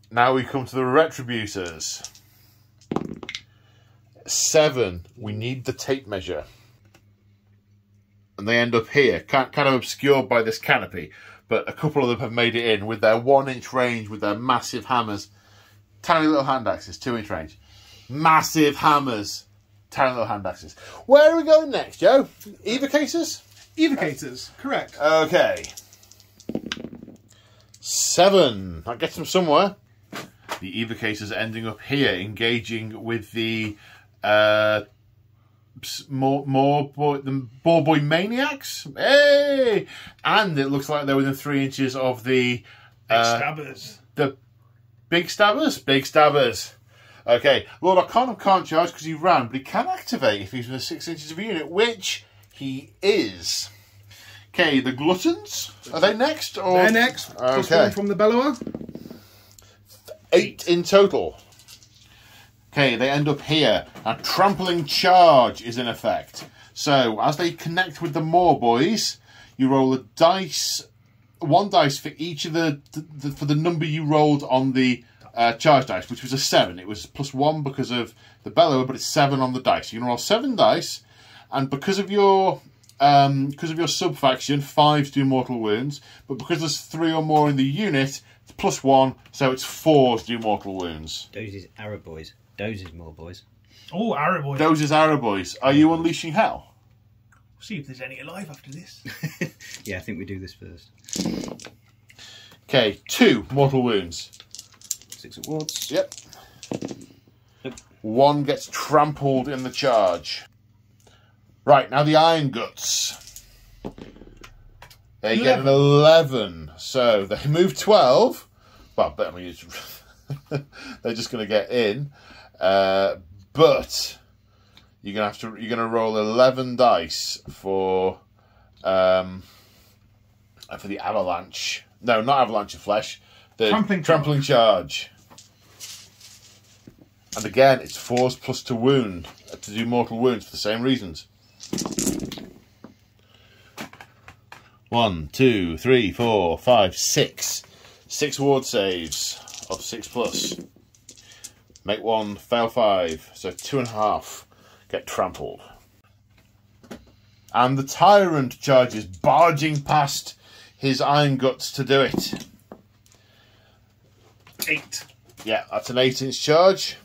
Now we come to the retributors. Seven. We need the tape measure. And they end up here, kind of obscured by this canopy. But a couple of them have made it in with their one inch range, with their massive hammers. Tiny little hand axes, two inch range. Massive hammers, tiny little hand axes. Where are we going next, Joe? Evocators? Evocators, correct. Okay. Seven. That gets them somewhere. The evocators ending up here, engaging with the uh, s- more more boy, the boar boy Maniaks. Hey! And it looks like they're within three inches of the uh, Stabbers. the big stabbers. Big stabbers. Okay, Lord Arcanum can't charge because he ran, but he can activate if he's within six inches of a unit, which he is. Okay, the gluttons are they next? Or They're next. Plus Okay. one from the bellower. eight in total. Okay, they end up here. A trampling charge is in effect. So, as they connect with the more boys, you roll a dice one dice for each of the, the, for the number you rolled on the uh, charge dice, which was a seven. It was plus one because of the bellower, but it's seven on the dice. You can roll seven dice, and because of your um, because of your sub faction, fives do mortal wounds, but because there's three or more in the unit, it's plus one, so it's fours do mortal wounds. Those is Arrowboys. Those is more boys. Oh, Arrowboys. Those is Arrow boys. Are you unleashing hell? See if there's any alive after this. Yeah, I think we do this first. Okay, two mortal wounds. Six at wards. Yep. Yep. One gets trampled in the charge. Right, now the Iron Guts. They get an 11. So they move 12. Well, but I mean, it's, they're just going to get in. Uh, but you're going to have to, you're going to roll 11 dice for, um, for the avalanche. No, not avalanche of flesh. The Trampling trampling charge. And again, it's force plus to wound, uh, to do mortal wounds for the same reasons. One, two, three, four, five, six. Six ward saves of six plus. Make one, fail five. So two and a half get trampled. And the tyrant charges, barging past his iron guts to do it. Eight. Yeah, that's an 8 inch charge.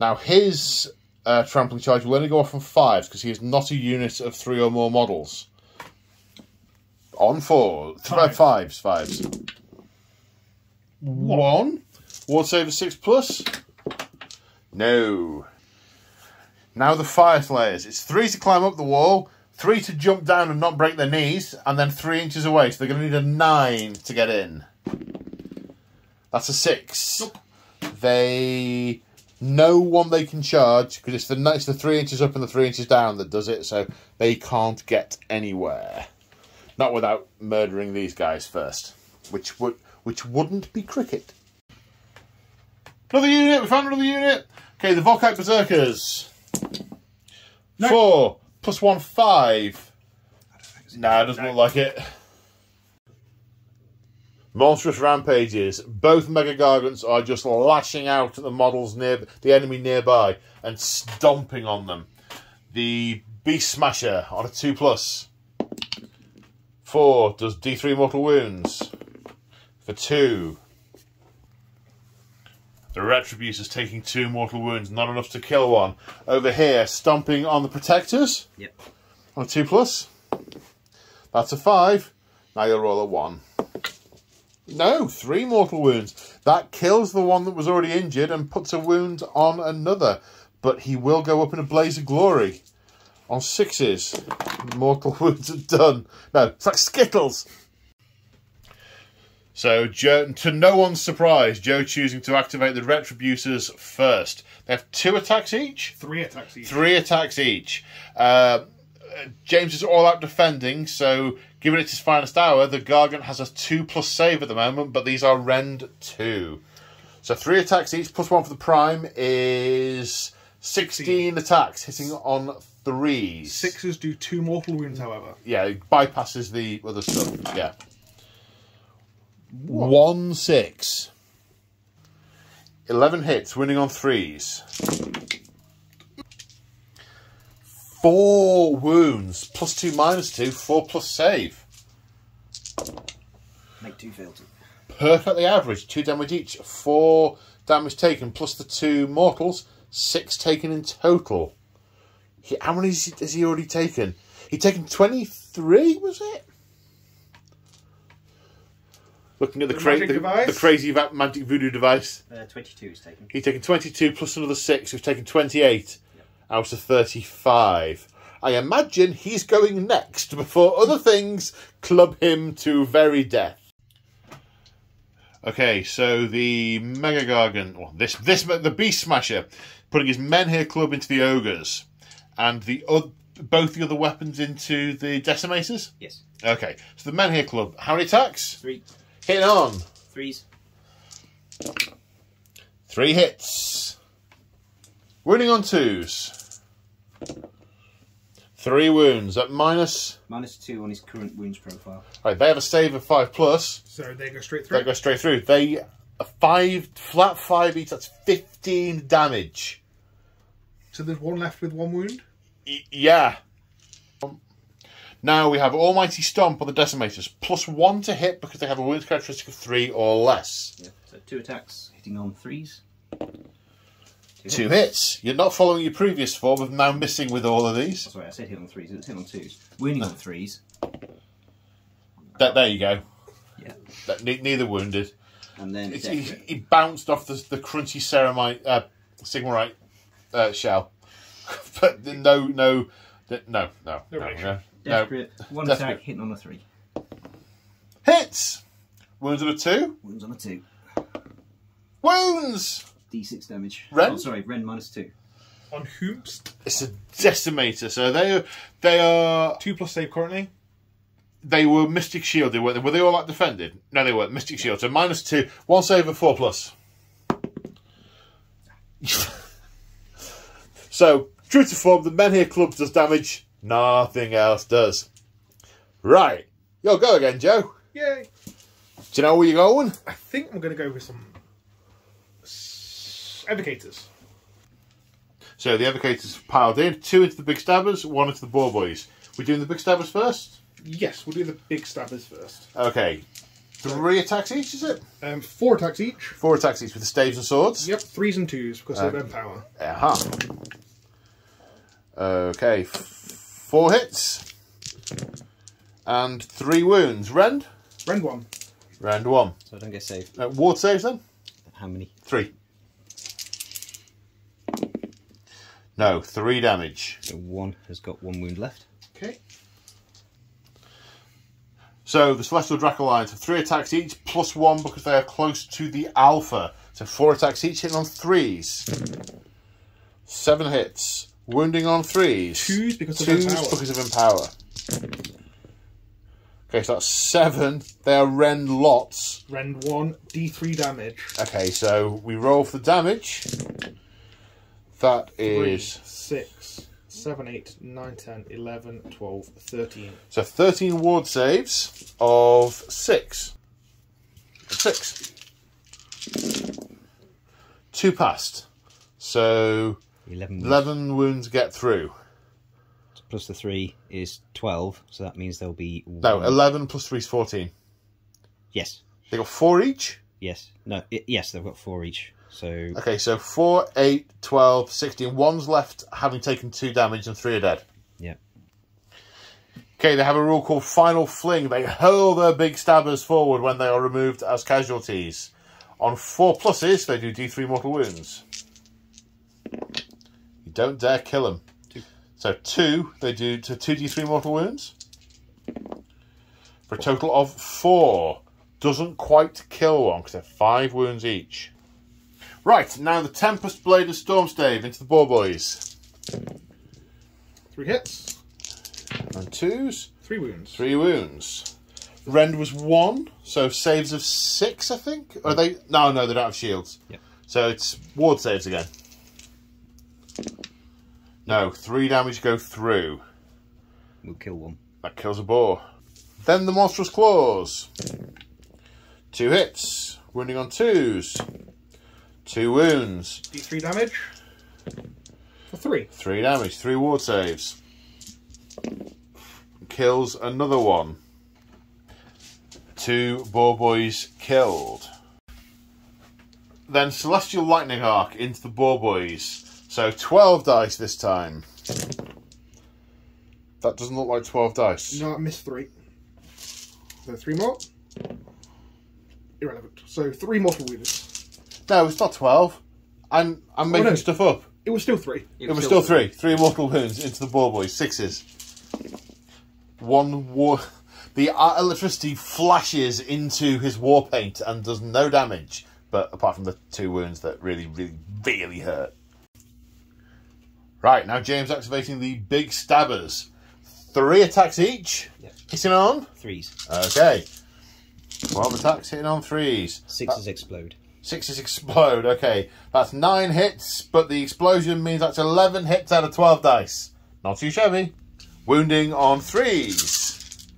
Now, his uh, trampling charge will only go off from 5 because he is not a unit of 3 or more models. On 4. Th- Five. Fives, fives. 1. Ward save of 6 plus. No. Now the Fyreslayers. It's 3 to climb up the wall, 3 to jump down and not break their knees, and then 3 inches away. So they're going to need a 9 to get in. That's a 6 Nope. they no one they can charge because it's the it's the three inches up and the three inches down that does it, so they can't get anywhere. Not without murdering these guys first, which would which wouldn't be cricket. Another unit. We found another unit. Okay, the Vulkite Berserkers. No. Four plus one five. Nah, it doesn't look like it. Monstrous rampages. Both Mega Gargants are just lashing out at the models near the enemy nearby and stomping on them. The Beast Smasher on a two plus. Four does D three mortal wounds for two. The Retributor's taking two mortal wounds, not enough to kill one. Over here, stomping on the Protectors Yep. on a two plus. That's a five. Now you'll roll a one. No, three mortal wounds. That kills the one that was already injured and puts a wound on another. But he will go up in a blaze of glory. On sixes, mortal wounds are done. No, it's like Skittles. So, Joe, to no one's surprise, Joe choosing to activate the Retributors first. They have two attacks each. Three attacks each. Three attacks each. Uh, James is all out defending, so given it his finest hour, the Gargant has a 2 plus save at the moment, but these are Rend 2. So three attacks each, plus one for the Prime is 16 attacks, hitting on threes. Sixes do two mortal wounds, however. Yeah, it bypasses the other stuff. Yeah. One six. Eleven hits, winning on threes. Four wounds, plus two, minus two, four plus save. Make two fail two. Perfectly average, two damage each. Four damage taken, plus the two mortals, six taken in total. He, how many has he, has he already taken? He'd taken 23, was it? Looking at the, The cra- magic the, device? the crazy va- magic voodoo device. Uh, 22 is taken. He's taken 22 plus another 6, we've taken 28 out of 35. I imagine he's going next before other things club him to very death. Okay, so the Mega Gargant, well, this this the Beast Smasher, putting his Menhir club into the ogres, and the oth- both the other weapons into the Decimators. Yes. Okay, so the Menhir club, how many attacks? Three. Hitting on Threes. three hits, winning on twos. Three wounds at minus. Minus two on his current wounds profile. Right, they have a save of five plus. So they go straight through. They go straight through. They a five flat five each. That's fifteen damage. So there's one left with one wound. Y- yeah. Now we have Almighty Stomp on the Decimators, plus one to hit because they have a wounds characteristic of three or less. Yeah. So two attacks hitting on threes. Two hits. You're not following your previous form of now missing with all of these. Sorry, I said hit on threes. it's hit on twos. Wounding on threes. That, there you go. Yeah. That, neither wounded. And then It's, he, Death he bounced off the, the crunchy ceramite, uh, sigmarite uh, shell, but no, no, no, no, no, no, reaction. No, no. Desperate. One Desperate. attack hitting on a three. Hits. Wounds on a two. Wounds on a two. Wounds. D6 damage. Ren? Oh, sorry, Ren minus two. On Hoops, It's a decimator. So they they are two plus save currently. they were Mystic Shield. They were were they all like defended? No, they weren't. Mystic Shield. So minus two. One save of four plus. so true to form, the Menhir Club does damage. Nothing else does. Right. You'll go again, Joe. Yay! Do you know where you're going? I think I'm going to go with some evocators. So the Evocators piled in. Two into the Big Stabbers, one into the Boar Boys. We're doing the Big Stabbers first? Yes, we'll do the big stabbers first. Okay. Three attacks each, is it? Um, four attacks each. Four attacks each with the staves and swords? Yep, threes and twos because of empower. Aha. Okay. F- Four hits. And three wounds. Rend? Rend one. Rend one. So I don't get saved. Uh, ward saves then? How many? Three. No, three damage. So one has got one wound left. Okay. So the Celestial Dracolines have three attacks each, plus one because they are close to the Alpha. So four attacks each, hitting on threes. Seven hits. Wounding on threes. Twos because of Twos Empower. because of Empower. Okay, so that's seven. They are Rend lots. Rend one. D3 damage. Okay, so we roll for the damage. That Three, is six, seven, eight, nine, 10, 11, 12, 13. so thirteen ward saves of six. Six. Two passed. So 11 wounds. eleven wounds get through. Plus the three is 12, so that means there'll be. No, one- eleven plus three is fourteen. Yes. They got four each. Yes. No, i yes, they've got four each. So. Okay, so 4, 8, 12, 16. One's left having taken two damage and three are dead. Yeah. Okay, they have a rule called Final Fling. They hurl their big stabbers forward when they are removed as casualties. On four pluses, they do D3 mortal wounds. You don't dare kill them. So two, they do to two D3 mortal wounds. For a total of four. Doesn't quite kill one because they're five wounds each. Right, now the Tempest Blade of Stormstave into the Boar Boys. Three hits. And twos. Three wounds. Three wounds. Rend was one, so saves of six, I think. Are they? No, no, they don't have shields. Yeah. So it's ward saves again. No, three damage go through. We'll kill one. That kills a boar. Then the monstrous claws. Two hits, wounding on twos. Two wounds, D3 damage. For three. three damage, three ward saves. Kills another one. Two boar boys killed. Then celestial lightning arc into the boar boys. So twelve dice this time. That doesn't look like twelve dice. No, I missed three. So three more. Irrelevant. So three mortal wounds. No, it's not twelve. I'm I'm oh, making no. stuff up. It was still three. It was still three. Three mortal wounds into the boar boys. Sixes. One war. The electricity flashes into his war paint and does no damage, but apart from the two wounds that really, really, really hurt. Right, now James activating the big stabbers. Three attacks each. Yep. Hitting on? Threes. Okay. 12 attacks hitting on threes. Sixes explode. Sixes explode. Okay, that's nine hits, but the explosion means that's 11 hits out of 12 dice. Not too shabby. Wounding on threes.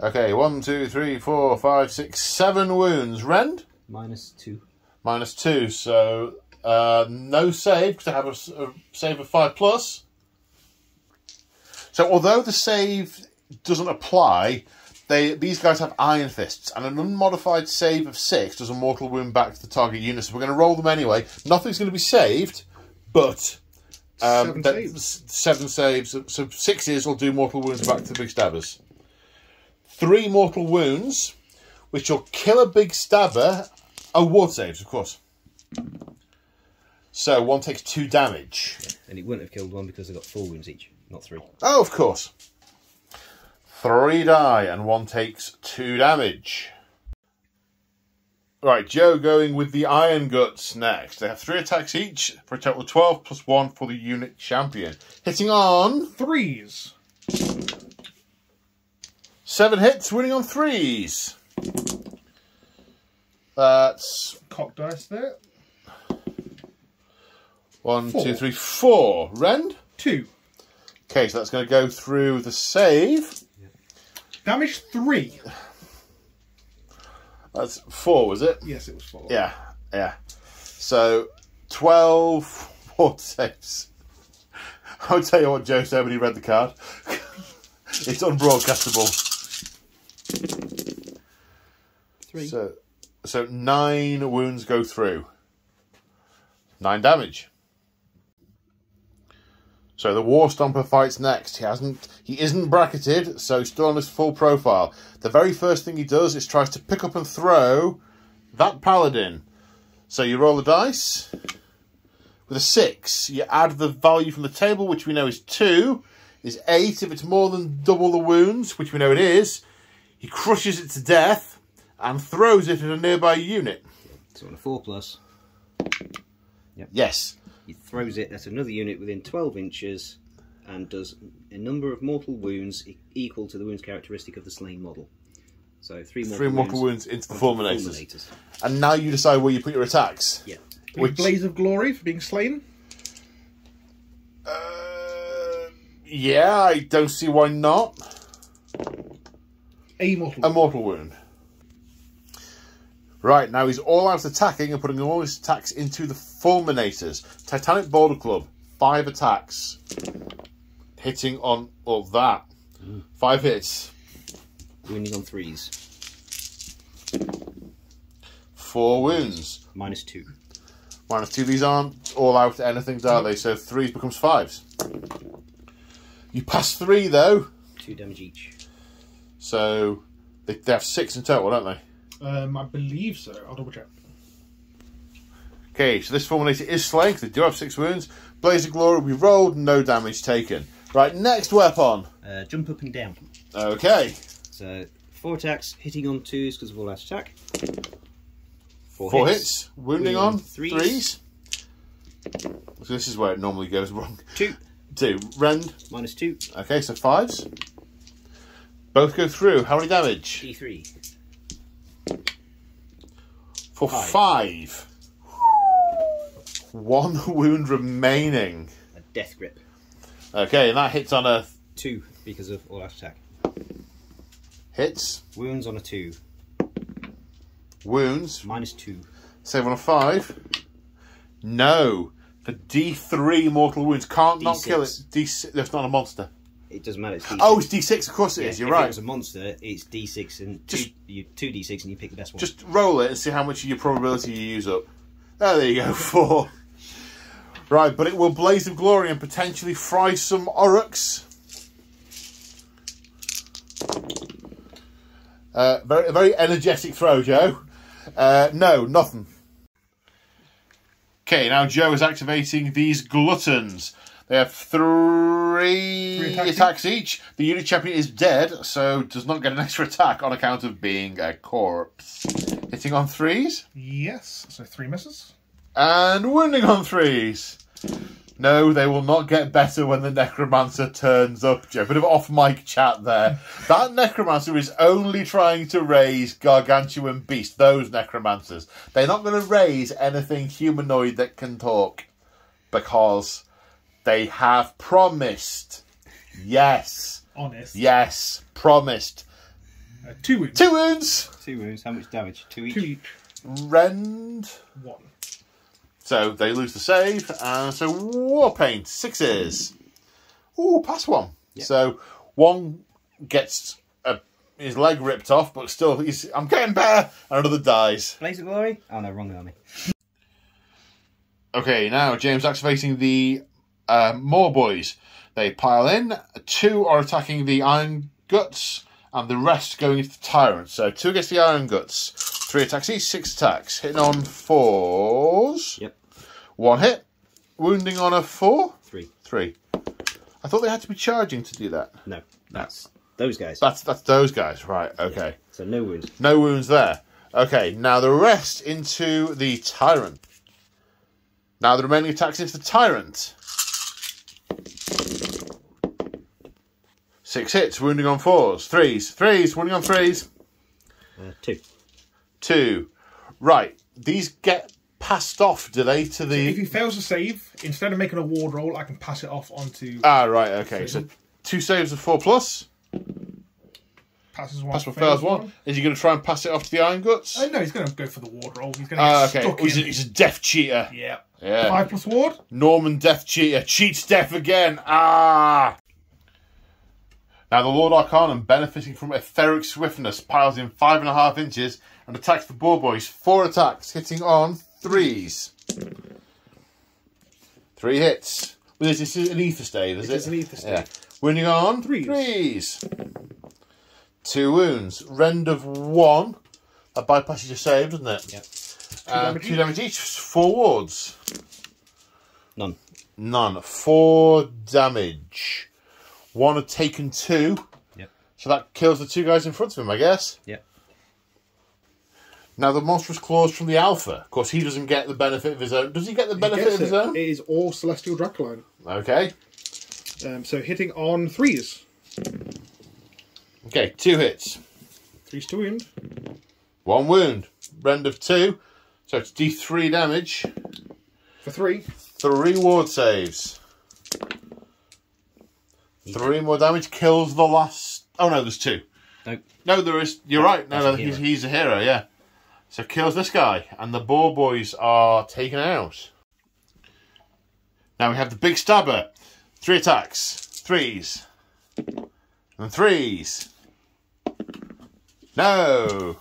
Okay, one, two, three, four, five, six, seven wounds. Rend? Minus two. Minus two, so uh, no save, because I have a save of five plus. So although the save doesn't apply, they these guys have iron fists, and an unmodified save of six does a mortal wound back to the target unit. So we're going to roll them anyway. Nothing's going to be saved, but um, Seven saves. seven saves. So sixes will do mortal wounds back to the big stabbers. Three mortal wounds, which will kill a big stabber. Oh, ward saves, of course. So one takes two damage. And it wouldn't have killed one because they got four wounds each, not three. Oh, of course. Three die, and one takes two damage. Right, Joe going with the Iron Guts next. They have three attacks each for a total of 12 plus one for the unit champion. Hitting on Threes. seven hits, winning on threes. That's Cock dice there. One, Four. two, three, four. Rend? Two. Okay, so that's going to go through the save. Damage three. That's four, was it? Yes, it was four. Yeah, yeah. So, 12 ward saves. I'll tell you what Joe said when he read the card. it's unbroadcastable. Three. So, so nine wounds go through. Nine damage. So the War Stomper fights next. He hasn't he isn't bracketed, so he's still on his full profile. The very first thing he does is tries to pick up and throw that paladin. So you roll the dice. With a six, you add the value from the table, which we know is two, is eight. If it's more than double the wounds, which we know it is, he crushes it to death and throws it at a nearby unit. So on a four plus, Yep. Yes. He throws it at another unit within 12 inches and does a number of mortal wounds equal to the wounds characteristic of the slain model. So three mortal Three wounds. mortal wounds into the onto fulminators. fulminators. And now you decide where you put your attacks. Yeah. Big Which- Blaze of Glory for being slain. Uh, yeah, I don't see why not. A mortal. A mortal wound. Right, now he's all out attacking and putting all his attacks into the fulminators. Titanic Boulderclub, five attacks. Hitting on all that. Five hits. Winning on threes. Four wounds. Minus two. Minus two. These aren't all out anything, are they? So threes becomes fives. You pass three though, Two damage each. so they, they have six in total, don't they? Um, I believe so. I'll double check. Okay, so this fulminator is slain 'cause they do have six wounds. Blaze of Glory, we rolled, no damage taken. Right, next weapon. Uh, jump up and down. Okay, So four attacks, hitting on twos because of all out attack. Four, four hits, wounding Wounding on on threes. threes. So this is where it normally goes wrong. Two. Two, rend. Minus two. Okay, so fives. Both go through. How many damage? D3. For Five. five. One wound remaining. A death grip. Okay, and that hits on a Two because of all out attack. hits. Wounds on a two. Wounds. Minus two. Save on a five. No. The D3 mortal wounds can't not kill it. D6. D6. That's not a monster. It doesn't matter. It's D6. Oh, it's D6. Of course it Yeah, is. You're if right. was a monster. It's D6 and two, Just- you two D6 and you pick the best one. Just roll it and see how much of your probability you use up. Oh, there you go. Four. Right, but it will blaze of glory and potentially fry some Orruks. Uh, very, a very energetic throw, Joe. Uh, no, nothing. Okay, now Joe is activating these gluttons. They have three, Three attacks attacks each. The unit champion is dead, so does not get an extra attack on account of being a corpse. Hitting on threes Yes. So three misses. and wounding on threes. No, they will not get better when the necromancer turns up, Joe. Bit of off mic chat there. That necromancer is only trying to raise gargantuan beast, those necromancers. They're not going to raise anything humanoid that can talk because They have promised. Yes. Honest. Yes. Promised. Uh, two wounds. Two wounds. Two wounds. How much damage? Two each. Two each. Rend. One. So they lose the save. And so war paint. Sixes. Ooh, pass one. So one gets a, his leg ripped off, but still, he's, I'm getting better. And another dies. Blaze of Glory? Oh no, wrong army. Okay, now James activating the uh, Morboys. They pile in. Two are attacking the Iron Guts, and the rest going into the Tyrant. So two against the Iron Guts. Three attacks each, six attacks. Hitting on fours. Yep. One hit. Wounding on a four. Three. Three. I thought they had to be charging to do that. No, that's those guys. That's that's those guys, right? Okay. So no wounds. No wounds there. Okay, now the rest into the Tyrant. Now the remaining attacks into the Tyrant. Six hits, wounding on fours. Threes, threes, wounding on threes. Uh, two. Two. Right, these get passed off, do they, to the... If he fails to save, instead of making a ward roll, I can pass it off onto Ah, right, okay. So two saves of four plus. passes one. Pass one, fails one. Is he going to try and pass it off to the Iron Guts? Uh, no, he's going to go for the ward roll. He's going to Ah, get okay. stuck Oh, he's, a, in. he's a death cheater. Yeah. Yeah. Five plus ward. Norman Death Cheater cheats death again. Ah! Now the Lord Arcanum, benefiting from etheric swiftness, piles in five and a half inches and attacks the Boar Boys. Four attacks, hitting on threes. Three hits. Well, this is an ether stave, is It it? is an ether stave. Yeah. Wounding on Threes. threes. Two wounds. Rend of one. That bypasses your save, doesn't it? Yep. Uh, damage two each. damage each. Four wards. None. None. Four damage. One had taken two. Yep. So that kills the two guys in front of him, I guess. Yep. Now the monstrous claws from the alpha. Of course, he doesn't get the benefit of his own. Does he get the benefit of his it. own? It is all Celestial Dracoline. Okay. Um, so hitting on threes. Okay. Two hits. Threes to wound. One wound. Rend of two. So it's D3 damage. For three. Three ward saves. Three more damage kills the last. Oh no, there's two. No. No, there is. You're right. No, no, a he's, he's a hero. Yeah. So kills this guy, and the boar boys are taken out. Now we have the big stabber. Three attacks, threes, and threes. No.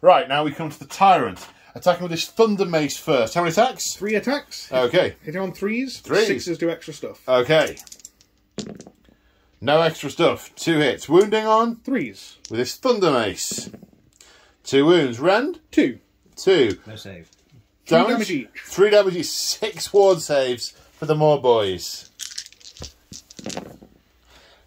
Right now we come to the tyrant, attacking with his thunder mace first. How many attacks? Three attacks. Okay. Hitting on threes. Threes. Sixes do extra stuff. Okay. No extra stuff. Two hits. Wounding on Threes. with his thunder mace. Two wounds. Rend. Two. Two. No save. Three damage each. Three damage each. Six ward saves for the Morboys.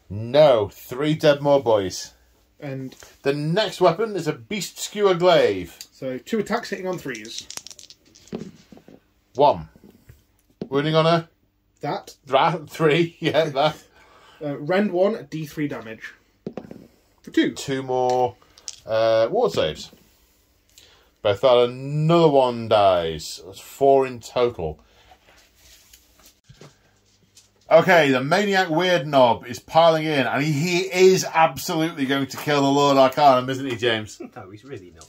No. Three dead Morboys. And The next weapon is a beast skewer glaive. so two attacks hitting on threes. One. Wounding on a That. that, three. Yeah, that. Uh, rend one, d3 damage. For two. two more uh, ward saves. Both that another one dies. That's four in total. Okay, the Maniak Weirdnob is piling in, and he, he is absolutely going to kill the Lord Arcanum, isn't he, James? No, he's really not.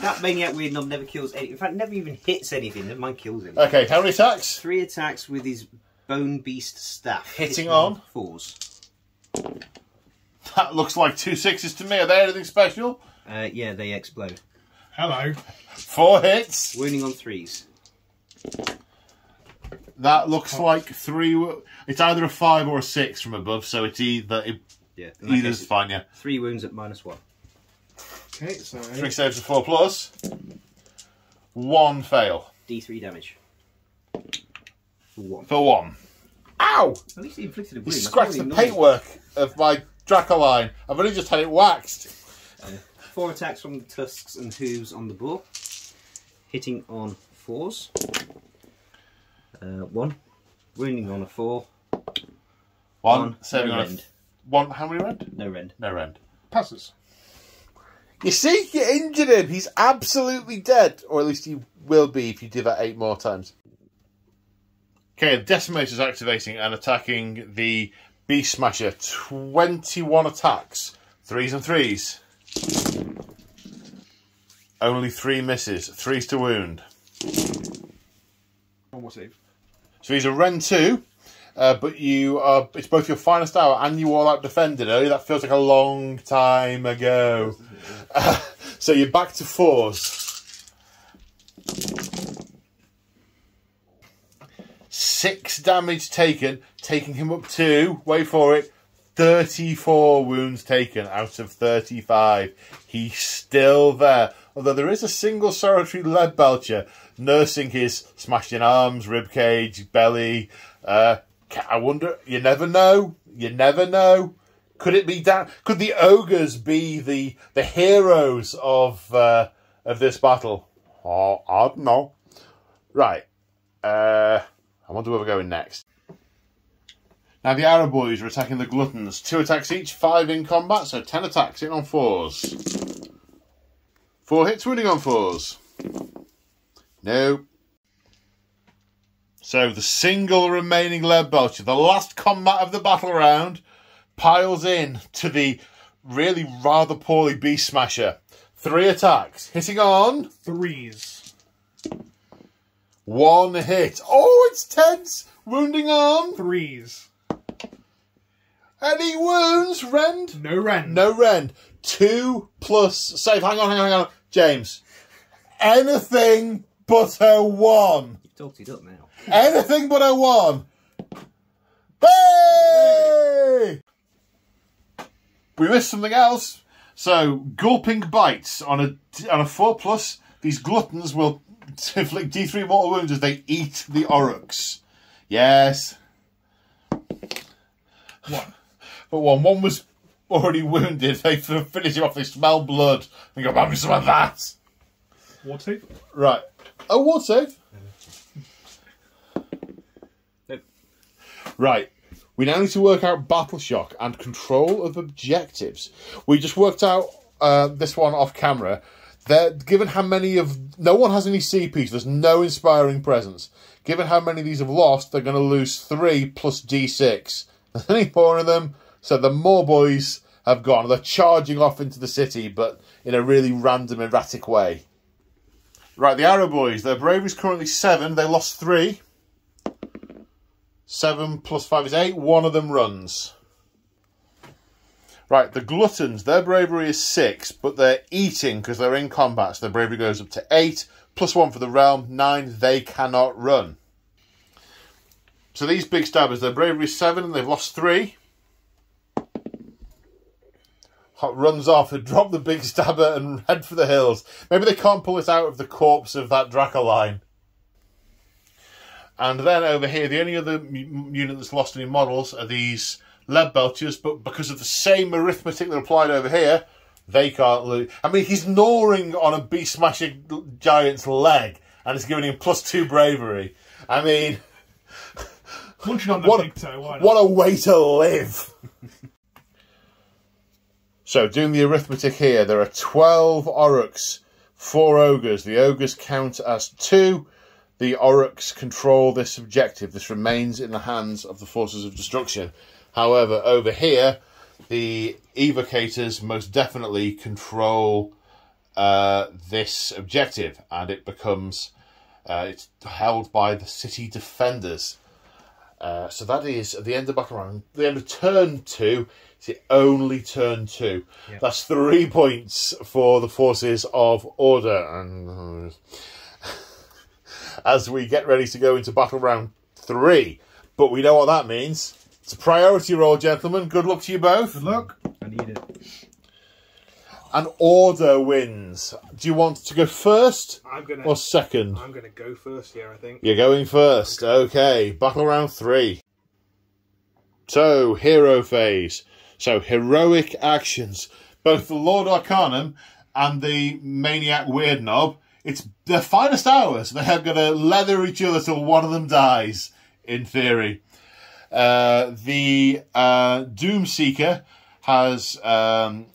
That Maniak Weirdnob never kills any. In fact, never even hits anything. Never mind kills him. Okay, how many attacks? Three attacks with his bone beast staff. Hitting Hit on? fours. That looks like two sixes to me. Are they anything special? Uh, yeah, they explode. Hello. Four hits. Wounding on threes. That looks like three. It's either a five or a six from above, so it's either it, Yeah. in either's case, fine. Yeah, Three wounds at minus one. Okay, so three saves of four plus. One fail D3 damage. For one. for one. Ow! At least he inflicted a He wound. That's scratched the annoying. paintwork of my Dracoline. I've only just had it waxed. Four attacks from the tusks and hooves on the boar. Hitting on fours. Uh, one. Wounding on a four. One, One. saving No on rend. one. How many rend? No rend. No rend. passes. You see, you injured him. He's absolutely dead, or at least he will be if you do that eight more times. Okay, Decimator's activating and attacking the Beast Smasher. 21 attacks. Threes and threes. Only three misses. Threes to wound. One more save. So he's a Ren 2, uh, but you are, it's both your finest hour and you all out defended. Oh, that feels like a long time ago. so you're back to fours. Six damage taken, taking him up to, wait for it, 34 wounds taken out of 35. He's still there. Although there is a single solitary lead belcher nursing his smashed in arms, rib cage, belly. Uh, I wonder, you never know. You never know. Could it be that? Could the ogres be the the heroes of uh, of this battle? Oh, I don't know. Right. Uh, I wonder where we're going next. Now the Arrow boys are attacking the Gluttons. Two attacks each, five in combat, so ten attacks in on fours. Four hits winning on fours. No. So the single remaining lead belcher, the last combat of the battle round, piles in to the really rather poorly beast smasher. Three attacks, hitting on Threes. One hit. Oh, it's tense. Wounding arm. Threes. Any wounds, Rend? No rend. No rend. Two plus save. Hang on, hang on, hang on. James. Anything but a one. You've talked it up now. Anything but a one. Hey! We missed something else. So, gulping bites on a on a four plus. These gluttons will inflict D three mortal wounds as they eat the Orruks. Yes, One. but one one was already wounded. They finish him off. They smell blood. They go, "Have me some of that." Ward save. Right. Oh, ward save. Right. We now need to work out battle shock and control of objectives. We just worked out uh, this one off camera. They're, given how many of no one has any CPs, there's no inspiring presence. Given how many of these have lost, they're going to lose three plus D6. There's only four of them, so the Morboys have gone. They're charging off into the city, but in a really random, erratic way. Right, the Arrow Boys, their bravery is currently seven. They lost three. Seven plus five is eight. One of them runs. Right, the Gluttons, their bravery is six, but they're eating because they're in combat, so their bravery goes up to eight. Plus one for the realm, nine. They cannot run. So these big stabbers, their bravery is seven and they've lost three. Hot runs off and drop the big stabber and head for the hills. Maybe they can't pull it out of the corpse of that Dracoline. And then over here, the only other unit that's lost any models are these lead belchers, but because of the same arithmetic that applied over here, they can't lose. I mean, he's gnawing on a beast smashing giant's leg, and it's giving him plus two bravery. I mean, Munching on the What a- big toe. What a way to live! so, doing the arithmetic here, there are 12 Orruks, 4 Ogres. The Ogres count as 2. The Orruks control this objective. This remains in the hands of the Forces of Destruction. However, over here, the Evocators most definitely control uh, this objective, and it becomes uh, it's held by the City Defenders. Uh, so that is at the end of battle round, the end of turn two. It's the only turn two. That's three points for the forces of order. And as we get ready to go into battle round three, but we know what that means. It's a priority roll, gentlemen. Good luck to you both. Good luck. I need it. And order wins. Do you want to go first I'm gonna. or second? I'm gonna go first here. I think. You're going first. Okay, battle round three. So, hero phase. So, heroic actions. Both the Lord Arcanum and the Maniak Weirdnob, it's their finest hours. They are going to leather each other till one of them dies, in theory. Uh, the uh, Doom Seeker has um,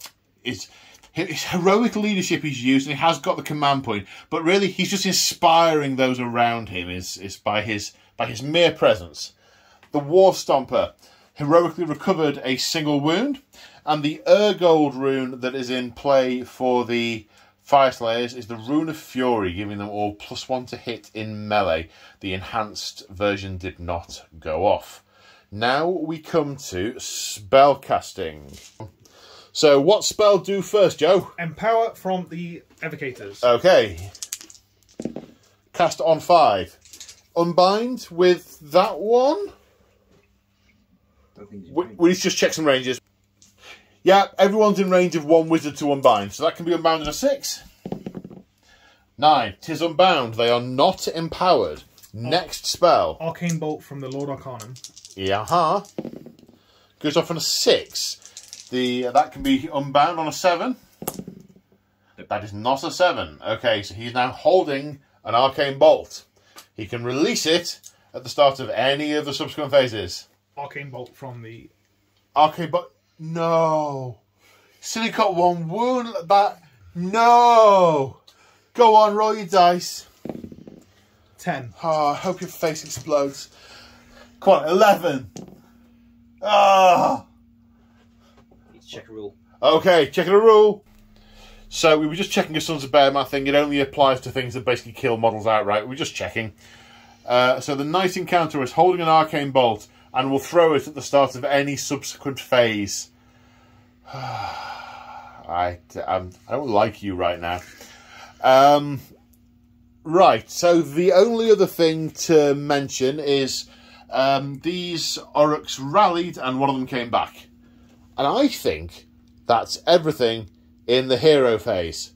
is his heroic leadership he's used, and he has got the command point. But really, he's just inspiring those around him. Is is by his by his mere presence. The War Stomper heroically recovered a single wound, and the Urgold rune that is in play for the Fyreslayers is the Rune of Fury, giving them all plus one to hit in melee. The enhanced version did not go off. Now we come to spell casting. So, what spell do first, Joe? Empower from the Evocators. Okay. Cast on five. Unbind with that one. Don't think it's We, we need to just check some ranges. Yeah, everyone's in range of one wizard to unbind, so that can be unbound in a six. Nine. Tis unbound. They are not empowered. Next spell. Arcane Bolt from the Lord Arcanum. Yeah, uh-huh. goes off on a six. The uh, that can be unbound on a seven. That is not a seven. Okay, so he's now holding an arcane bolt. He can release it at the start of any of the subsequent phases. Arcane Bolt from the. Arcane bolt. No. Silly got one wound like that. No. Go on, roll your dice. 10. Oh, I hope your face explodes. Come on, eleven. Ah. Let's check a rule. Okay, checking a rule. So we were just checking if Sons of Behemat thing. It only applies to things that basically kill models outright. We are just checking. Uh, so the Knight Incantor is holding an arcane bolt and will throw it at the start of any subsequent phase. I, um, I don't like you right now. Um, right, so the only other thing to mention is um, these Orruks rallied and one of them came back. And I think that's everything in the hero phase.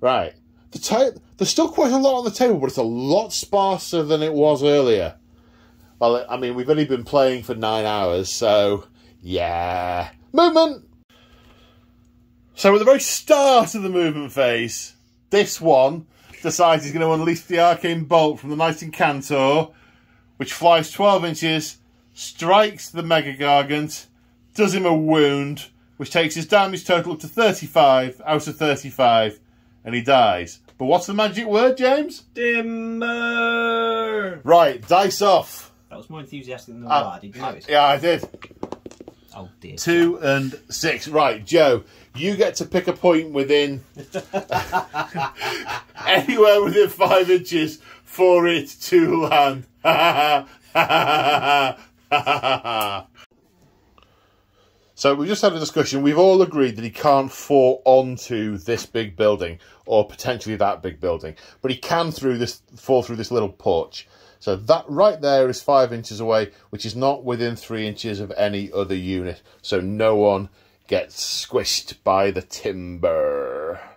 Right. The ta- there's still quite a lot on the table, but it's a lot sparser than it was earlier. Well, I mean, we've only been playing for nine hours, so yeah. Movement! So at the very start of the movement phase, this one decides he's going to unleash the arcane bolt from the Knight Incantor, which flies 12 inches, strikes the Mega Gargant, does him a wound, which takes his damage total up to 35 out of 35, and he dies. But what's the magic word, James? Dimmer! Right, dice off. That was more enthusiastic than the Uh, lad. Did you notice? Yeah, I did. Oh dear. Two and six. Right, Joe, you get to pick a point within anywhere within five inches for it to land. so we just had a discussion. We've all agreed that he can't fall onto this big building or potentially that big building, but he can through this fall through this little porch. So that right there is five inches away, which is not within three inches of any other unit. So no one gets squished by the timber.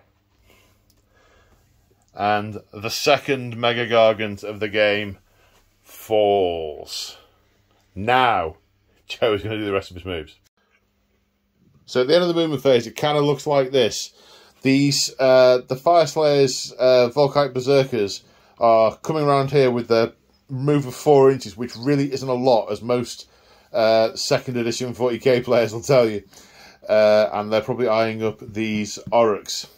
And the second Mega Gargant of the game falls. Now, Joe is going to do the rest of his moves. So at the end of the movement phase, it kind of looks like this. These, uh, the Fyreslayers, uh, Vulkite Berserkers, are coming around here with their move of four inches, which really isn't a lot, as most uh, second edition 40k players will tell you. Uh, and they're probably eyeing up these Orruks.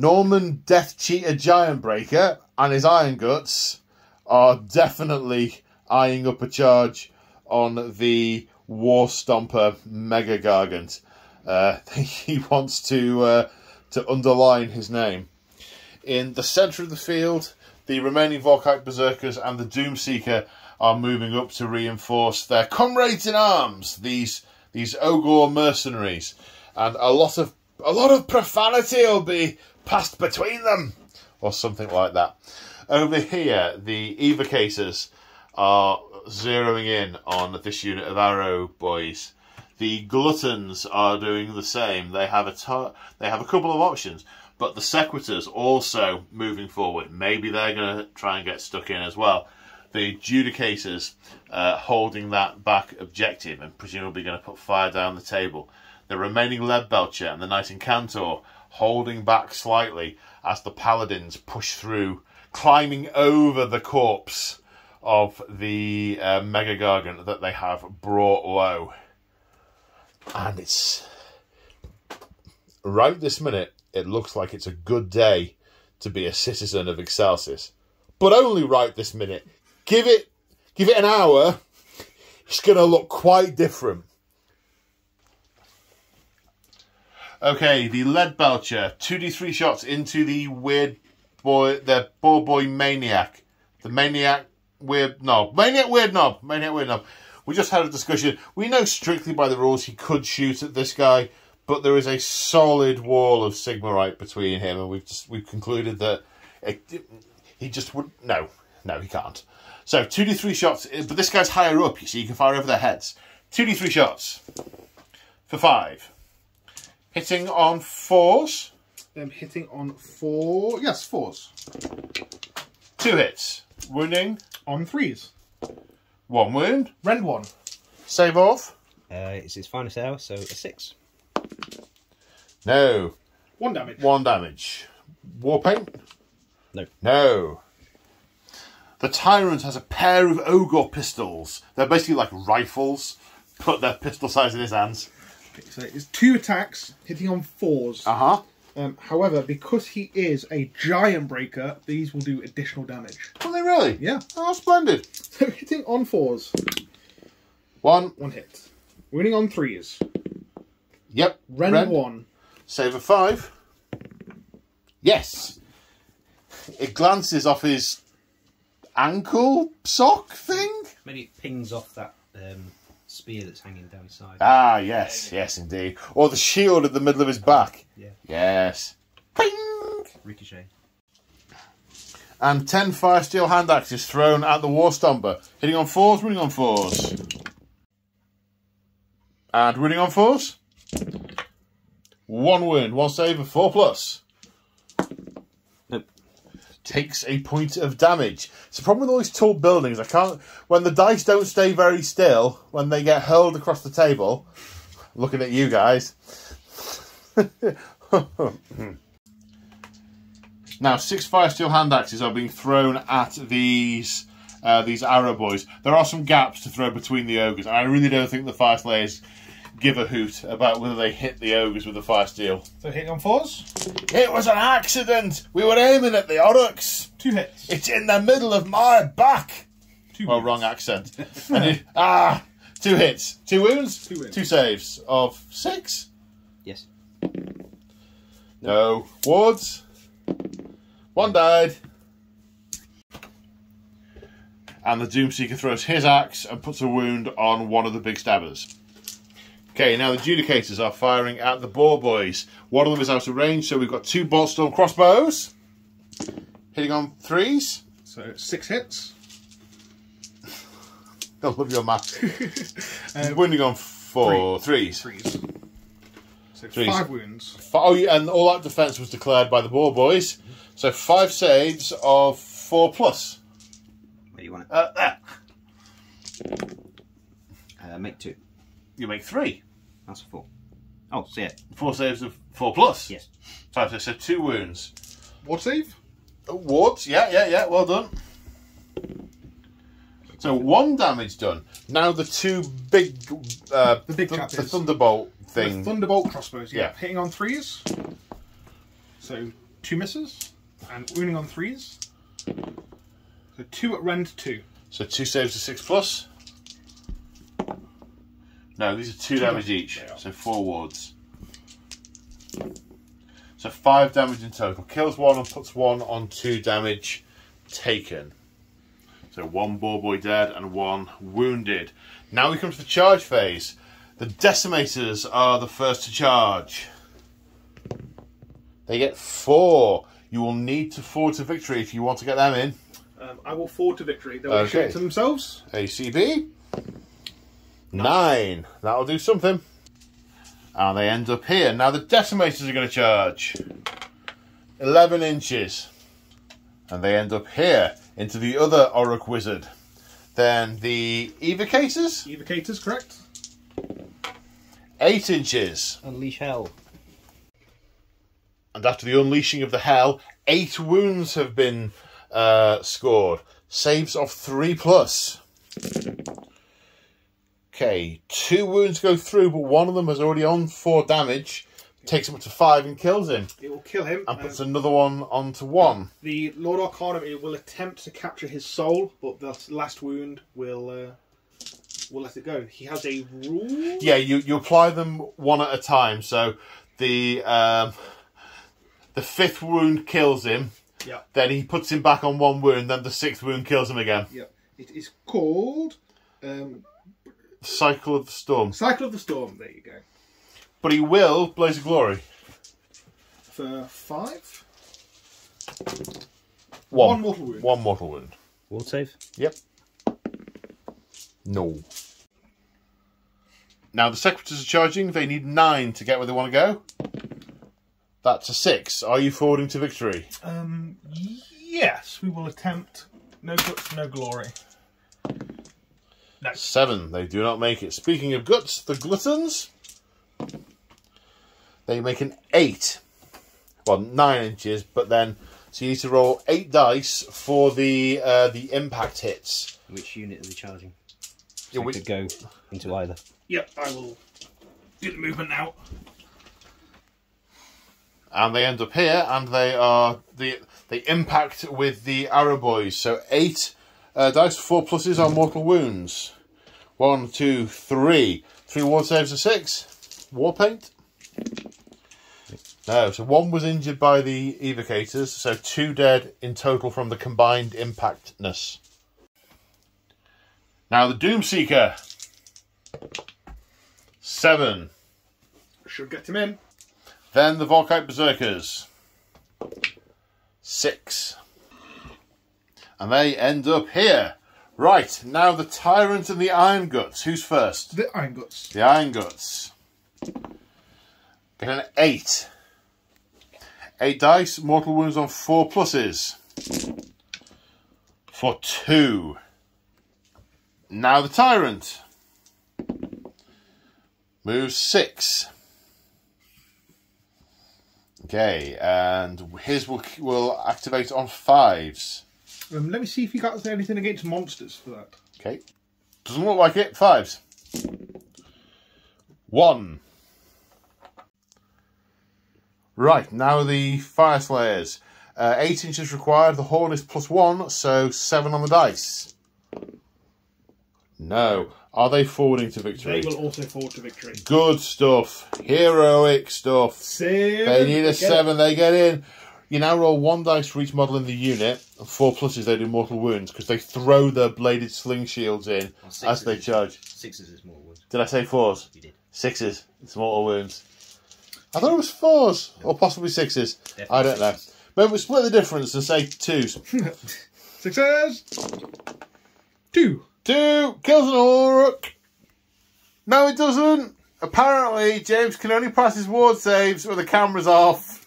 Norman Death Cheater Giant Breaker and his Iron Guts are definitely eyeing up a charge on the War Stomper Mega Gargant. Uh, he wants to uh, to underline his name. In the centre of the field, the remaining Vulkite Berserkers and the Doomseeker are moving up to reinforce their comrades in arms. These these Ogre mercenaries, and a lot of a lot of profanity will be passed between them, or something like that. Over here, the evocators are zeroing in on this unit of arrow boys. The gluttons are doing the same. They have a they have a couple of options, but the sequitors also moving forward. Maybe they're going to try and get stuck in as well. The judicators uh, holding that back objective and presumably going to put fire down the table. The remaining lead belcher and the knight incantor holding back slightly as the paladins push through, climbing over the corpse of the uh, mega gargant that they have brought low. And it's right this minute, it looks like it's a good day to be a citizen of Excelsis. But only right this minute. Give it Give it an hour, it's going to look quite different. Okay, the lead belcher, 2d3 shots into the weird boy, the boar boy Maniak. The maniac weird knob. Maniak Weirdnob. Maniac weird knob. We just had a discussion. We know strictly by the rules he could shoot at this guy, but there is a solid wall of Sigmarite between him, and we've just we've concluded that it, he just would no, no, he can't. So two d three shots, but this guy's higher up, you see, you can fire over their heads. Two d three shots for five, hitting on fours, Um, hitting on four. Yes, fours. two hits, wounding On threes. one wound, Rend one. save off. Uh, it's his finest hour, so a six. No, One damage. one damage. War paint. No. No. The Tyrant has a pair of Ogre pistols. They're basically like rifles. Put their pistol size in his hands. Okay, so it's two attacks hitting on fours. Uh huh. Um, however, because he is a giant breaker, these will do additional damage. Will they really? Yeah. Oh, splendid. So hitting on fours, One. one hit. Winning on threes. Yep. Rend, Rend. one. Save a five. Yes. It glances off his ankle sock thing. Maybe it pings off that um, spear that's hanging down his side. Ah, yes, yes, indeed. Or the shield at the middle of his back. Yeah. Yes. Ping! Ricochet. And 10 Fyresteel hand axes thrown at the war stomper. Hitting on fours, running on fours. And running on fours. One wound, one save, and four plus. Takes a point of damage. It's the problem with all these tall buildings. I can't. When the dice don't stay very still, when they get hurled across the table. Looking at you guys. Now, six Fyresteel hand axes are being thrown at these uh, these Arrowboys. There are some gaps to throw between the ogres, I really don't think the Fyreslayers give a hoot about whether they hit the ogres with the Fyresteel. So hitting on fours, It was an accident. We were aiming at the orruks. two hits. It's in the middle of my back. Two Well, wounds. wrong accent. And it- ah, two hits, two wounds, Two wounds. two saves of six. Yes. No. Wards. One died. And the Doomseeker throws his axe and puts a wound on one of the big stabbers. Okay, now the Judicators are firing at the Boar Boys. One of them is out of range, so we've got two Boltstorm crossbows. Hitting on threes. So six hits. I love your math. Um, Wounding on four. Threes. threes. So Threes. five wounds. F- Oh, yeah, and all that defense was declared by the Boar Boys. So five saves of four plus. Where do you want it? Uh, there. Uh, make two. You make three. That's a four. Oh, see it. Four saves of four plus. Yes. Five, saves, so two wounds. What save? Uh, Wards, yeah, yeah, yeah, well done. So one damage done. Now the two big, uh, The big th- chap the is- thunderbolt The thing. Thunderbolt crossbows. Yeah. Yeah. Hitting on threes. So two misses and wounding on threes. So two at rend two. so two saves of six plus. No, these are two, damage each. So four wards. So five damage in total. Kills one and puts one on two damage taken. So one boar boy dead and one wounded. Now we come to the charge phase. The decimators are the first to charge. They get four. You will need to forward to victory if you want to get them in. Um, I will forward to victory. They'll Okay. to themselves. ACB. Nine. That'll do something. And they end up here. Now the decimators are going to charge. 11 inches. And they end up here into the other Orruk Wizard. Then the evocators, Evocators, correct? 8 inches. Unleash hell. And after the unleashing of the hell, 8 wounds have been uh, scored. Saves of 3 plus. Okay, two wounds go through, but one of them is already on 4 damage. takes him up to five and kills him, It will kill him. and um, puts another one onto one. the Lord Arcanum it will attempt to capture his soul, but the last wound will uh, will let it go. He has a rule. Yeah, you, you apply them one at a time. So the um, the fifth wound kills him. Yeah. Then he puts him back on one wound. Then the sixth wound kills him again. Yeah. It is called um, Cycle of the storm. Cycle of the Storm. There you go. But he will blaze of glory. For five. One, One mortal wound. One mortal wound. Ward save. Yep. No. Now the Sequitors are charging. They need nine to get where they want to go. That's a six. Are you forwarding to victory? Um, yes, we will attempt. No guts, no glory. No. Seven. They do not make it. Speaking of guts, the gluttons. They make an eight. Well, nine inches, but then so you need to roll eight dice for the uh, the impact hits. Which unit are we charging? Yeah, we we- could go into either. Yep, I will do the movement now. and they end up here, and they are the they impact with the Arrowboys. So eight uh, dice, four pluses on mortal wounds. One, two, three. Three ward saves of six. War paint. No, so one was injured by the evocators, so two dead in total from the combined impactness. Now the Doomseeker. Seven. Should get him in. Then the Vulkite Berserkers. Six. And they end up here. Right, now the Tyrant and the Iron Guts. Who's first? The Iron Guts. The Iron Guts. Get an eight. Eight dice, mortal wounds on four pluses. For two. Now the Tyrant. Moves six. Okay, and his will will activate on fives. Um, let me see if you got anything against monsters for that. Okay. Doesn't look like it. Fives. One. Right, now the Fyreslayers. Uh, eight inches required. The horn is plus one, so seven on the dice. No. Are they forwarding to victory? They will also fall to victory. Good stuff. Heroic stuff. Seven. They need a Get it. seven. They get in. You now roll one dice for each model in the unit. and Four pluses, they do mortal wounds because they throw their bladed sling shields in Well, as they is- charge. Sixes is more wounds. Did I say fours? You did. Sixes. It's mortal wounds. I thought it was fours or possibly sixes. I don't know. sixes. Maybe we split the difference and say twos. Success. Two. Two kills an Orc. No, it doesn't. Apparently, James can only pass his ward saves with the cameras off.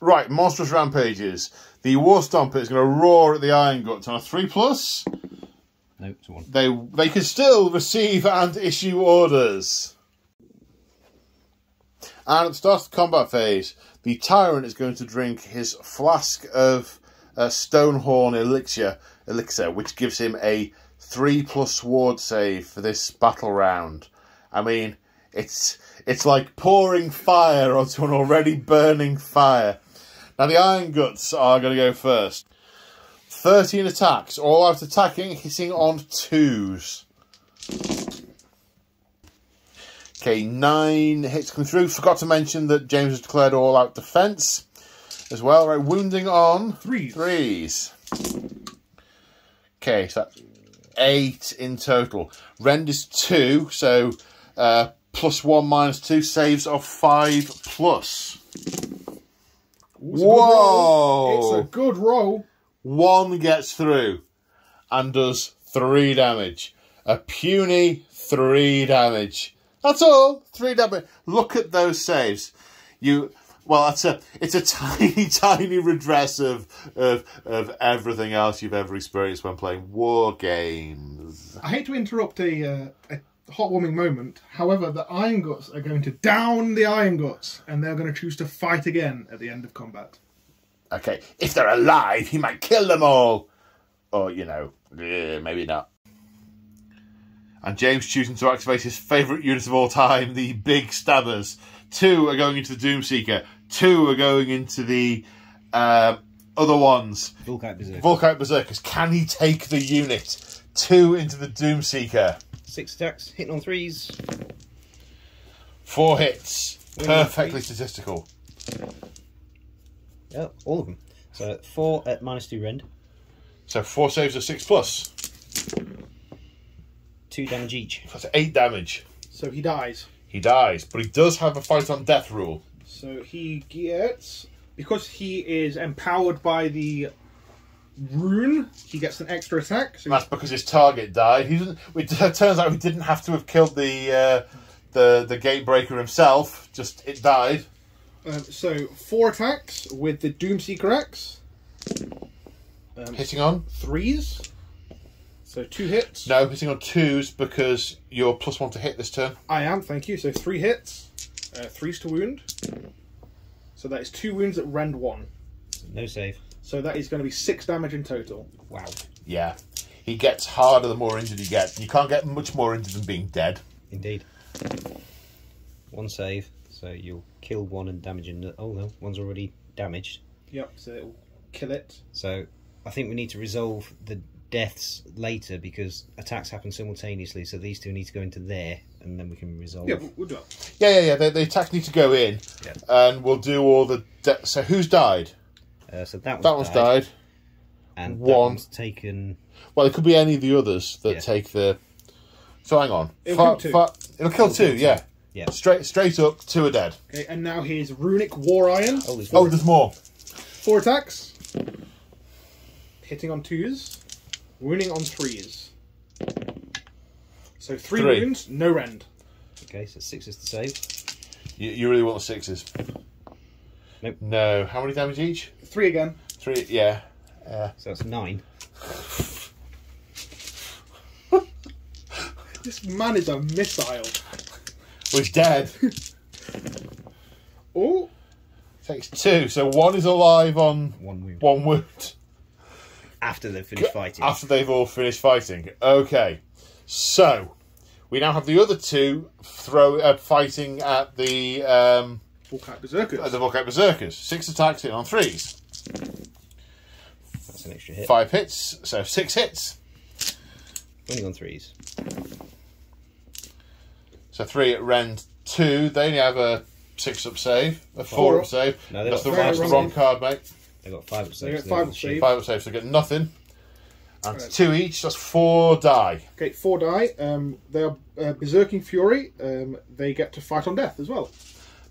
Right, monstrous rampages. The War Stomper is going to roar at the Iron Guts on a three plus. No, it's a one. They they can still receive and issue orders. And at the start of the combat phase, the Tyrant is going to drink his flask of uh, Stonehorn elixir, elixir, which gives him a three plus sword save for this battle round. I mean, it's it's like pouring fire onto an already burning fire. Now the Iron Guts are going to go first. 13 attacks, all out attacking, hitting on twos. Okay, nine hits come through. Forgot to mention that James has declared all out defense as well. Right, wounding on Threes. threes. Okay, so that's eight in total. Rend is two, so uh, plus one minus two saves of five plus. Whoa! It's a good roll. One gets through and does three damage. A puny three damage. That's all. Three damage. Look at those saves. You well, that's a it's a tiny, tiny redress of of of everything else you've ever experienced when playing war games. I hate to interrupt a, uh, a heartwarming moment. However, the Iron Guts are going to down the Iron Guts, and they're going to choose to fight again at the end of combat. Okay, if they're alive, he might kill them all. Or you know, maybe not. And James choosing to activate his favourite unit of all time, the Big Stabbers. Two are going into the Doomseeker. Two are going into the uh, other ones. Vulkite Berserker. Vulkite Berserkers. Can he take the unit? Two into the Doomseeker. Six attacks, hitting on threes. Four hits. Winning Perfectly statistical. Yeah, all of them. So four at minus two rend, So four saves of six plus. two damage each. That's eight damage. So he dies. He dies, but he does have a fight on death rule. So he gets because he is empowered by the rune. He gets an extra attack. So That's because his target died. He didn't. It turns out he didn't have to have killed the uh, the the gatebreaker himself. Just it died. Um, so four attacks with the Doomseeker X. Um, Hitting on threes. So two hits. no, hitting on twos because you're plus one to hit this turn. I am, thank you. So three hits, uh, threes to wound. So that is two wounds at rend one. No save. So that is going to be six damage in total. Wow. Yeah, he gets harder the more injured he gets. You can't get much more injured than being dead. Indeed. One save, so you'll kill one and damage another. Oh no, one's already damaged. Yep. So it will kill it. So I think we need to resolve the deaths later because attacks happen simultaneously. So these two need to go into there, and then we can resolve. Yeah, we'll, we'll do it. Yeah, yeah, yeah. The, the attacks need to go in, Yeah. and we'll do all the. De- so who's died? Uh, so that one's That one's died, died. and One. that one's taken. Well, it could be any of the others that Yeah. take the. So hang on. It'll Fa- kill two. fa- it'll kill two. Yeah. Yeah. Straight, straight up, two are dead. Okay, and now his runic war iron. Oh, there's Oh, one. there's more. Four attacks. Hitting on twos. Wounding on threes. So three, Three. wounds, no rend. Okay, so six is to save. You, you really want the sixes? Nope. No. How many damage each? Three again. Three. Yeah. Yeah. So that's nine. This man is a missile. Well, he's dead. Oh, Takes two. So one is alive on One wound. one wound After they've finished fighting. after they've all finished fighting. Okay. So we now have the other two throw uh, fighting at the um, Vulkite Berserkers. at the Vulkite Berserkers. Six attacks in on threes. That's an extra hit. Five hits. So six hits. Only on threes. So three at rend two. They only have a six up save, a four, Four. up save. No, that's the, that's the wrong card, mate. They got five of They saves. get so five will of shoot. save. Five up saves, so they get nothing. And Right. two each. That's four die. Okay, four die. Um, they are uh, Berserking Fury. Um, they get to fight on death as well.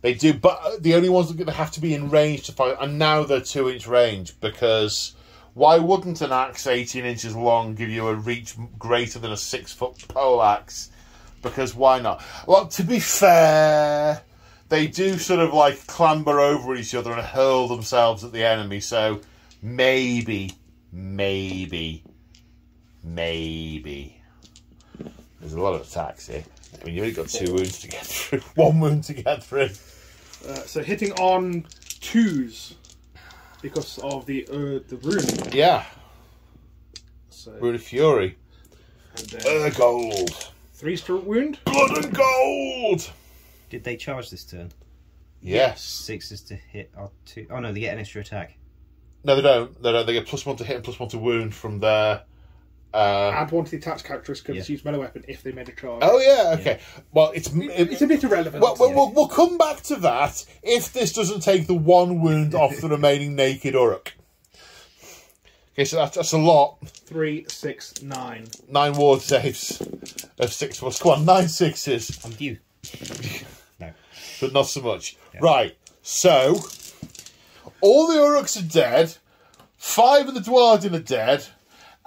They do, but uh, the only ones that have to be in range to fight, and now they're two inch range because why wouldn't an axe eighteen inches long give you a reach greater than a six foot pole axe? Because why not? Well, to be fair, they do sort of like clamber over each other and hurl themselves at the enemy. So maybe, maybe, maybe. There's a lot of attacks here. I mean, you've only got two wounds to get through, one wound to get through. Uh, so hitting on twos because of the uh, the rune. Yeah, So Rune of Fury. and, uh, Uh, gold. three stroke wound. Blood and gold! Did they charge this turn? Yes. Six is to hit or two. Oh no, they get an extra attack. No, they don't. They don't. They get plus one to hit and plus one to wound from their. Uh, Add one to the attached characteristic of Yeah. its used melee weapon if they made a charge. oh, yeah, okay. Well, it's. It, It's a bit irrelevant. well, well, we'll, we'll come back to that if this doesn't take the one wound off the remaining naked Orruk. Okay, so that's, that's a lot. Three, six, nine. Nine ward saves of six plus. Come on, nine sixes. I'm due. no. but not so much. Right, so all the Orruks are dead, five of the Dwarven are dead,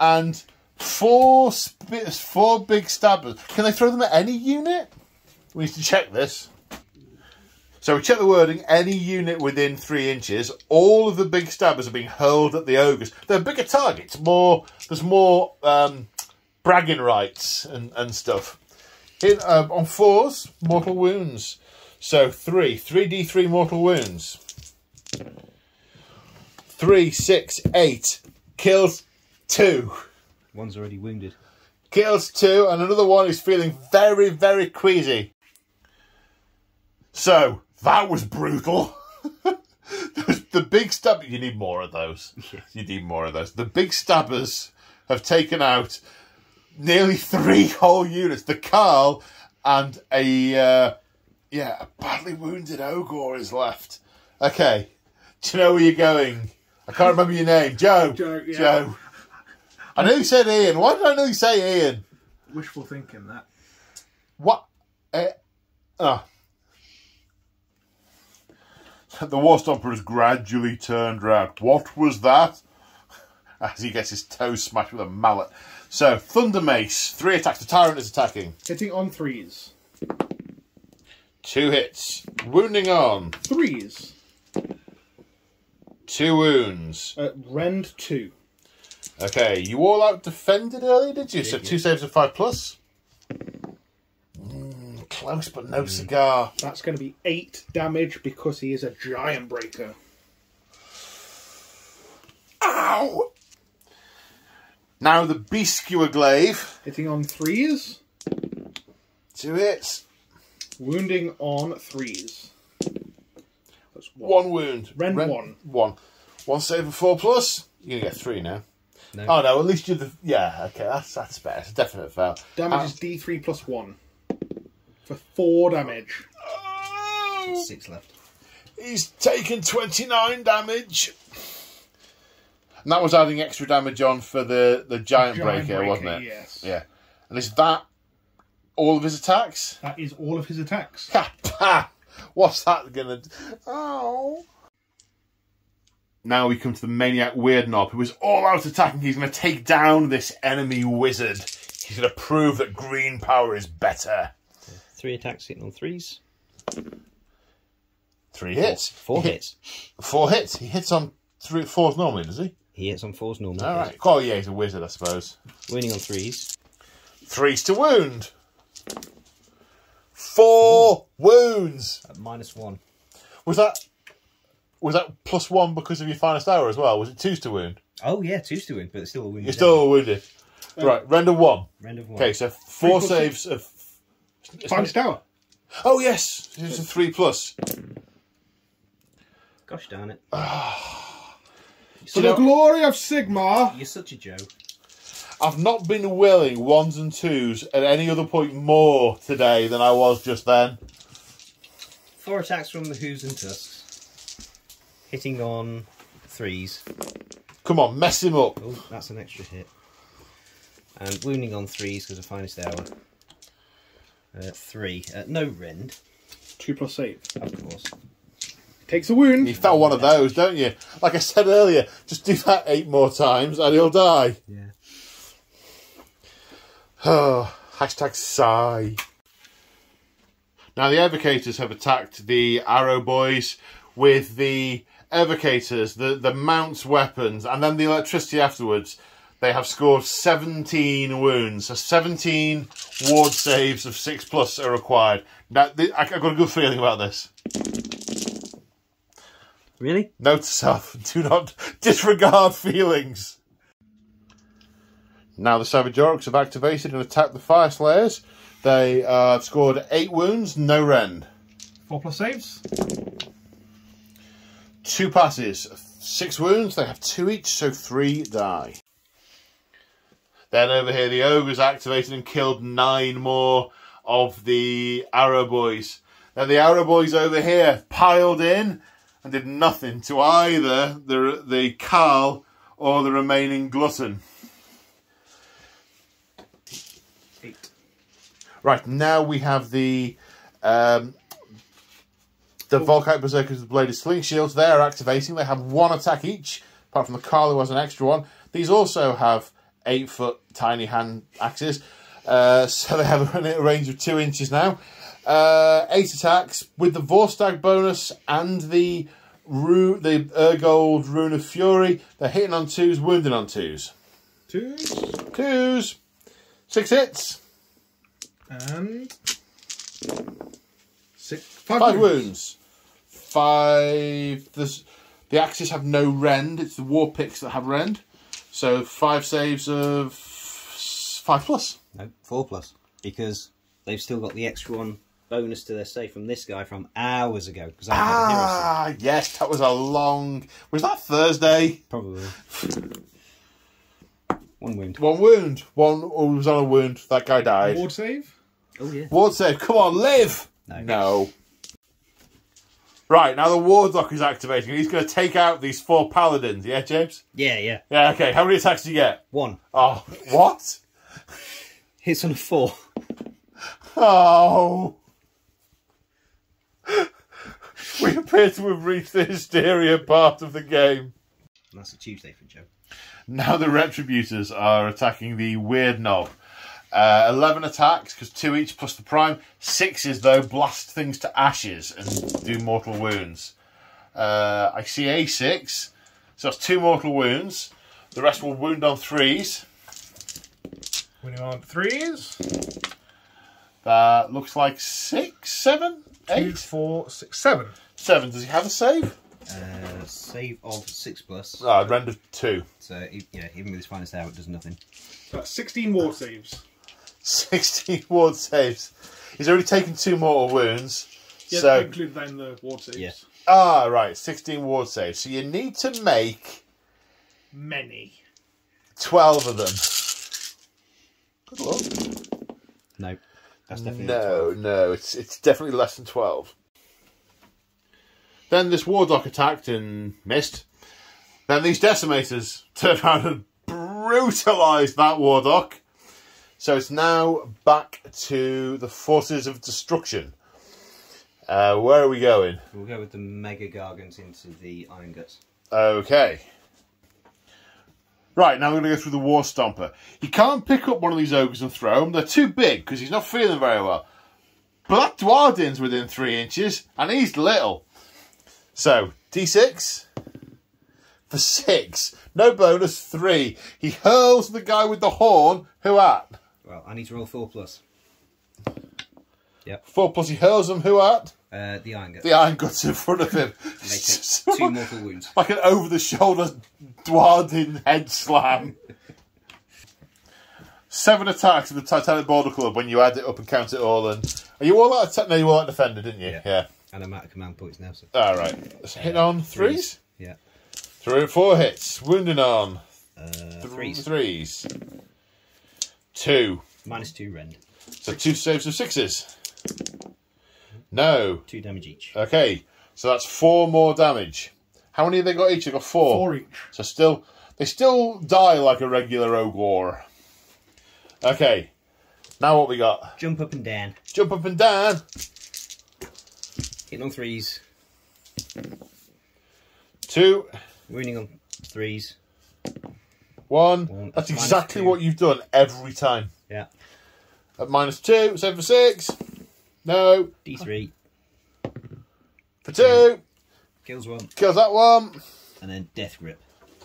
and four four big stabbers. Can they throw them at any unit? We need to check this. So we check the wording. Any unit within three inches, all of the big stabbers are being hurled at the ogres. They're bigger targets. More, there's more um, bragging rights and, and stuff. In, um, on fours, mortal wounds. So three, three d three mortal wounds. Three, six, eight, kills two. One's already wounded. Kills two, and another one is feeling very, very queasy. So, that was brutal. the big stab. You need more of those. You need more of those. The big stabbers have taken out nearly three whole units. The Karl and a uh, yeah, a badly wounded Ogre is left. Okay, do you know where you're going? I can't remember your name. Joe. Joe, yeah. Joe. I nearly said Ian. Why did I nearly say Ian? Wishful thinking that. What? Uh, oh. The War Stomper has gradually turned round. What was that? As he gets his toes smashed with a mallet. So, Thundermace. Three attacks. The Tyrant is attacking. Hitting on threes. Two hits. Wounding on. Threes. Two wounds. Uh, rend two. Okay, you all out defended earlier, did you? So two saves of five plus. Mm, close, but no cigar. That's going to be eight damage because he is a giant breaker. Ow! Now the Beastskewer Glaive. Hitting on threes. Two hits. Wounding on threes. That's one. One wound. Rend Ren- one. One. One save of four plus. You're gonna get three now. No. Oh no, at least you're the yeah. Okay, that's that's better. It's a definite fail. Damage Ah. is D3 plus one. For four damage. Oh, Six left. he's taken twenty nine damage. And that was adding extra damage on for the the giant, Giant breaker, wasn't it? Yes. Yeah. And is that all of his attacks? That is all of his attacks. Ha, ha. What's that gonna do? Oh. Now we come to the Maniak Weirdnob, who is all out attacking. He's going to take down this enemy wizard. He's going to prove that green power is better. Three attacks hitting on threes. Three hits. Four He hit- hits. Four hits. He hits on three, fours normally, does he? He hits on fours normally. All right. Oh, yeah, he's a wizard, I suppose. Wounding on threes. Threes to wound. Four wounds. At minus one. Was that was that plus one because of your finest hour as well? Was it twos to wound? Oh yeah, two's to wound, but it's still a wound. You're still a wounded. Um, right, render one. Rend of one. Okay, so four plus saves of. Finest hour. Oh yes, it's a three plus. Gosh darn it. Ah. For the glory of Sigmar. You're such a Joe. I've not been willing ones and twos at any other point more today than I was just then. Four attacks from the Who's and Tusks. Hitting on threes. Come on, mess him up. Oh, that's an extra hit. And wounding on threes because of finest hour. Uh, three. Uh, no rend, Two eight. of course. Takes a wound. You felt one of those, don't you? Like I said earlier, just do that eight more times and he'll die. Yeah. Oh, hashtag sigh. Now the evocators have attacked the Arrowboys with the evocators, the, the mounts weapons, and then the electricity afterwards. They have scored 17 wounds. So 17 ward saves of 6 plus are required. Now, th- I- I've got a good feeling about this. Really? Note to self, do not disregard feelings. Now the Savage Orruks have activated and attacked the Fyreslayers. They uh, scored 8 wounds, no rend. Four plus saves. Two passes, 6 wounds, they have 2 each, so 3 die. Then over here, the Ogres activated and killed 9 more of the Arrowboys. Now the Arrowboys over here piled in and did nothing to either the, the Karl or the remaining Glutton. Eight. Right, now we have the um, the Vulkite Berserkers with Bladed Sling Shields. They are activating. They have one attack each, apart from the Karl who has an extra one. These also have eight foot tiny hand axes. Uh, so they have a range of two inches now. Uh, eight attacks with the Vostarg bonus and the Ru- the Urgold Rune of Fury. They're hitting on twos, wounding on twos. Two. Twos. Six hits. And. Six. Five, Five wounds. wounds. Five. There's, the axes have no rend. It's the war picks that have rend. So five saves of five plus. No, four plus because they've still got the extra one bonus to their save from this guy from hours ago. Because I had a hero Ah, yes, that was a long. Was that Thursday? probably one wound. One wound. One who was on a wound. That guy died. Ward save. Oh yeah. Ward save. Come on, live. No. No. Right now the Warlock is activating. He's going to take out these four paladins. Yeah, James. Yeah, yeah. Yeah. Okay. How many attacks do you get? One Oh, what? hits on a four. Oh. We appear to have reached the hysteria part of the game. That's a Tuesday for Joe. Now the Retributors are attacking the Weirdnob. Uh, 11 attacks, because 2 each plus the prime. 6s, though, blast things to ashes and do mortal wounds. Uh, I see A6, so that's 2 mortal wounds. The rest will wound on 3s. Winning on threes. That looks like 6, 7, Two, 8, four, six, seven. 7. Does he have a save? Uh, save of six plus. Ah, render 2. So e- yeah, even with his finest hour, it does nothing. So that's 16 ward saves. 16 ward saves. He's already taken 2 mortal wounds. Yeah, so, include that in the ward saves. Yeah. ah, right, 16 ward saves. So you need to make Many. 12 of them. Good luck. No, that's definitely No, 12. no, it's it's definitely less than 12. Then this Warlock attacked and missed. Then these Decimators turned around and brutalised that Warlock. So it's now back to the Forces of Destruction. Uh, where are we going? We'll go with the Mega Gargants into the Iron Guts. Okay. Right, now we're going to go through the War Stomper. He can't pick up one of these ogres and throw them. They're too big because he's not feeling very well. But that within three inches and he's little. So, D6 for six. No bonus, three. He hurls the guy with the horn. Who at? Well, I need to roll four plus. Four plus he hurls them. Who at? Uh, the Iron Guts. The iron guts in front of him. Two mortal wounds. like an over the shoulder Duardin head slam. Seven attacks of the Titanic Boulderclub when you add it up and count it all. And are you all out? of Attack? No, you all out defender, didn't you? Yeah. Yeah. And I'm out of command points now, so. All right. Hit on threes. Yeah. Three, four hits. Wounding on Uh, th- threes. threes. Two. Minus two rend. So two saves of sixes. No. Two damage each. Okay. So that's four more damage. How many have they got each? They've got four. Four each. So still, they still die like a regular ogre. Okay, now what we got? Jump up and down. Jump up and down. Hitting on threes. Two, Wounding on threes. One. One. That's Minus exactly two. what you've done every time. Yeah. At minus two, seven for six. No, D3. for two. Kills one. Kills that one. And then Death Grip.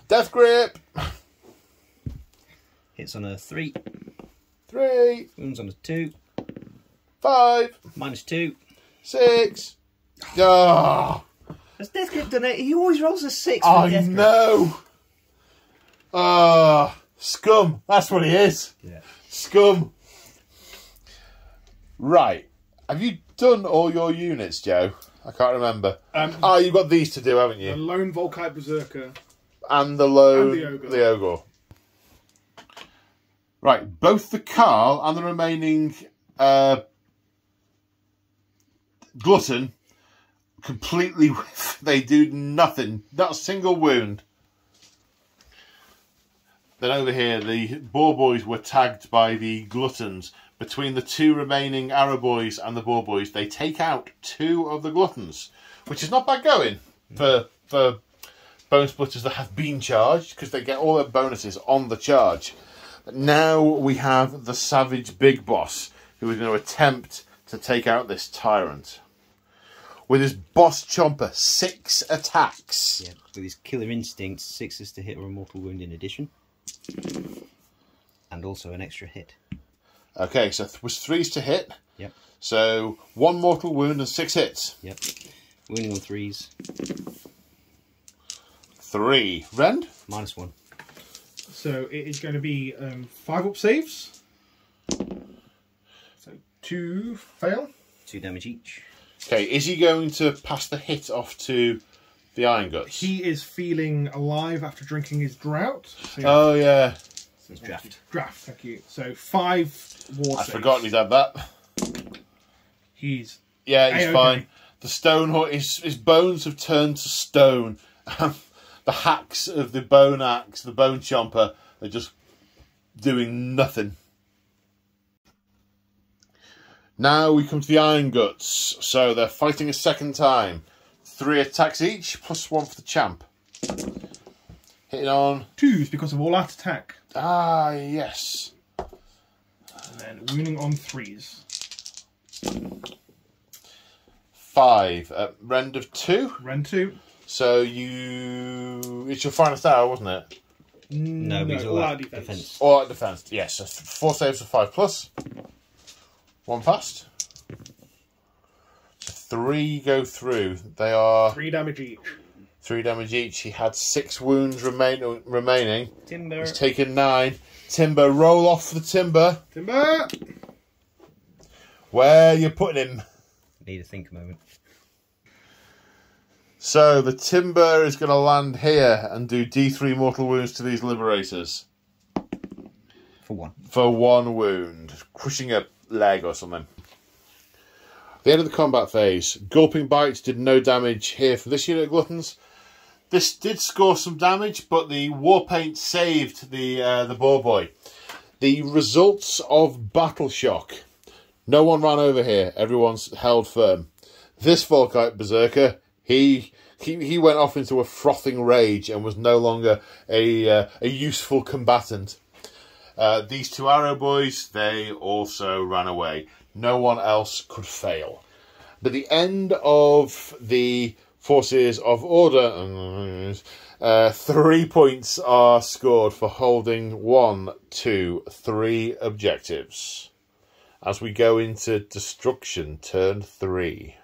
Death grip. Hits on a three. Three, Wounds on a two. five, Minus two. six. Ah, Has Death Grip done it? He always rolls a six. I Death Grip. know. Ah, scum. That's what he is. Yeah. Scum. Right. Have you done all your units, Joe? I can't remember. Um, Oh, you've got these to do, haven't you? the lone Vulkite Berserker. And the lone... And the ogre. the ogre. Right, both the Karl and the remaining uh, glutton completely. They do nothing. Not a single wound. Then over here, the Boar Boys were tagged by the Gluttons. Between the two remaining Arrowboys and the Boar Boys, they take out two of the Gluttons, which is not bad going for for Bonesplitterz that have been charged because they get all their bonuses on the charge. But now we have the Savage Big Boss who is going to attempt to take out this tyrant. With his boss chomper, six attacks. Yeah. With his killer instinct, sixes to hit or a mortal wound in addition. And also an extra hit. Okay, so th- was threes to hit. Yep. So one mortal wound and six hits. Yep. Wounding on threes. Three. Rend? Minus one. So it is going to be um, five up saves. So two fail. Two damage each. Okay, is he going to pass the hit off to the Iron Guts? He is feeling alive after drinking his drought. So Oh yeah, So it's draft. draft, thank you. So five war I'd saves. forgotten he's had that. He's Yeah, he's Hey, okay. fine. The stone ho- his his bones have turned to stone. the hacks of the bone axe, the bone chomper, are just doing nothing. Now we come to the Iron Guts. So they're fighting a second time. Three attacks each, plus one for the champ. Hitting on. twos because of all out attack. Ah, yes. And then wounding on threes. Five. At rend of two. Rend two. So you. It's your finest hour, wasn't it? No, no he's all all out out defense. defense. All out defense. Yes. so four saves of five plus. One passed. So three go through. They are Three damage each. three damage each. He had six wounds remain, remaining. Timber. He's taken nine. Timber, roll off the timber. Timber. Where you putting him? Need a think moment. So the timber is going to land here and do D3 mortal wounds to these liberators For one. for one wound, crushing a leg or something. The end of the combat phase. Gulping bites did no damage here for this unit of gluttons. This did score some damage, but the war paint saved the uh, the boar boy. The results of battle shock. No one ran over here. Everyone's held firm. This Vulkite berserker, he he he went off into a frothing rage and was no longer a uh, a useful combatant. Uh, these two Arrowboys, they also ran away. No one else could fail. But the end of the forces of order, uh, three points are scored for holding one, two, three objectives. As we go into destruction, turn three.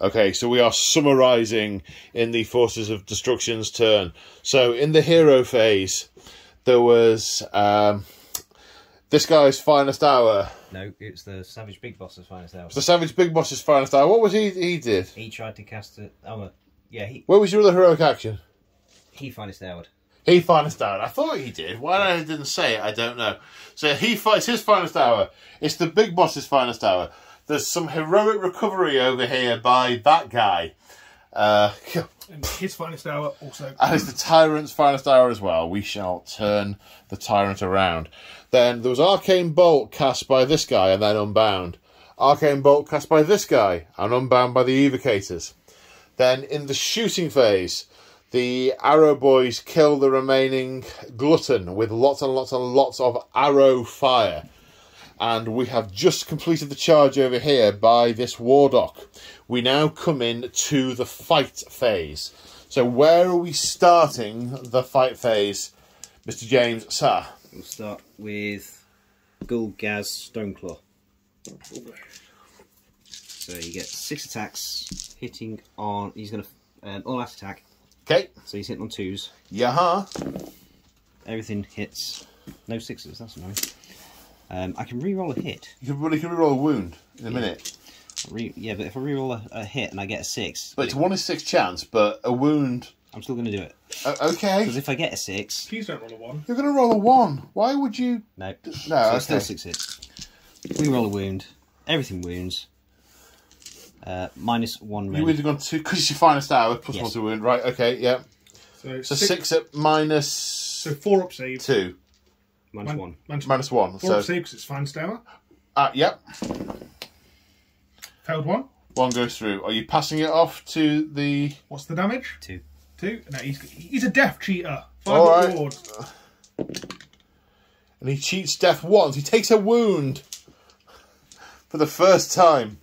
Okay, so we are summarizing in the Forces of Destruction's turn. So in the hero phase, there was um, this guy's finest hour. No, it's the Savage Big Boss's finest hour. The Savage Big Boss's finest hour. What was he? He did. He tried to cast a. Oh, yeah, he Where was your other heroic action? he finest houred. He finest hour. I thought he did. Why I didn't say it, I don't know. So he fights his finest hour. It's the big boss's finest hour. There's some heroic recovery over here by that guy. Uh, And his finest hour also. and it's the tyrant's finest hour as well. We shall turn the tyrant around. Then there was arcane bolt cast by this guy and then unbound. Arcane bolt cast by this guy and unbound by the evocators. Then in the shooting phase, the Arrowboys kill the remaining glutton with lots and lots and lots of arrow fire. And we have just completed the charge over here by this Wardokk. We now come in to the fight phase. So where are we starting the fight phase, Mr. James Sir? We'll start with Gulgaz Stoneclaw. So you get six attacks, hitting on. He's going to um, all out attack. Okay. So he's hitting on twos. Yeah. Everything hits. No sixes. That's annoying. Um, I can re-roll a hit. You can, you can reroll a wound in a minute. Re- yeah, but if I re-roll a, a hit and I get a six, But it's one in six chance, but a wound. I'm still going to do it. Uh, okay. Because if I get a six, Please don't roll a one. You're going to roll a one. Why would you? no, No, so it's still okay. six hits. Re-roll a wound. Everything wounds. Uh, minus one You rend. would have gone two because it's your finest hour plus Yes. one to wound. Right. Okay. Yeah. So, So six, six, at minus So four up save. two, minus Man- one. minus one. Four So up save because it's finest hour. uh, yep. Failed one. One goes through. Are you passing it off to the? What's the damage? Two. Two. No, he's he's a death cheater. Five All up right. And he cheats death once. He takes a wound for the first time.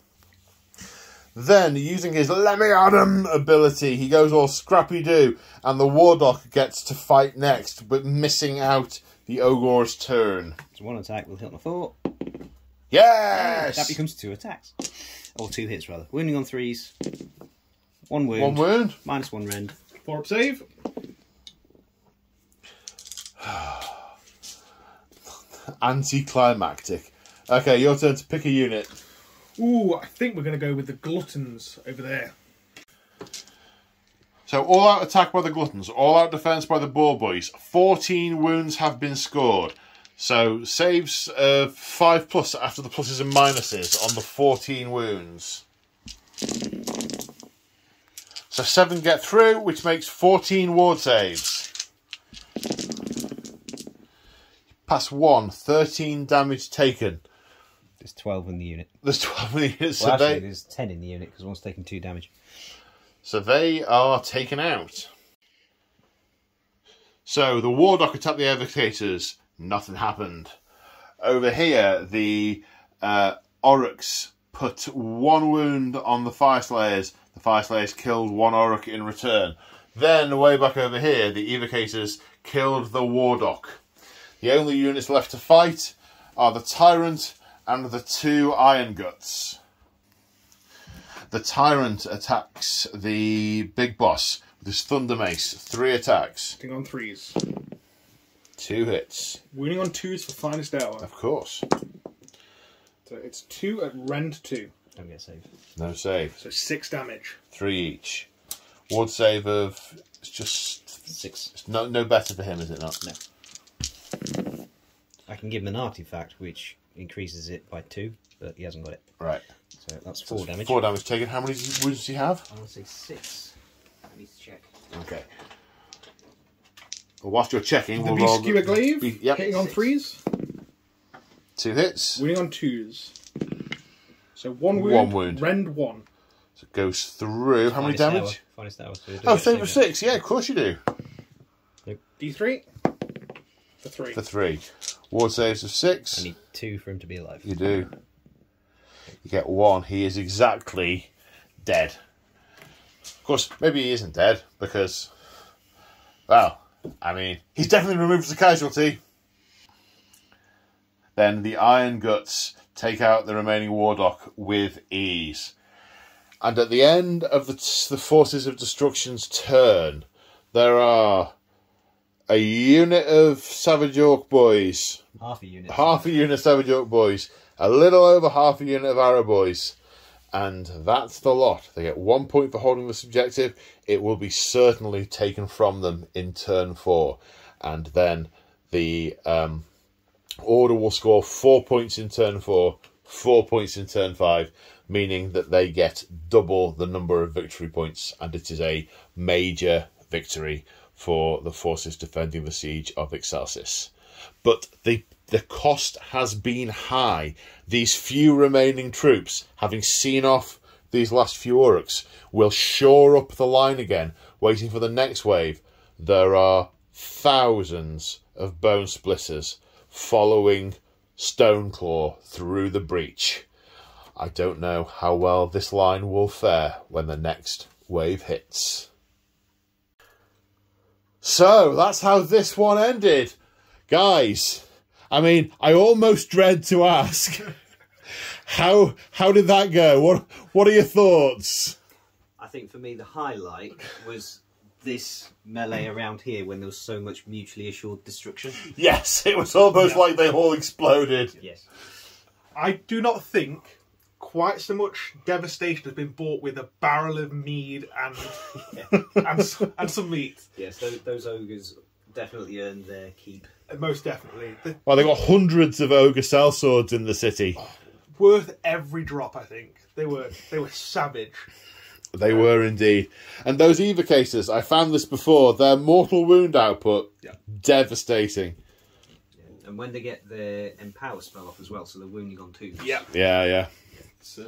Then, using his Lemmy Adam ability, he goes all Scrappy Doo, and the Wardokk gets to fight next, but missing out the Ogre's turn. So one attack will hit on a four. Yes! That becomes two attacks. Or two hits, rather. Wounding on threes. One wound. One wound. Minus one rend. Four up save. Anticlimactic. Okay, your turn to pick a unit. Ooh, I think we're going to go with the gluttons over there. So all out attack by the gluttons, all out defense by the boar boys. Fourteen wounds have been scored. So saves of five plus after the pluses and minuses on the fourteen wounds. So seven get through, which makes fourteen ward saves. Pass one, 13 damage taken. There's 12 in the unit. There's 12 units, so, Well, actually, they, there's 10 in the unit because one's taking 2 damage. so they are taken out. So the Wardokk attacked the Evocators. Nothing happened. Over here, the uh, Orruks put one wound on the Fyreslayers. The Fyreslayers killed one Orruk in return. Then, way back over here, the Evocators killed the Wardokk. The only units left to fight are the Tyrant and the two Iron Guts. The Tyrant attacks the big boss with his Thundermace. Three attacks, Hitting on threes. Two hits. Winning on twos for finest hour. Of course, So it's two at rend two. Don't get saved. no save. So six damage. Three each. Ward save of it's just 6. it's no no better for him, is it not? No. I can give him an artifact which increases it by 2, but he hasn't got it. Right. So that's 4 damage. Four damage taken. How many wounds does he have? I want to say 6. I need to check. Okay. Well, whilst you're checking, The we'll roll Beastskewer Glaive. Be- yep. Hitting on threes. two hits. Winning on twos. So one wound. One wound. Rend one. So it goes through. How many damage? Hour. Finest hour. So Oh, save of six. Yeah, of course you do. D3. For three. For three. Ward saves of six. I need 2 for him to be alive. You do. You get one. He is exactly dead. Of course, maybe he isn't dead because, well, I mean, he's definitely removed as a casualty. Then the Ironguts take out the remaining Wardokk with ease. And at the end of the, the Forces of Destruction's turn, there are a unit of Savage Orc boys Half a unit. half a unit of Savage Orruk boys, a little over half a unit of Arrowboys, and that's the lot. They get one point for holding the objective. It will be certainly taken from them in turn four, and then the um, order will score four points in turn four, four points in turn five, meaning that they get double the number of victory points, and it is a major victory for the forces defending the siege of Excelsis but the the cost has been high. These few remaining troops, having seen off these last few orcs, will shore up the line again, waiting for the next wave. There are thousands of Bonesplitterz following Stoneclaw through the breach. I don't know how well this line will fare when the next wave hits. So that's how this one ended. Guys, I mean, I almost dread to ask. How how did that go? What what are your thoughts? I think for me the highlight was this melee around here when there was so much mutually assured destruction. Yes, it was almost like they all exploded. Yes. I do not think quite so much devastation has been bought with a barrel of mead and and, and some meat. Yes, those, those ogres definitely earned their keep. Most definitely. The- Well, they got hundreds of ogre sellswords in the city. Oh, worth every drop, I think. They were they were savage. They were indeed. And those Evocators, I found this before, their mortal wound output, Yeah. devastating. And when they get their empower spell off as well, so they're wounding on twos. Yeah. Yeah, yeah. It's, um,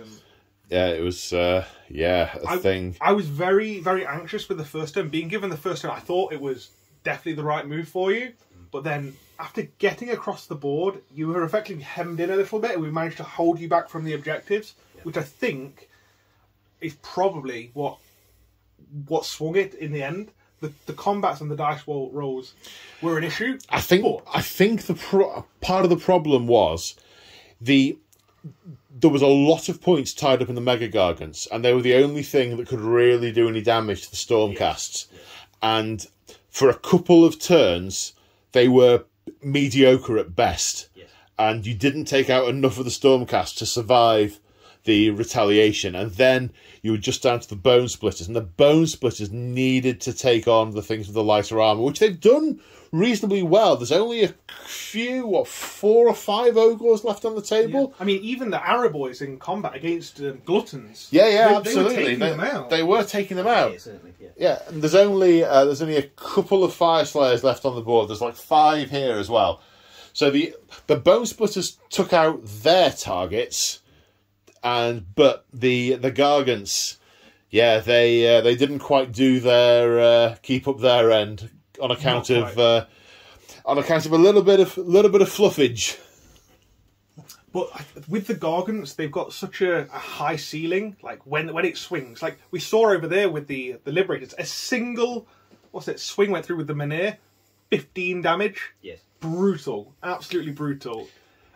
Yeah, it was, uh, yeah, a I, thing. I was very, very anxious with the first turn. Being given the first turn, I thought it was definitely the right move for you. But then, after getting across the board, you were effectively hemmed in a little bit, and we managed to hold you back from the objectives, which I think is probably what what swung it in the end. The, the combats and the dice roll, rolls were an issue. I think but- I think the pro- part of the problem was the there was a lot of points tied up in the mega gargants, and they were the only thing that could really do any damage to the stormcasts. And for a couple of turns, they were mediocre at best. Yes. and you didn't take out enough of the Stormcast to survive the retaliation, and then you were just down to the Bonesplitterz, and the Bonesplitterz needed to take on the things with the lighter armor, which they've done reasonably well. There's only a few, what, four or five ogres left on the table. I mean, even the Arrowboys in combat against um, gluttons. Yeah, yeah, they, absolutely. They were taking they, them out. they were taking them out. Yeah, certainly. Yeah. Yeah, and there's only uh, there's only a couple of Fyreslayers left on the board. There's like five here as well. So the the Bonesplitterz took out their targets, and but the the gargants, yeah, they uh, they didn't quite do their uh, keep up their end on account Not of uh, on account of a little bit of a little bit of fluffage. But with the Gargants, they've got such a, a high ceiling. Like when when it swings, like we saw over there with the the Liberators, a single what's it swing went through with the Menhir, fifteen damage. Yes. Brutal, absolutely brutal.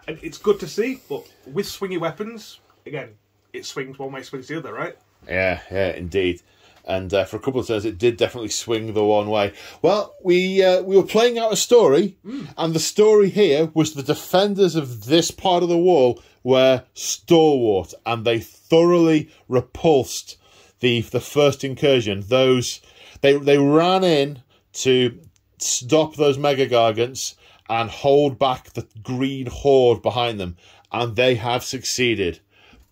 And it's good to see, but with swingy weapons, again, it swings one way, swings the other, right? Yeah, yeah, indeed. And uh, for a couple of turns, it did definitely swing the one way. Well, we uh, we were playing out a story, and the story here was the defenders of this part of the wall were stalwart, and they thoroughly repulsed the the first incursion. Those they they ran in to stop those mega gargants and hold back the green horde behind them, and they have succeeded.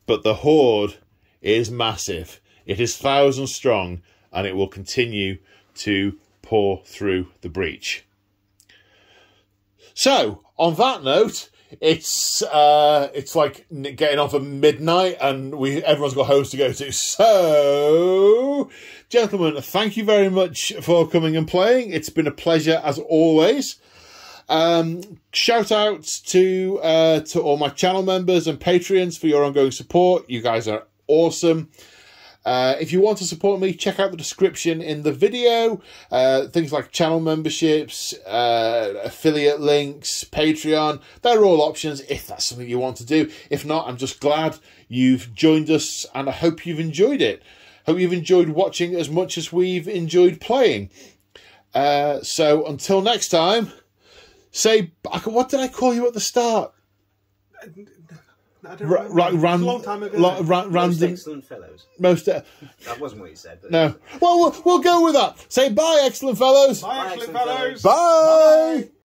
But the horde is massive. It is thousand strong, and it will continue to pour through the breach. So, on that note, it's uh, it's like getting off at midnight, and we everyone's got homes to go to. So, gentlemen, thank you very much for coming and playing. It's been a pleasure as always. Um, shout out to uh, to all my channel members and Patreons for your ongoing support. You guys are awesome. Uh, if you want to support me, check out the description in the video. Uh, things like channel memberships, uh, affiliate links, Patreon. They're all options if that's something you want to do. If not, I'm just glad you've joined us and I hope you've enjoyed it. Hope you've enjoyed watching as much as we've enjoyed playing. Uh, so until next time, say, what did I call you at the start? I don't Ra- remember. ra- It's a ran- long time ago. la- ra- Most random, excellent fellows. most. Uh, That wasn't what you said. But no. Well, well, we'll go with that. Say bye, excellent fellows. Bye, excellent excellent fellows. fellows. Bye.